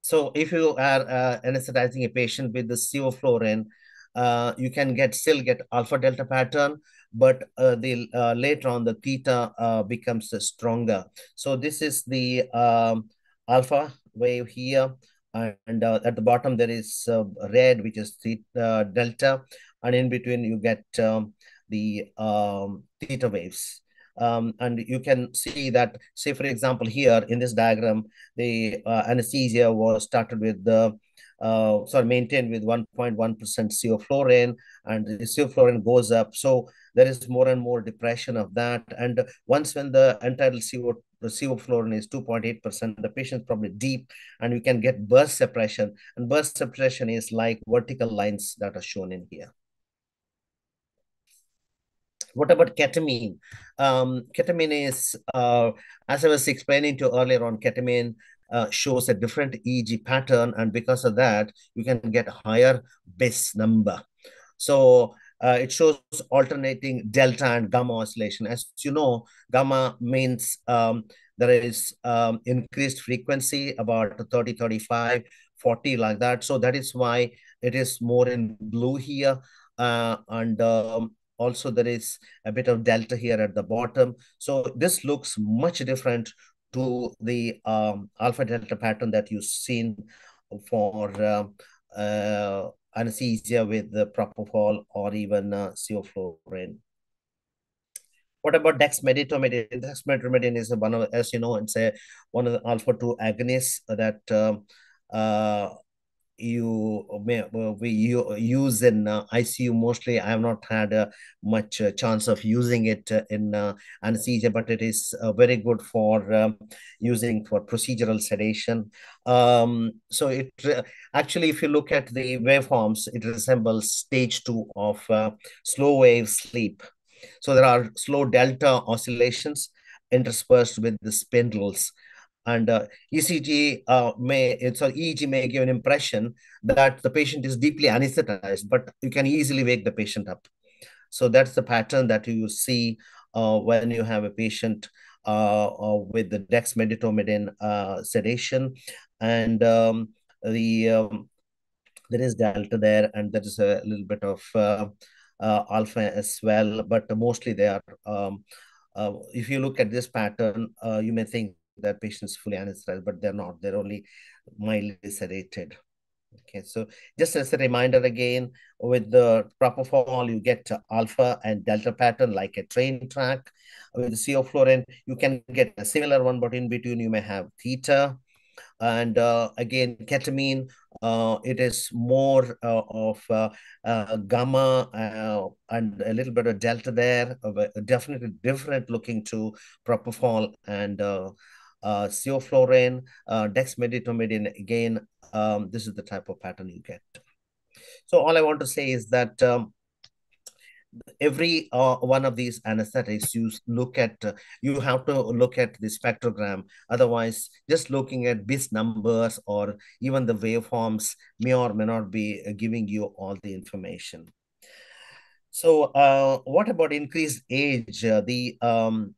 so if you are uh, anesthetizing a patient with the sevoflurane uh, you can get still get alpha delta pattern but uh, the uh, later on the theta uh, becomes stronger. So this is the um, alpha wave here and uh, at the bottom there is uh, red which is the uh, delta and in between you get um, the um, theta waves um, and you can see that say for example here in this diagram the uh, anesthesia was started with the uh, sorry, maintained with 1.1% sevoflurane, and the sevoflurane goes up. So there is more and more depression of that. And once when the end-tidal CO, sevoflurane is 2.8%, the patient is probably deep, and you can get burst suppression. And burst suppression is like vertical lines that are shown in here. What about ketamine? Um, ketamine is, uh, as I was explaining to earlier on, ketamine uh, shows a different EEG pattern, and because of that, you can get a higher BIS number. So uh, it shows alternating delta and gamma oscillation. As you know, gamma means um, there is um, increased frequency about 30, 35, 40 like that. So that is why it is more in blue here. Uh, and um, also there is a bit of delta here at the bottom. So this looks much different to the um, alpha delta pattern that you've seen for uh, uh, anesthesia with the propofol or even uh, sevoflurane. What about dexmedetomidine? Dexmedetomidine is one of, as you know, it's a one of the alpha two agonists that um, uh, you may we use in uh, ICU mostly. I have not had uh, much uh, chance of using it uh, in uh, anesthesia, but it is uh, very good for um, using for procedural sedation. Um, so it actually, if you look at the waveforms, it resembles stage two of slow wave sleep. So there are slow delta oscillations interspersed with the spindles and uh, ECG uh, may so EEG may give an impression that the patient is deeply anesthetized, but you can easily wake the patient up. So that's the pattern that you see uh, when you have a patient uh, uh, with the dexmedetomidine uh, sedation, and um, the um, there is delta there, and there is a little bit of alpha as well, but mostly they are. Um, if you look at this pattern, you may think that patients fully anesthetized, but they're not. They're only mildly sedated. Okay, so just as a reminder again, with the propofol, you get alpha and delta pattern like a train track. With the sevoflurane, you can get a similar one, but in between you may have theta. And uh, again, ketamine, uh, it is more uh, of uh, uh, gamma uh, and a little bit of delta there, definitely different looking to propofol and uh, sevoflurane, uh, dexmedetomidine, again, um, this is the type of pattern you get. So all I want to say is that um, every uh, one of these anesthetics you look at uh, you have to look at the spectrogram. Otherwise just looking at BIS numbers or even the waveforms may or may not be uh, giving you all the information. So uh, what about increased age? Uh, the um,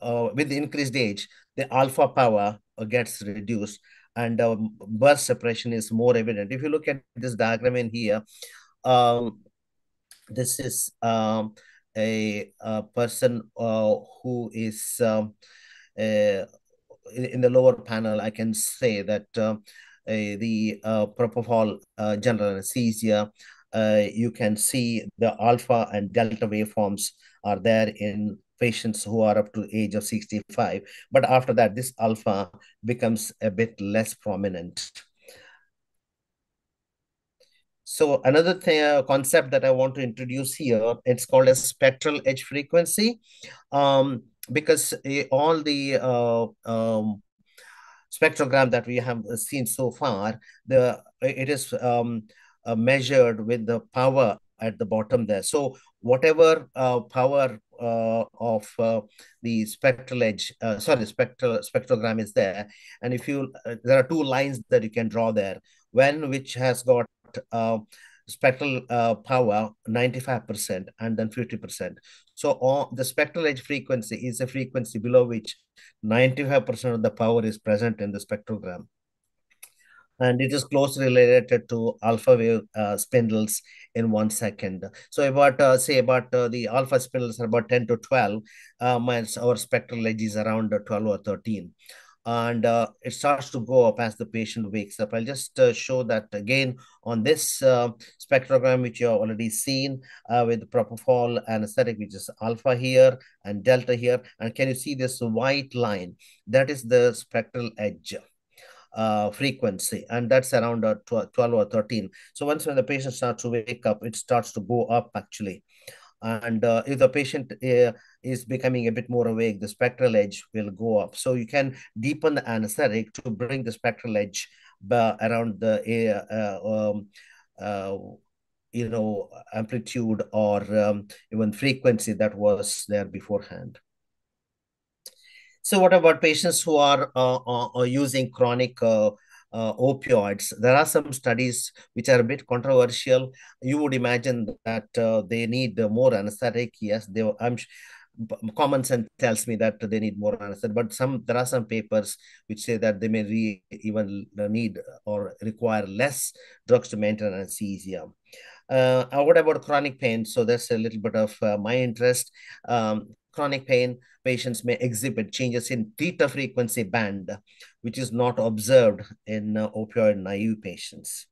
uh, with increased age the alpha power uh, gets reduced and um, burst suppression is more evident. If you look at this diagram in here, um, this is um, a, a, person uh, who is um, uh, in the lower panel. I can say that uh, the uh, propofol uh, general anesthesia, uh, you can see the alpha and delta waveforms are there in patients who are up to age of 65. But after that, this alpha becomes a bit less prominent. So another thing, uh, concept that I want to introduce here, it's called a spectral edge frequency, um, because uh, all the uh, um, spectrogram that we have seen so far, the it is um, uh, measured with the power at the bottom there. So whatever uh, power of uh, the spectral edge, uh, sorry, spectral spectrogram is there. And if you, uh, there are two lines that you can draw there. One which has got uh, spectral power 95% and then 50%. So the spectral edge frequency is a frequency below which 95% of the power is present in the spectrogram and it is closely related to alpha wave uh, spindles in one second. So about uh, say about uh, the alpha spindles are about 10 to 12, um, our spectral edge is around 12 or 13. And uh, it starts to go up as the patient wakes up. I'll just uh, show that again on this uh, spectrogram, which you have already seen with propofol anesthetic, which is alpha here and delta here. And can you see this white line? That is the spectral edge uh, frequency, and that's around uh, 12, 12 or 13. So once when the patient starts to wake up, it starts to go up actually. And uh, if the patient uh, is becoming a bit more awake, the spectral edge will go up. So you can deepen the anesthetic to bring the spectral edge around the uh, um, uh, you know amplitude or um, even frequency that was there beforehand. So what about patients who are uh, uh, using chronic uh, uh, opioids? There are some studies which are a bit controversial. You would imagine that uh, they need more anesthetic. Yes, they. I'm. Common sense tells me that they need more anesthetic, but some there are some papers which say that they may re, even need or require less drugs to maintain anesthesia. Uh, what about chronic pain? So that's a little bit of uh, my interest. Um, chronic pain patients may exhibit changes in theta frequency band, which is not observed in uh, opioid naive patients.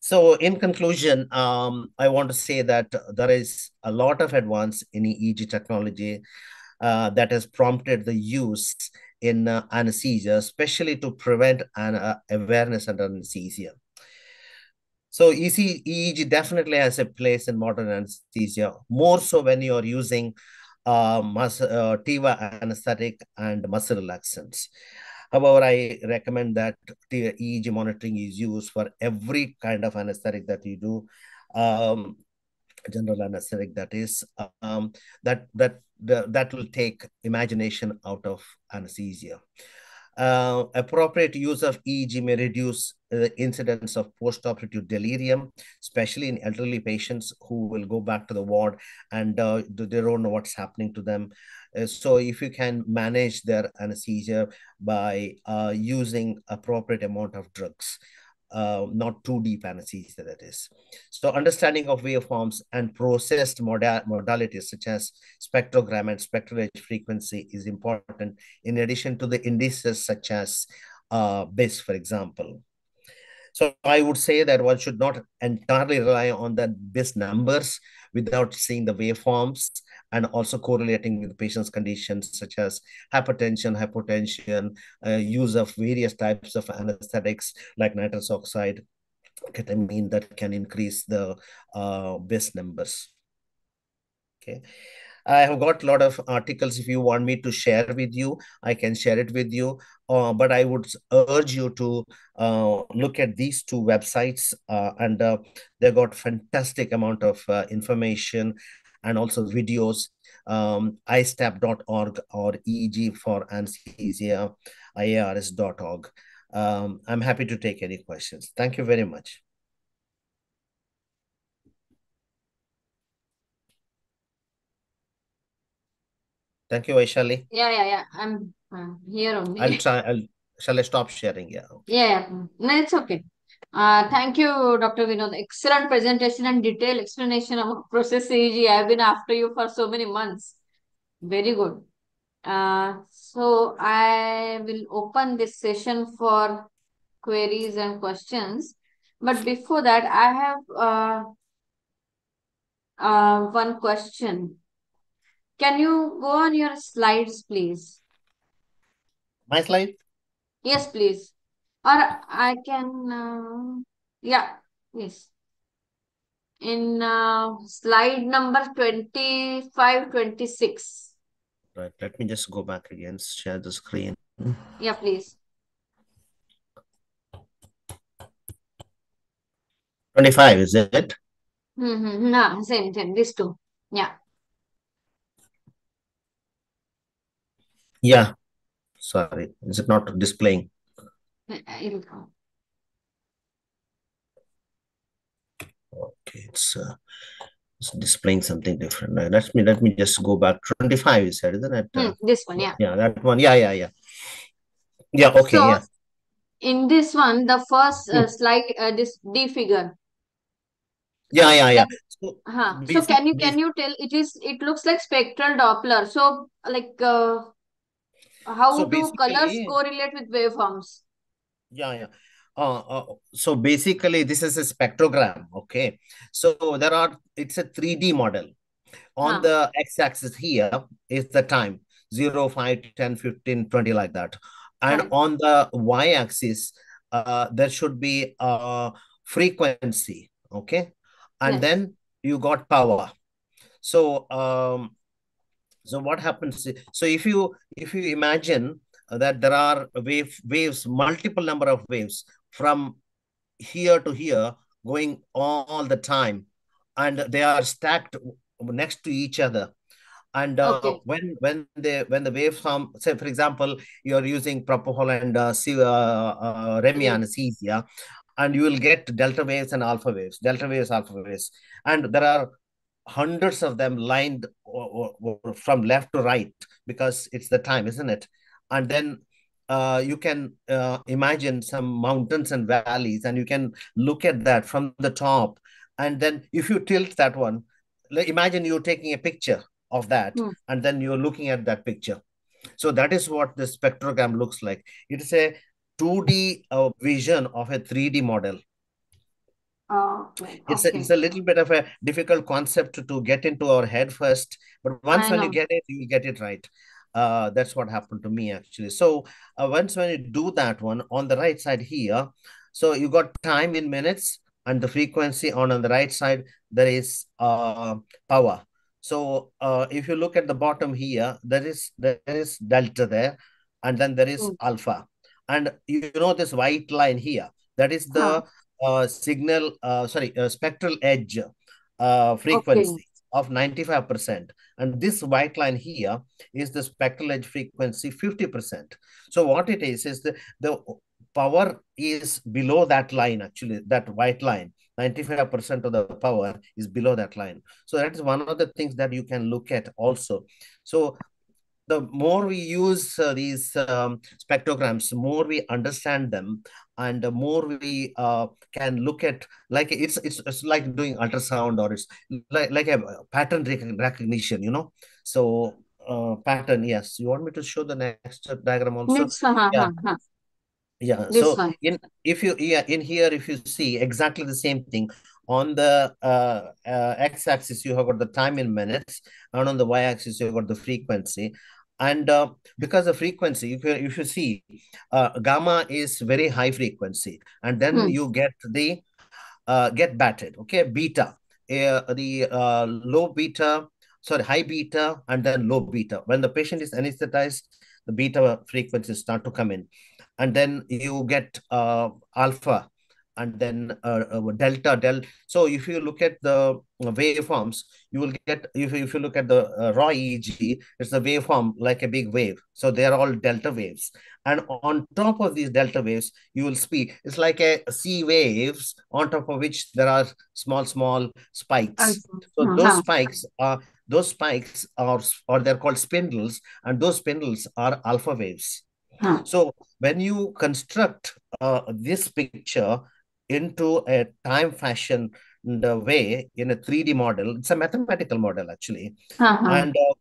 So in conclusion, um, I want to say that there is a lot of advance in EEG technology uh, that has prompted the use in uh, anesthesia, especially to prevent an uh, awareness under anesthesia. So EEG definitely has a place in modern anesthesia, more so when you're using uh, mus- uh, TIVA anesthetic and muscle relaxants. However, I recommend that EEG monitoring is used for every kind of anesthetic that you do. Um, general anesthetic that is um, that that that will take imagination out of anesthesia uh, appropriate use of EEG may reduce the incidence of postoperative delirium, especially in elderly patients who will go back to the ward and uh, they don't know what's happening to them. Uh, so if you can manage their anesthesia by uh, using appropriate amount of drugs, uh, not too deep anesthesia that is. So understanding of waveforms and processed moda modalities such as spectrogram and spectral edge frequency is important in addition to the indices such as uh, BIS, for example. So I would say that one should not entirely rely on the BIS numbers without seeing the waveforms and also correlating with the patient's conditions such as hypertension, hypotension, uh, use of various types of anesthetics like nitrous oxide, ketamine that can increase the uh, BIS numbers. Okay. I have got a lot of articles. If you want me to share with you, I can share it with you. Uh, but I would urge you to uh, look at these two websites, uh, and uh, they got fantastic amount of uh, information and also videos. Um, ICETAP.org or EEG for anesthesia, IARS.org. Um, I'm happy to take any questions. Thank you very much. Thank you, Vaishali. Yeah, yeah, yeah. I'm uh, here only. I'll try. I'll, shall I stop sharing? Yeah. Yeah. No, it's okay. Uh, thank you, Dr. Vinod. Excellent presentation and detailed explanation about process EEG. I've been after you for so many months. Very good. Uh, so I will open this session for queries and questions. But before that, I have uh, uh, one question. Can you go on your slides, please? My slide? Yes, please. Or I can, uh, yeah, yes. In uh, slide number 25, 26. Right. Let me just go back again, share the screen. Yeah, please. 25, is it? Mm-hmm. No, same, same, these two. Yeah. Yeah. Sorry, is it not displaying? It'll come. Okay, it's, uh, it's displaying something different. Let me let me just go back. 25, you said, isn't it? Hmm, this one, yeah. Yeah, that one. Yeah, yeah, yeah. Yeah, okay, So yeah. in this one, the first uh, Hmm. slide, uh, this D figure. Yeah, yeah, yeah. So Huh. So can you can you tell it is it looks like spectral Doppler. So like uh, how so do colors correlate with waveforms? yeah, yeah. Uh, uh, so basically, this is a spectrogram. Okay. So there are, it's a 3D model. On Huh. the x-axis here is the time 0, 5, 10, 15, 20, like that. and on the y-axis, uh, there should be a frequency, okay? And Yes. then you got power. So, um, so what happens? So if you if you imagine that there are wave waves, multiple number of waves from here to here going all the time, and they are stacked next to each other. And uh, Okay. when when the when the waveform, say for example, you're using propofol and uh, C- uh, uh, Remi Mhm. anesthesia, and you will get delta waves and alpha waves, delta waves, alpha waves, and there are hundreds of them lined o- o- o- from left to right because it's the time, isn't it? And then uh, you can uh, imagine some mountains and valleys, and you can look at that from the top. And then if you tilt that one, imagine you're taking a picture of that, Hmm. and then you're looking at that picture. So that is what the spectrogram looks like. It is a 2D uh, vision of a 3D model. Oh, okay. It's a, it's a little bit of a difficult concept to, to get into our head first, but once when you get it, you get it right. Uh, that's what happened to me actually. So uh, once when you do that one on the right side here, so you got time in minutes and the frequency on on the right side there is uh power. So uh, if you look at the bottom here, there is there is delta there, and then there is Hmm. alpha, and you know this white line here. That is Huh. Uh, signal, uh, sorry, uh, spectral edge uh, frequency of 95%. And this white line here is the spectral edge frequency 50%. So what it is, is the, the power is below that line, actually, that white line. 95% of the power is below that line. So that is one of the things that you can look at also. So the more we use uh, these um, spectrograms, more we understand them, and the more we uh, can look at like it's it's it's like doing ultrasound or it's like like a pattern rec- recognition, you know. So uh, pattern, yes. You want me to show the next diagram also? Means, huh, Yeah. huh, huh. Yeah, This so one. in if you yeah in here if you see exactly the same thing on the uh, uh, x-axis you have got the time in minutes and on the y-axis you have got the frequency and uh, because the frequency if you if you see uh, gamma is very high frequency and then Hmm. you get the uh, get batted okay? Beta uh, the uh, low beta sorry high beta and then low beta. When the patient is anesthetized the beta frequencies start to come in. And then you get uh, alpha and then uh, uh, delta del so if you look at the waveforms you will get if, you- if you look at the uh, raw eeg it's a waveform like a big wave. So they are all delta waves. And on top of these delta waves you will see it's like a sea waves on top of which there are small small spikes. So Huh, those spikes are those spikes are or they're called spindles and those spindles are alpha waves. Huh. so when you construct uh, this picture into a time fashion the way in a 3D model, it's a mathematical model actually, Huh, huh. and uh,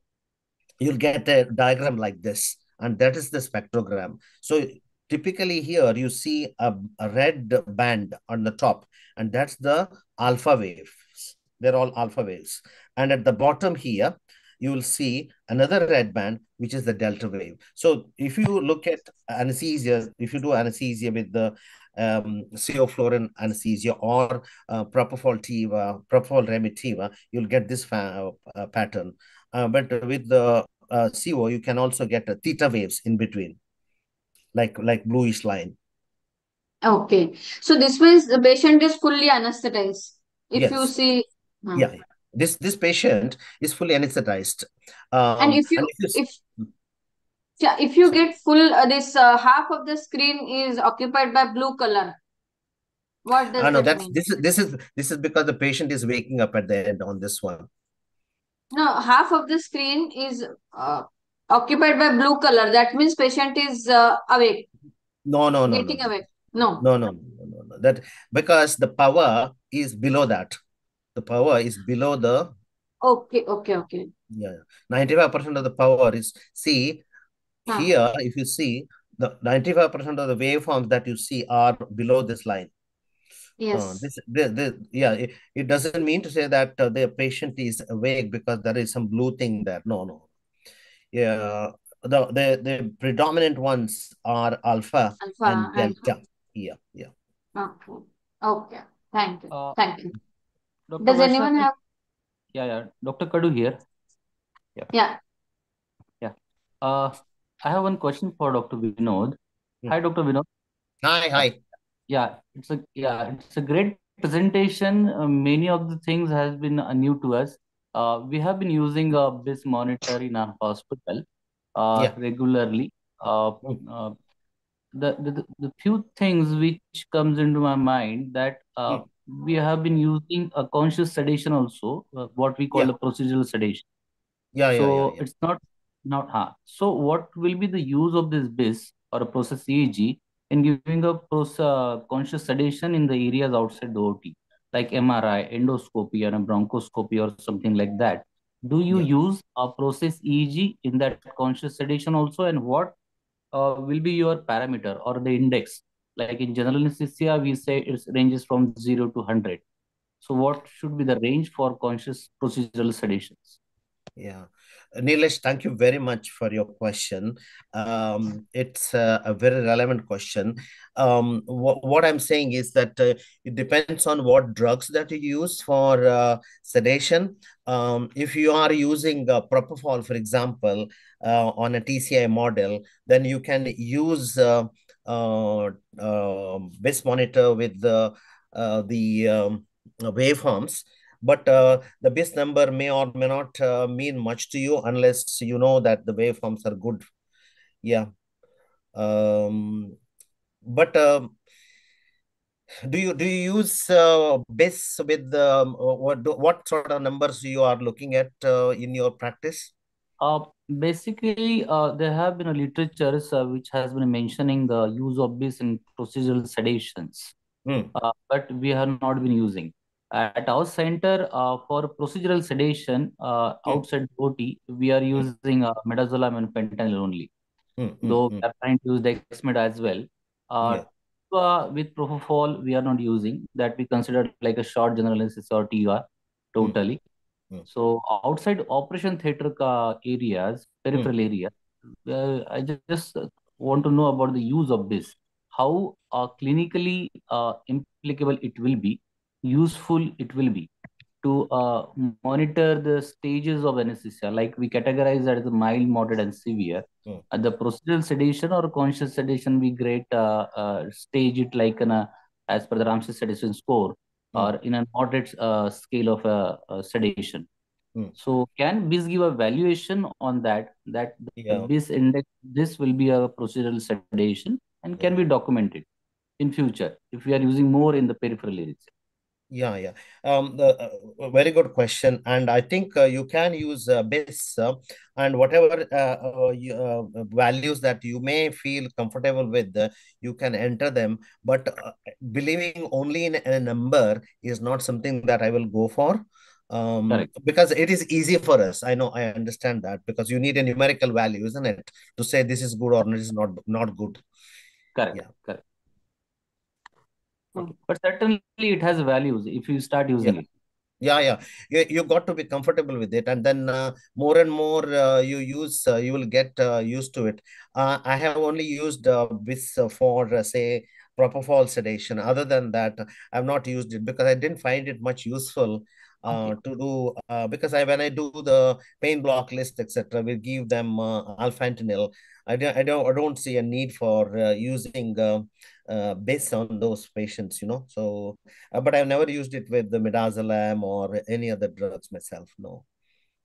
you'll get a diagram like this, and that is the spectrogram. So typically here you see a, a red band on the top, and that's the alpha waves. They're all alpha waves. And at the bottom here, you will see another red band, which is the delta wave. So if you look at anesthesia, if you do anesthesia with the um, sevoflurane anesthesia or uh, propofol tiva, propofol remitiva, you'll get this uh, pattern. Uh, but with the uh, CO, you can also get uh, theta waves in between, like like bluish line. Okay. So this means the patient is fully anesthetized. If you see. Yeah, this this patient is fully anesthetized. And Um, if you and if if yeah, if you get full uh, this uh, half of the screen is occupied by blue color. What does I know that that's mean? this is this is this is because the patient is waking up at the end on this one. No, half of the screen is uh, occupied by blue color. That means patient is uh, awake, No, no, no, no, getting no, awake. No. no, no, no, no, no. That because the power is below that. The power is below the Okay, okay, okay. yeah. 95% of the power is see Huh. here, if you see the 95% of the waveforms that you see are below this line. Uh, Yes. this, the, the, yeah, it, it doesn't mean to say that uh, the patient is awake because there is some blue thing there. No, no. Yeah, the, the the predominant ones are alpha Alpha and and delta. Yeah, yeah. okay. Okay. Thank you. Uh, Thank you. Dr. Does Varsha, anyone have? yeah, yeah, Dr. Kadu here. Yeah, Yeah. yeah. Uh, I have one question for Dr. Vinod. Hmm. Hi, Dr. Vinod. Hi, hi. Yeah, it's a yeah, it's a great presentation. Uh, many of the things has been uh, new to us. Uh, we have been using a BIS monitor in our hospital uh, Yeah. regularly. Uh, Hmm. uh, the, the the- the few things which comes into my mind that uh, we have been using a conscious sedation also, uh, what we call Yeah. a procedural sedation. Yeah, yeah, So yeah, yeah. it's not not hard. So what will be the use of this BIS or a process EEG in giving a process, uh, conscious sedation in the areas outside the OT, like MRI, endoscopy, and a bronchoscopy or something like that? Do you Yeah. use a process EEG in that conscious sedation also, and what uh, will be your parameter or the index? Like in general anesthesia, we say it ranges from zero to hundred. So what should be the range for conscious procedural sedations? Yeah. Nilesh, thank you very much for your question. Um, it's a, a very relevant question. Um, what, what I'm saying is that uh, it depends on what drugs that you use for uh, sedation. Um, if you are using uh, propofol, for example, uh, on a TCI model, then you can use uh, uh, uh, monitor with the uh, the um, waveforms. But uh, the base number may or may not uh, mean much to you unless you know that the waveforms are good. Yeah. Um, but um, do you do you use base with um, what what sort of numbers you are looking at in your practice Uh, basically, uh, there have been a literatures uh, which has been mentioning the use of this in procedural sedations, Hmm. uh, but we have not been using. At our center, uh, for procedural sedation, uh, Hmm. outside OT, we are using uh, midazolam and fentanyl only. Hmm, hmm, Though hmm. we are trying to use dexmed as well. Uh, Yeah. uh, with propofol, we are not using that. We consider like a short general anesthesia or TUR totally. Hmm. So outside operation theater uh, areas, peripheral area, uh, I ju- just uh, want to know about the use of this. How uh, clinically uh, implicable it will be, useful it will be to uh, monitor the stages of anesthesia. Like we categorize that as mild, moderate, and severe. Hmm. At the procedural sedation or conscious sedation, we grade uh, uh, stage it like an, uh, as per the Ramsay sedation score Hmm. Or in a moderate uh, scale of uh, uh, sedation. Hmm. So can BIS give a valuation on that, that Yeah. BIS index, this will be a procedural sedation and can be documented in future if we are using more in the peripheral areas? Yeah, yeah. Um, the, uh, very good question, and I think uh, you can use uh, BIS uh, and whatever uh, uh, you, uh, values that you may feel comfortable with, uh, you can enter them. But uh, believing only in a number is not something that I will go for. Um, Correct. because it is easy for us. I know, I understand that because you need a numerical value, isn't it, to say this is good or this is not not good. Correct, Yeah. correct. Hmm. Okay. But certainly it has values if you start using Yeah. it. Yeah, yeah. You, you got to be comfortable with it. And then uh, more and more uh, you use, uh, you will get uh, used to it. Uh, I have only used uh, this for, uh, say, propofol sedation. Other than that, I've not used it because I didn't find it much useful uh, Okay. to do. Uh, because I when I do the pain block list, etc., we give them uh, alfentanil. I don't, I don't, I don't see a need for uh, using uh, uh, based on those patients, you know. So uh, but I've never used it with the midazolam or any other drugs myself. No.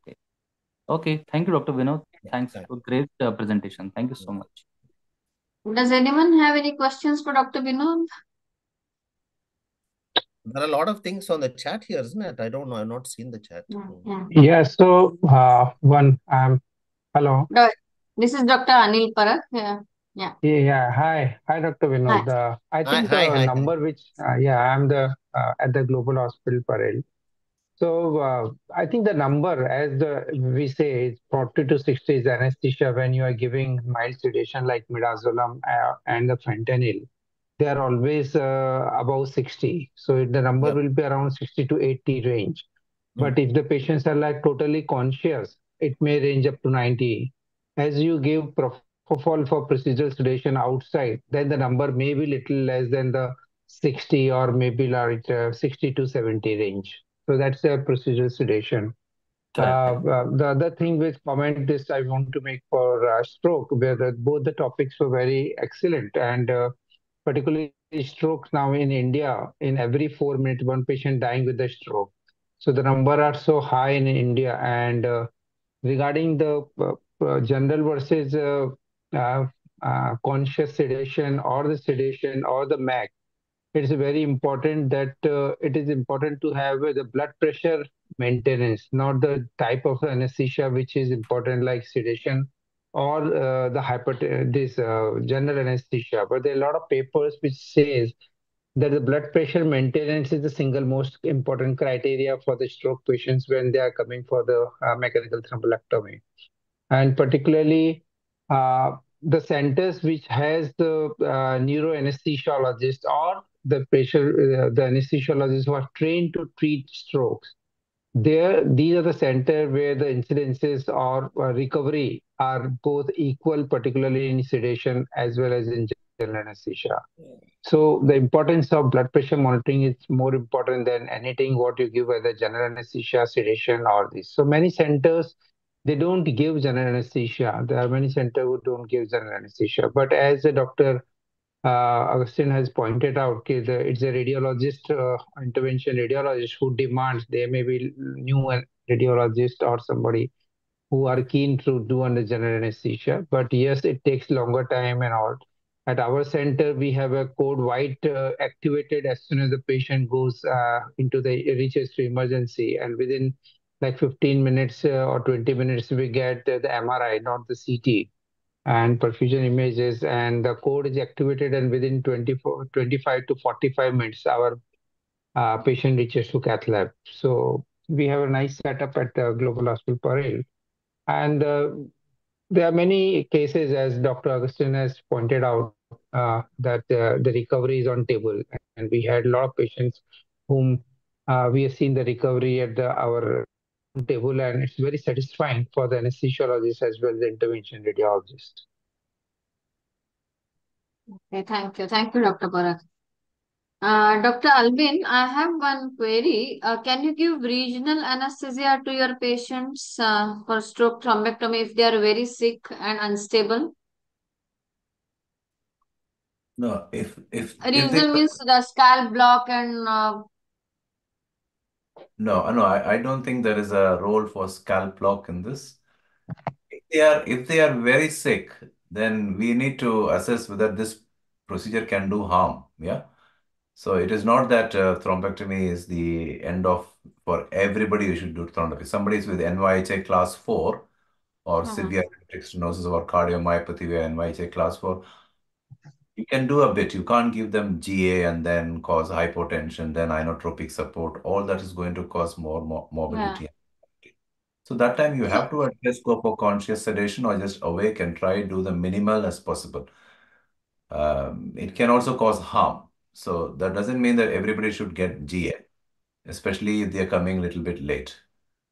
Okay. okay. Thank you, Dr. Vinod. Yeah, Thanks thank for great uh, presentation. Thank you so much. Does anyone have any questions for Dr. Vinod? There are a lot of things on the chat here, isn't it? I don't know. I've not seen the chat. Yeah, Mm. yeah. Yeah, so uh, one, um, hello. Do- This is Dr. Anil Parak. Yeah. Yeah. Yeah, yeah, hi, hi, Dr. Hi. Vinod. Uh, I think hi, the hi, hi. number which, uh, yeah, I'm the uh, at the Global Hospital Parel. So uh, I think the number, as the we say, is 40 to 60 is anesthesia when you are giving mild sedation like midazolam uh, and the fentanyl. They are always uh, above 60. So the number Yep. will be around 60 to 80 range. Mm. But if the patients are like totally conscious, it may range up to 90. As you give propofol for procedural sedation outside, then the number may be little less than the 60 or maybe like uh, 60 to 70 range. So that's the procedural sedation. Uh, uh, the other thing with comment this I want to make for uh, stroke, where the, both the topics were very excellent and uh, particularly stroke now in India, in every four minutes, one patient dying with a stroke. So the number are so high in India. And uh, regarding the general versus uh, uh, uh, conscious sedation or the sedation or the MAC, it's very important that uh, it is important to have uh, the blood pressure maintenance, not the type of anesthesia which is important like sedation or uh, the hyper this uh, general anesthesia. But there are a lot of papers which says that the blood pressure maintenance is the single most important criteria for the stroke patients when they are coming for the uh, mechanical thrombectomy, and particularly. Uh, the centers which has the uh, neuroanesthesiologist or the patient, uh, the anesthesiologists who are trained to treat strokes. There, these are the center where the incidences or recovery are both equal, particularly in sedation as well as in general anesthesia. So the importance of blood pressure monitoring is more important than anything what you give whether general anesthesia, sedation, or this. So many centers they don't give general anesthesia. There are many centers who don't give general anesthesia. But as the doctor uh, Augustine has pointed out, it's a radiologist, uh, intervention radiologist who demands there may be new radiologist or somebody who are keen to do under general anesthesia. But yes, it takes longer time and all. At our center, we have a code white uh, activated as soon as the patient goes uh, into the reaches to emergency, and within like 15 minutes uh, or 20 minutes, we get the MRI, not the CT and perfusion images and the code is activated and within 24 25 to 45 minutes our uh, patient reaches to cath lab. So we have a nice setup at the global hospital parel. And uh, there are many cases as dr augustine has pointed out uh, that uh, the recovery is on table. And we had a lot of patients whom uh, we have seen the recovery at the, our table and it's very satisfying for the anesthesiologist as well as the intervention radiologist. Okay, thank you. Thank you, Dr. Parak. Uh, Dr. Albin, I have one query. Uh, can you give regional anesthesia to your patients uh, for stroke thrombectomy if they are very sick and unstable? No, if if if Regional they means the scalp block and uh, no no I, I don't think there is a role for scalp block in this. If they are if they are very sick, then we need to assess whether this procedure can do harm. Yeah. So it is not that uh, thrombectomy is the end of for everybody you should do thrombectomy. Somebody is with NYHA class four or uh-huh. severe aortic stenosis or cardiomyopathy where NYHA class four. You can do a bit. You can't give them GA and then cause hypotension, then inotropic support. All that is going to cause more mo yeah. morbidity. So that time you have to least go for conscious sedation or just awake and try do the minimal as possible. Um, it can also cause harm. So that doesn't mean that everybody should get GA, especially if they're coming a little bit late.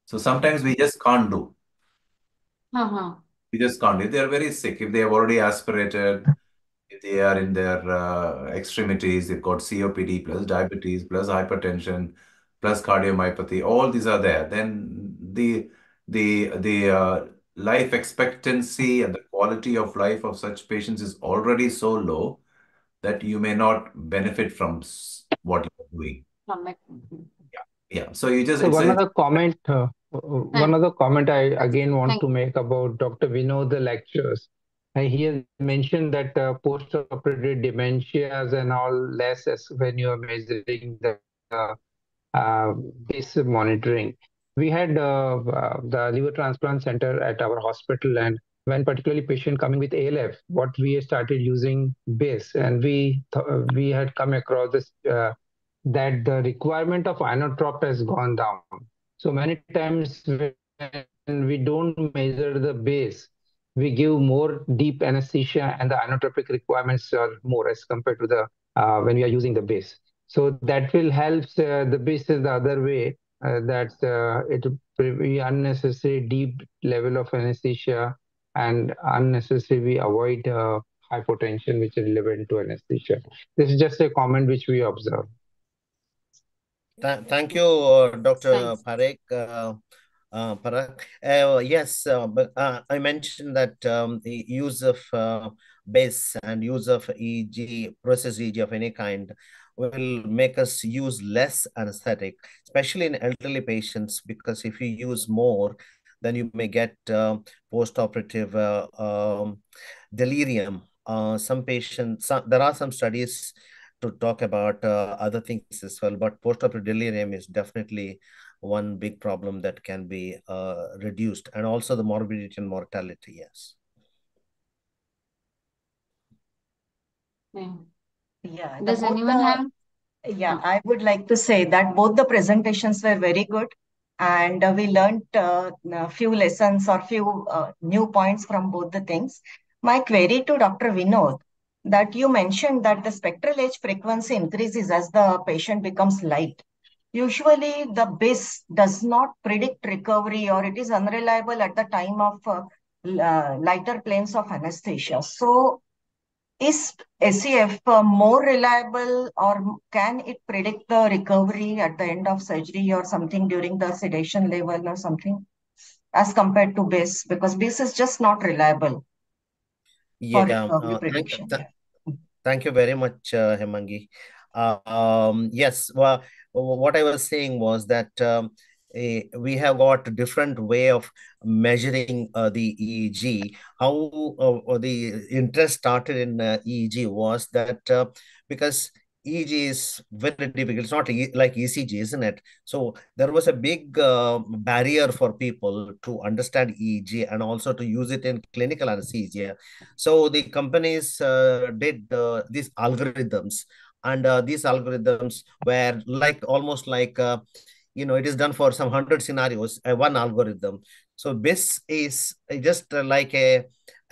So sometimes we just can't do. uh-huh. We just can't. If they're very sick, if they have already aspirated, they are in their uh, extremities, they've got COPD plus diabetes plus hypertension plus cardiomyopathy, all these are there, then the the the uh, life expectancy and the quality of life of such patients is already so low that you may not benefit from what you're doing. Yeah, yeah. So you just So one a other comment, uh, uh, one other comment I again want to make about Dr. Vinod, the lectures. Uh, he has mentioned that uh, post-operative dementias and all less as when you are measuring the uh, uh, this monitoring. We had uh, uh, the liver transplant center at our hospital, and when particularly patient coming with ALF, what we started using BIS, and we th we had come across this uh, that the requirement of inotrope has gone down. So many times when we don't measure the BIS, we give more deep anesthesia, and the inotropic requirements are more as compared to the uh, when we are using the BIS. So that will help. Uh, the BIS is the other way uh, that uh, it will be unnecessary deep level of anesthesia and unnecessarily we avoid uh, hypotension which is relevant to anesthesia. This is just a comment which we observe. Th thank you, uh, Dr. Thanks. Parekh. Uh, uh, Parak. Uh, yes, uh, but uh, I mentioned that um, the use of uh, BIS and use of EEG, process EEG of any kind, will make us use less anesthetic, especially in elderly patients, because if you use more, then you may get uh, post-operative uh, um, delirium. Uh, some patients, some, there are some studies to talk about uh, other things as well, but post-operative delirium is definitely one big problem that can be uh, reduced, and also the morbidity and mortality. Yes. Yeah. Yeah, Does anyone the have? yeah, I would like to say that both the presentations were very good, and uh, we learned uh, a few lessons or few uh, new points from both the things. My query to Dr. Vinod, that you mentioned that the spectral edge frequency increases as the patient becomes light. Usually, the BIS does not predict recovery or it is unreliable at the time of uh, uh, lighter planes of anesthesia. So, is SEF uh, more reliable or can it predict the recovery at the end of surgery or something during the sedation level or something as compared to BIS? Because BIS is just not reliable Yeah. Uh, thank, th thank you very much, uh, Hemangi. Uh, um, yes. Well, what I was saying was that um, eh, we have got a different way of measuring uh, the EEG. How uh, the interest started in uh, EEG was that uh, because EEG is very difficult. It's not e like ECG, isn't it? So there was a big uh, barrier for people to understand EEG and also to use it in clinical anesthesia. So the companies uh, did uh, these algorithms, and uh, these algorithms were like almost like uh, you know it is done for some hundred scenarios, uh, one algorithm. So this is just uh, like a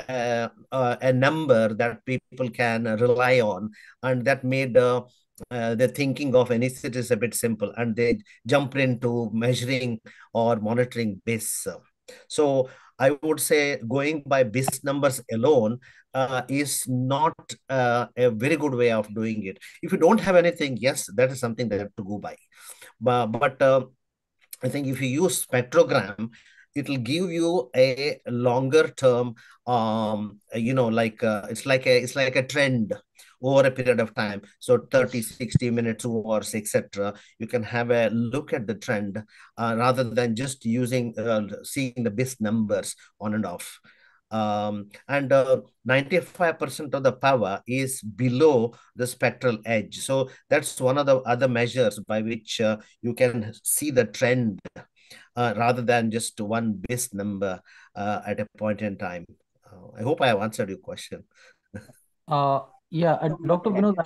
uh, uh, a number that people can rely on, and that made the thinking of anesthetists a bit simple, and they jump into measuring or monitoring BIS. So I would say going by BIS numbers alone uh, is not uh, a very good way of doing it. If you don't have anything, yes, that is something that to go by. But, but uh, I think if you use spectrogram, it will give you a longer term, um, you know, like uh, it's like a it's like a trend over a period of time. So 30, 60 minutes, hours, etc. You can have a look at the trend uh, rather than just using uh, seeing the BIS numbers on and off. Um, and uh, 95% of the power is below the spectral edge. So that's one of the other measures by which uh, you can see the trend uh, rather than just one BIS number uh, at a point in time. Uh, I hope I have answered your question. Yeah, uh, Dr. Vinod, I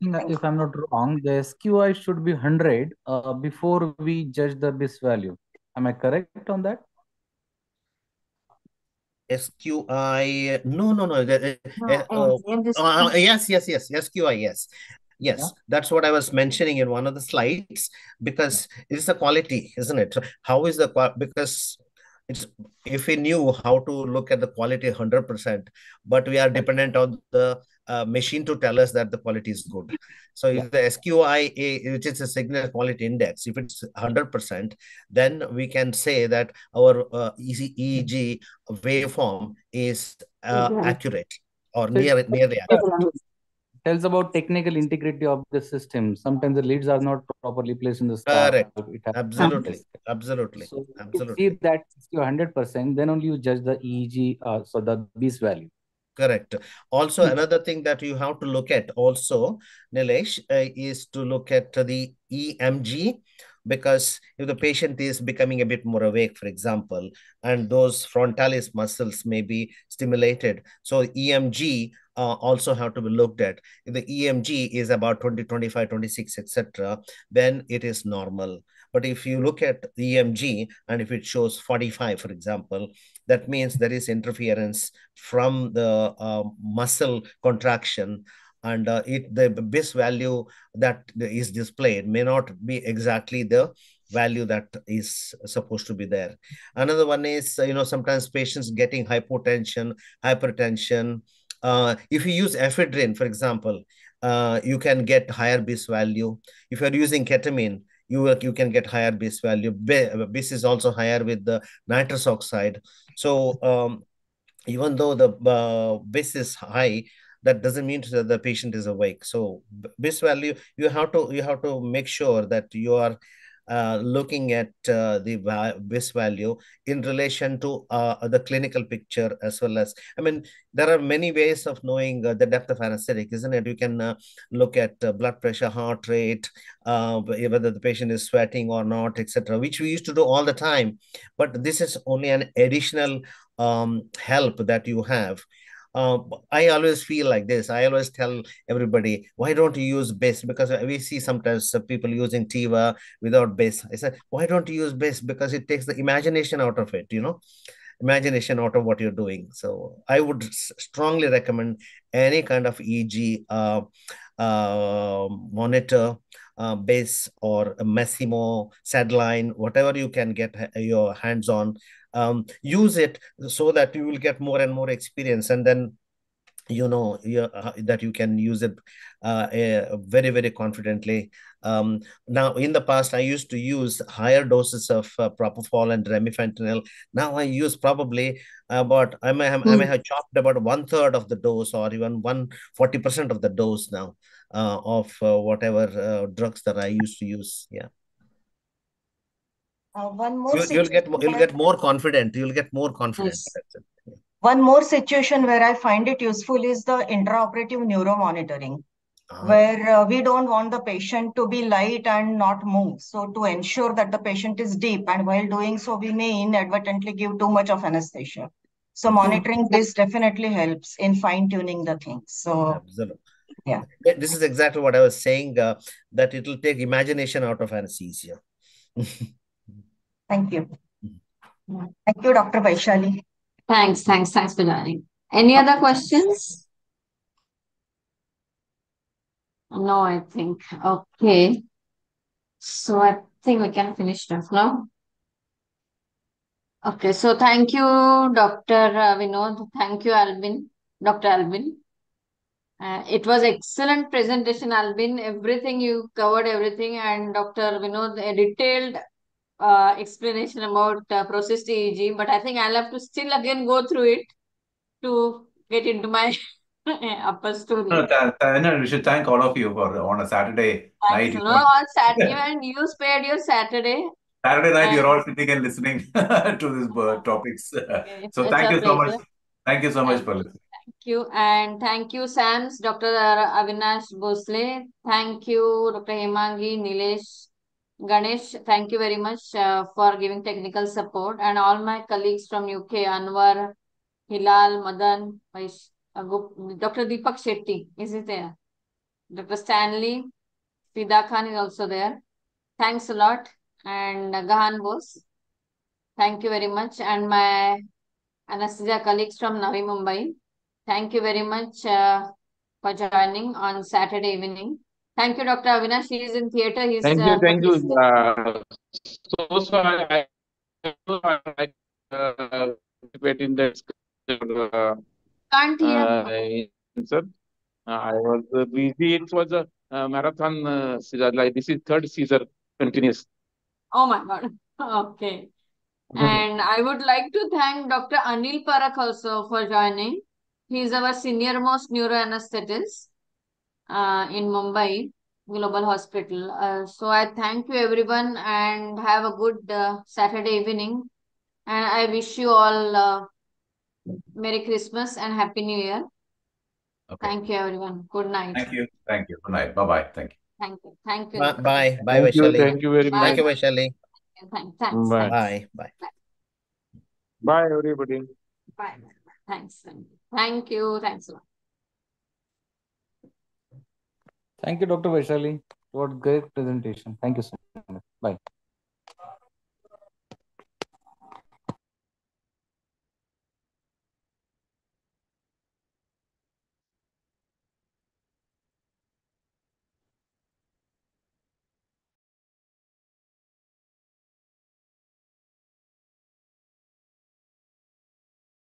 think if I'm not wrong, the SQI should be 100 uh, before we judge the BIS value. Am I correct on that? SQI, no, no, no. the- No, uh, uh, MCM is uh, yes, yes, yes. SQI, yes. Yes, Yeah. that's what I was mentioning in one of the slides because it's the quality, isn't it? How is the qual because it's if we knew how to look at the quality 100%, but we are dependent on the uh, machine to tell us that the quality is good. So if the SQI, i- which is a signal quality index, if it's 100%, then we can say that our uh, EEG waveform is uh, Mhm. accurate or So it near nearly accurate. tells about technical integrity of the system. Sometimes the leads are not properly placed in the scar. Correct. It Absolutely. Absolutely. So if you see that to 100%, then only you judge the EEG, uh, so the BIS value. Correct. Also, another thing that you have to look at also, Nilesh, uh, is to look at the EMG because if the patient is becoming a bit more awake, for example, and those frontalis muscles may be stimulated. So EMG uh, also have to be looked at. If the EMG is about 20, 25, 26, etc., then it is normal. But if you look at the EMG and if it shows 45, for example, that means there is interference from the uh, muscle contraction and uh, it the BIS value that is displayed may not be exactly the value that is supposed to be there. Another one is, you know, sometimes patients getting hypotension, hypertension. Uh, if you use ephedrine, for example, uh, you can get higher BIS value. If you're using ketamine, you, you can get higher BIS value. BIS is also higher with the nitrous oxide. So um, even though the uh, BIS is high, that doesn't mean that the patient is awake. So BIS value, you have to you have to make sure that you are uh, looking at uh, the BIS value in relation to uh, the clinical picture as well as, I mean, there are many ways of knowing uh, the depth of anesthetic, isn't it? You can uh, look at blood pressure, heart rate, whether the patient is sweating or not, etc., which we used to do all the time. But this is only an additional um, help that you have. Uh, I always feel like this. I always tell everybody, why don't you use BIS? Because we see sometimes people using Tiva without BIS. I said, why don't you use BIS? Because it takes the imagination out of it, you know, imagination out of what you're doing. So I would strongly recommend any kind of EEG uh, uh, monitor, uh, BIS or a Masimo, SedLine, whatever you can get your hands on um, use it so that you will get more and more experience and then you know you, uh, that you can use it uh, uh, very very confidently um, now in the past i used to use higher doses of uh, propofol and remifentanil now i use probably about i may have, mm. I may hmm. have chopped about one third of the dose or even one 40 percent of the dose now uh, of uh, whatever uh, drugs that i used to use yeah uh, one more. You, will get you'll get more confident. You'll get more confident. Yes. One more situation where I find it useful is the intraoperative neuro monitoring, uh-huh. where uh, we don't want the patient to be light and not move. So to ensure that the patient is deep, and while doing so, we may inadvertently give too much of anesthesia. So mm-hmm. monitoring this definitely helps in fine tuning the things. So. Absolutely. Yeah. This is exactly what I was saying. Uh, that it will take imagination out of anesthesia. Thank you. Thank you, Dr. Vaishali. Thanks, thanks, thanks for joining. Any other questions? No, I think. Okay. So I think we can finish this now. Okay, so thank you, Dr. Uh, Vinod. Thank you, Albin, Dr. Albin. Uh, it was excellent presentation, Albin. Everything you covered, everything, and Dr. Vinod, a detailed uh, explanation about uh, processed EEG, but I think I'll have to still again go through it to get into my upper story. No, no, we should thank all of you for on a Saturday Thanks, night. No, on Saturday, and you spared your Saturday. Saturday night, and... you're all sitting and listening to these uh, topics. Okay. so thank you so much. Thank you so much for listening. Thank you. And thank you, Sams, Dr. Avinash Bhosle. Thank you, Dr. Hemangi, Nilesh, Ganesh, thank you very much uh, for giving technical support and all my colleagues from UK, Anwar, Hilal, Madan, Vaish, uh, Dr. Deepak Shetty, is he there? Dr. Stanley, Fida Khan is also there. Thanks a lot. And Gahan Bose, thank you very much. And my anesthesia colleagues from Navi Mumbai, thank you very much uh, for joining on Saturday evening. Thank you, Dr. Avinash. He is in theater. He's, thank you, uh, thank you. Uh, so, so I, I uh, in the uh, Can't hear. Uh, sir, I was busy. It was a, marathon uh, Like this is third Caesar continuous. Oh my God. Okay. and I would like to thank Dr. Anil Parak also for joining. He is our senior most neuroanesthetist uh, in Mumbai Global Hospital. Uh, so I thank you everyone and have a good uh, Saturday evening. And I wish you all uh, Merry Christmas and Happy New Year. Okay. Thank you everyone. Good night. Thank you. Thank you. Good night. Bye-bye. Thank you. Thank you. Thank you. Bye. Bye. Bye, thank you. Thank you very much. Thank you, Vaishali. Thanks. Thanks. Bye. Bye. Bye. Bye, everybody. Bye. Thanks. Thank you. Thanks a lot. Thank you, Dr. Vaishali. What great presentation. Thank you so much. Bye.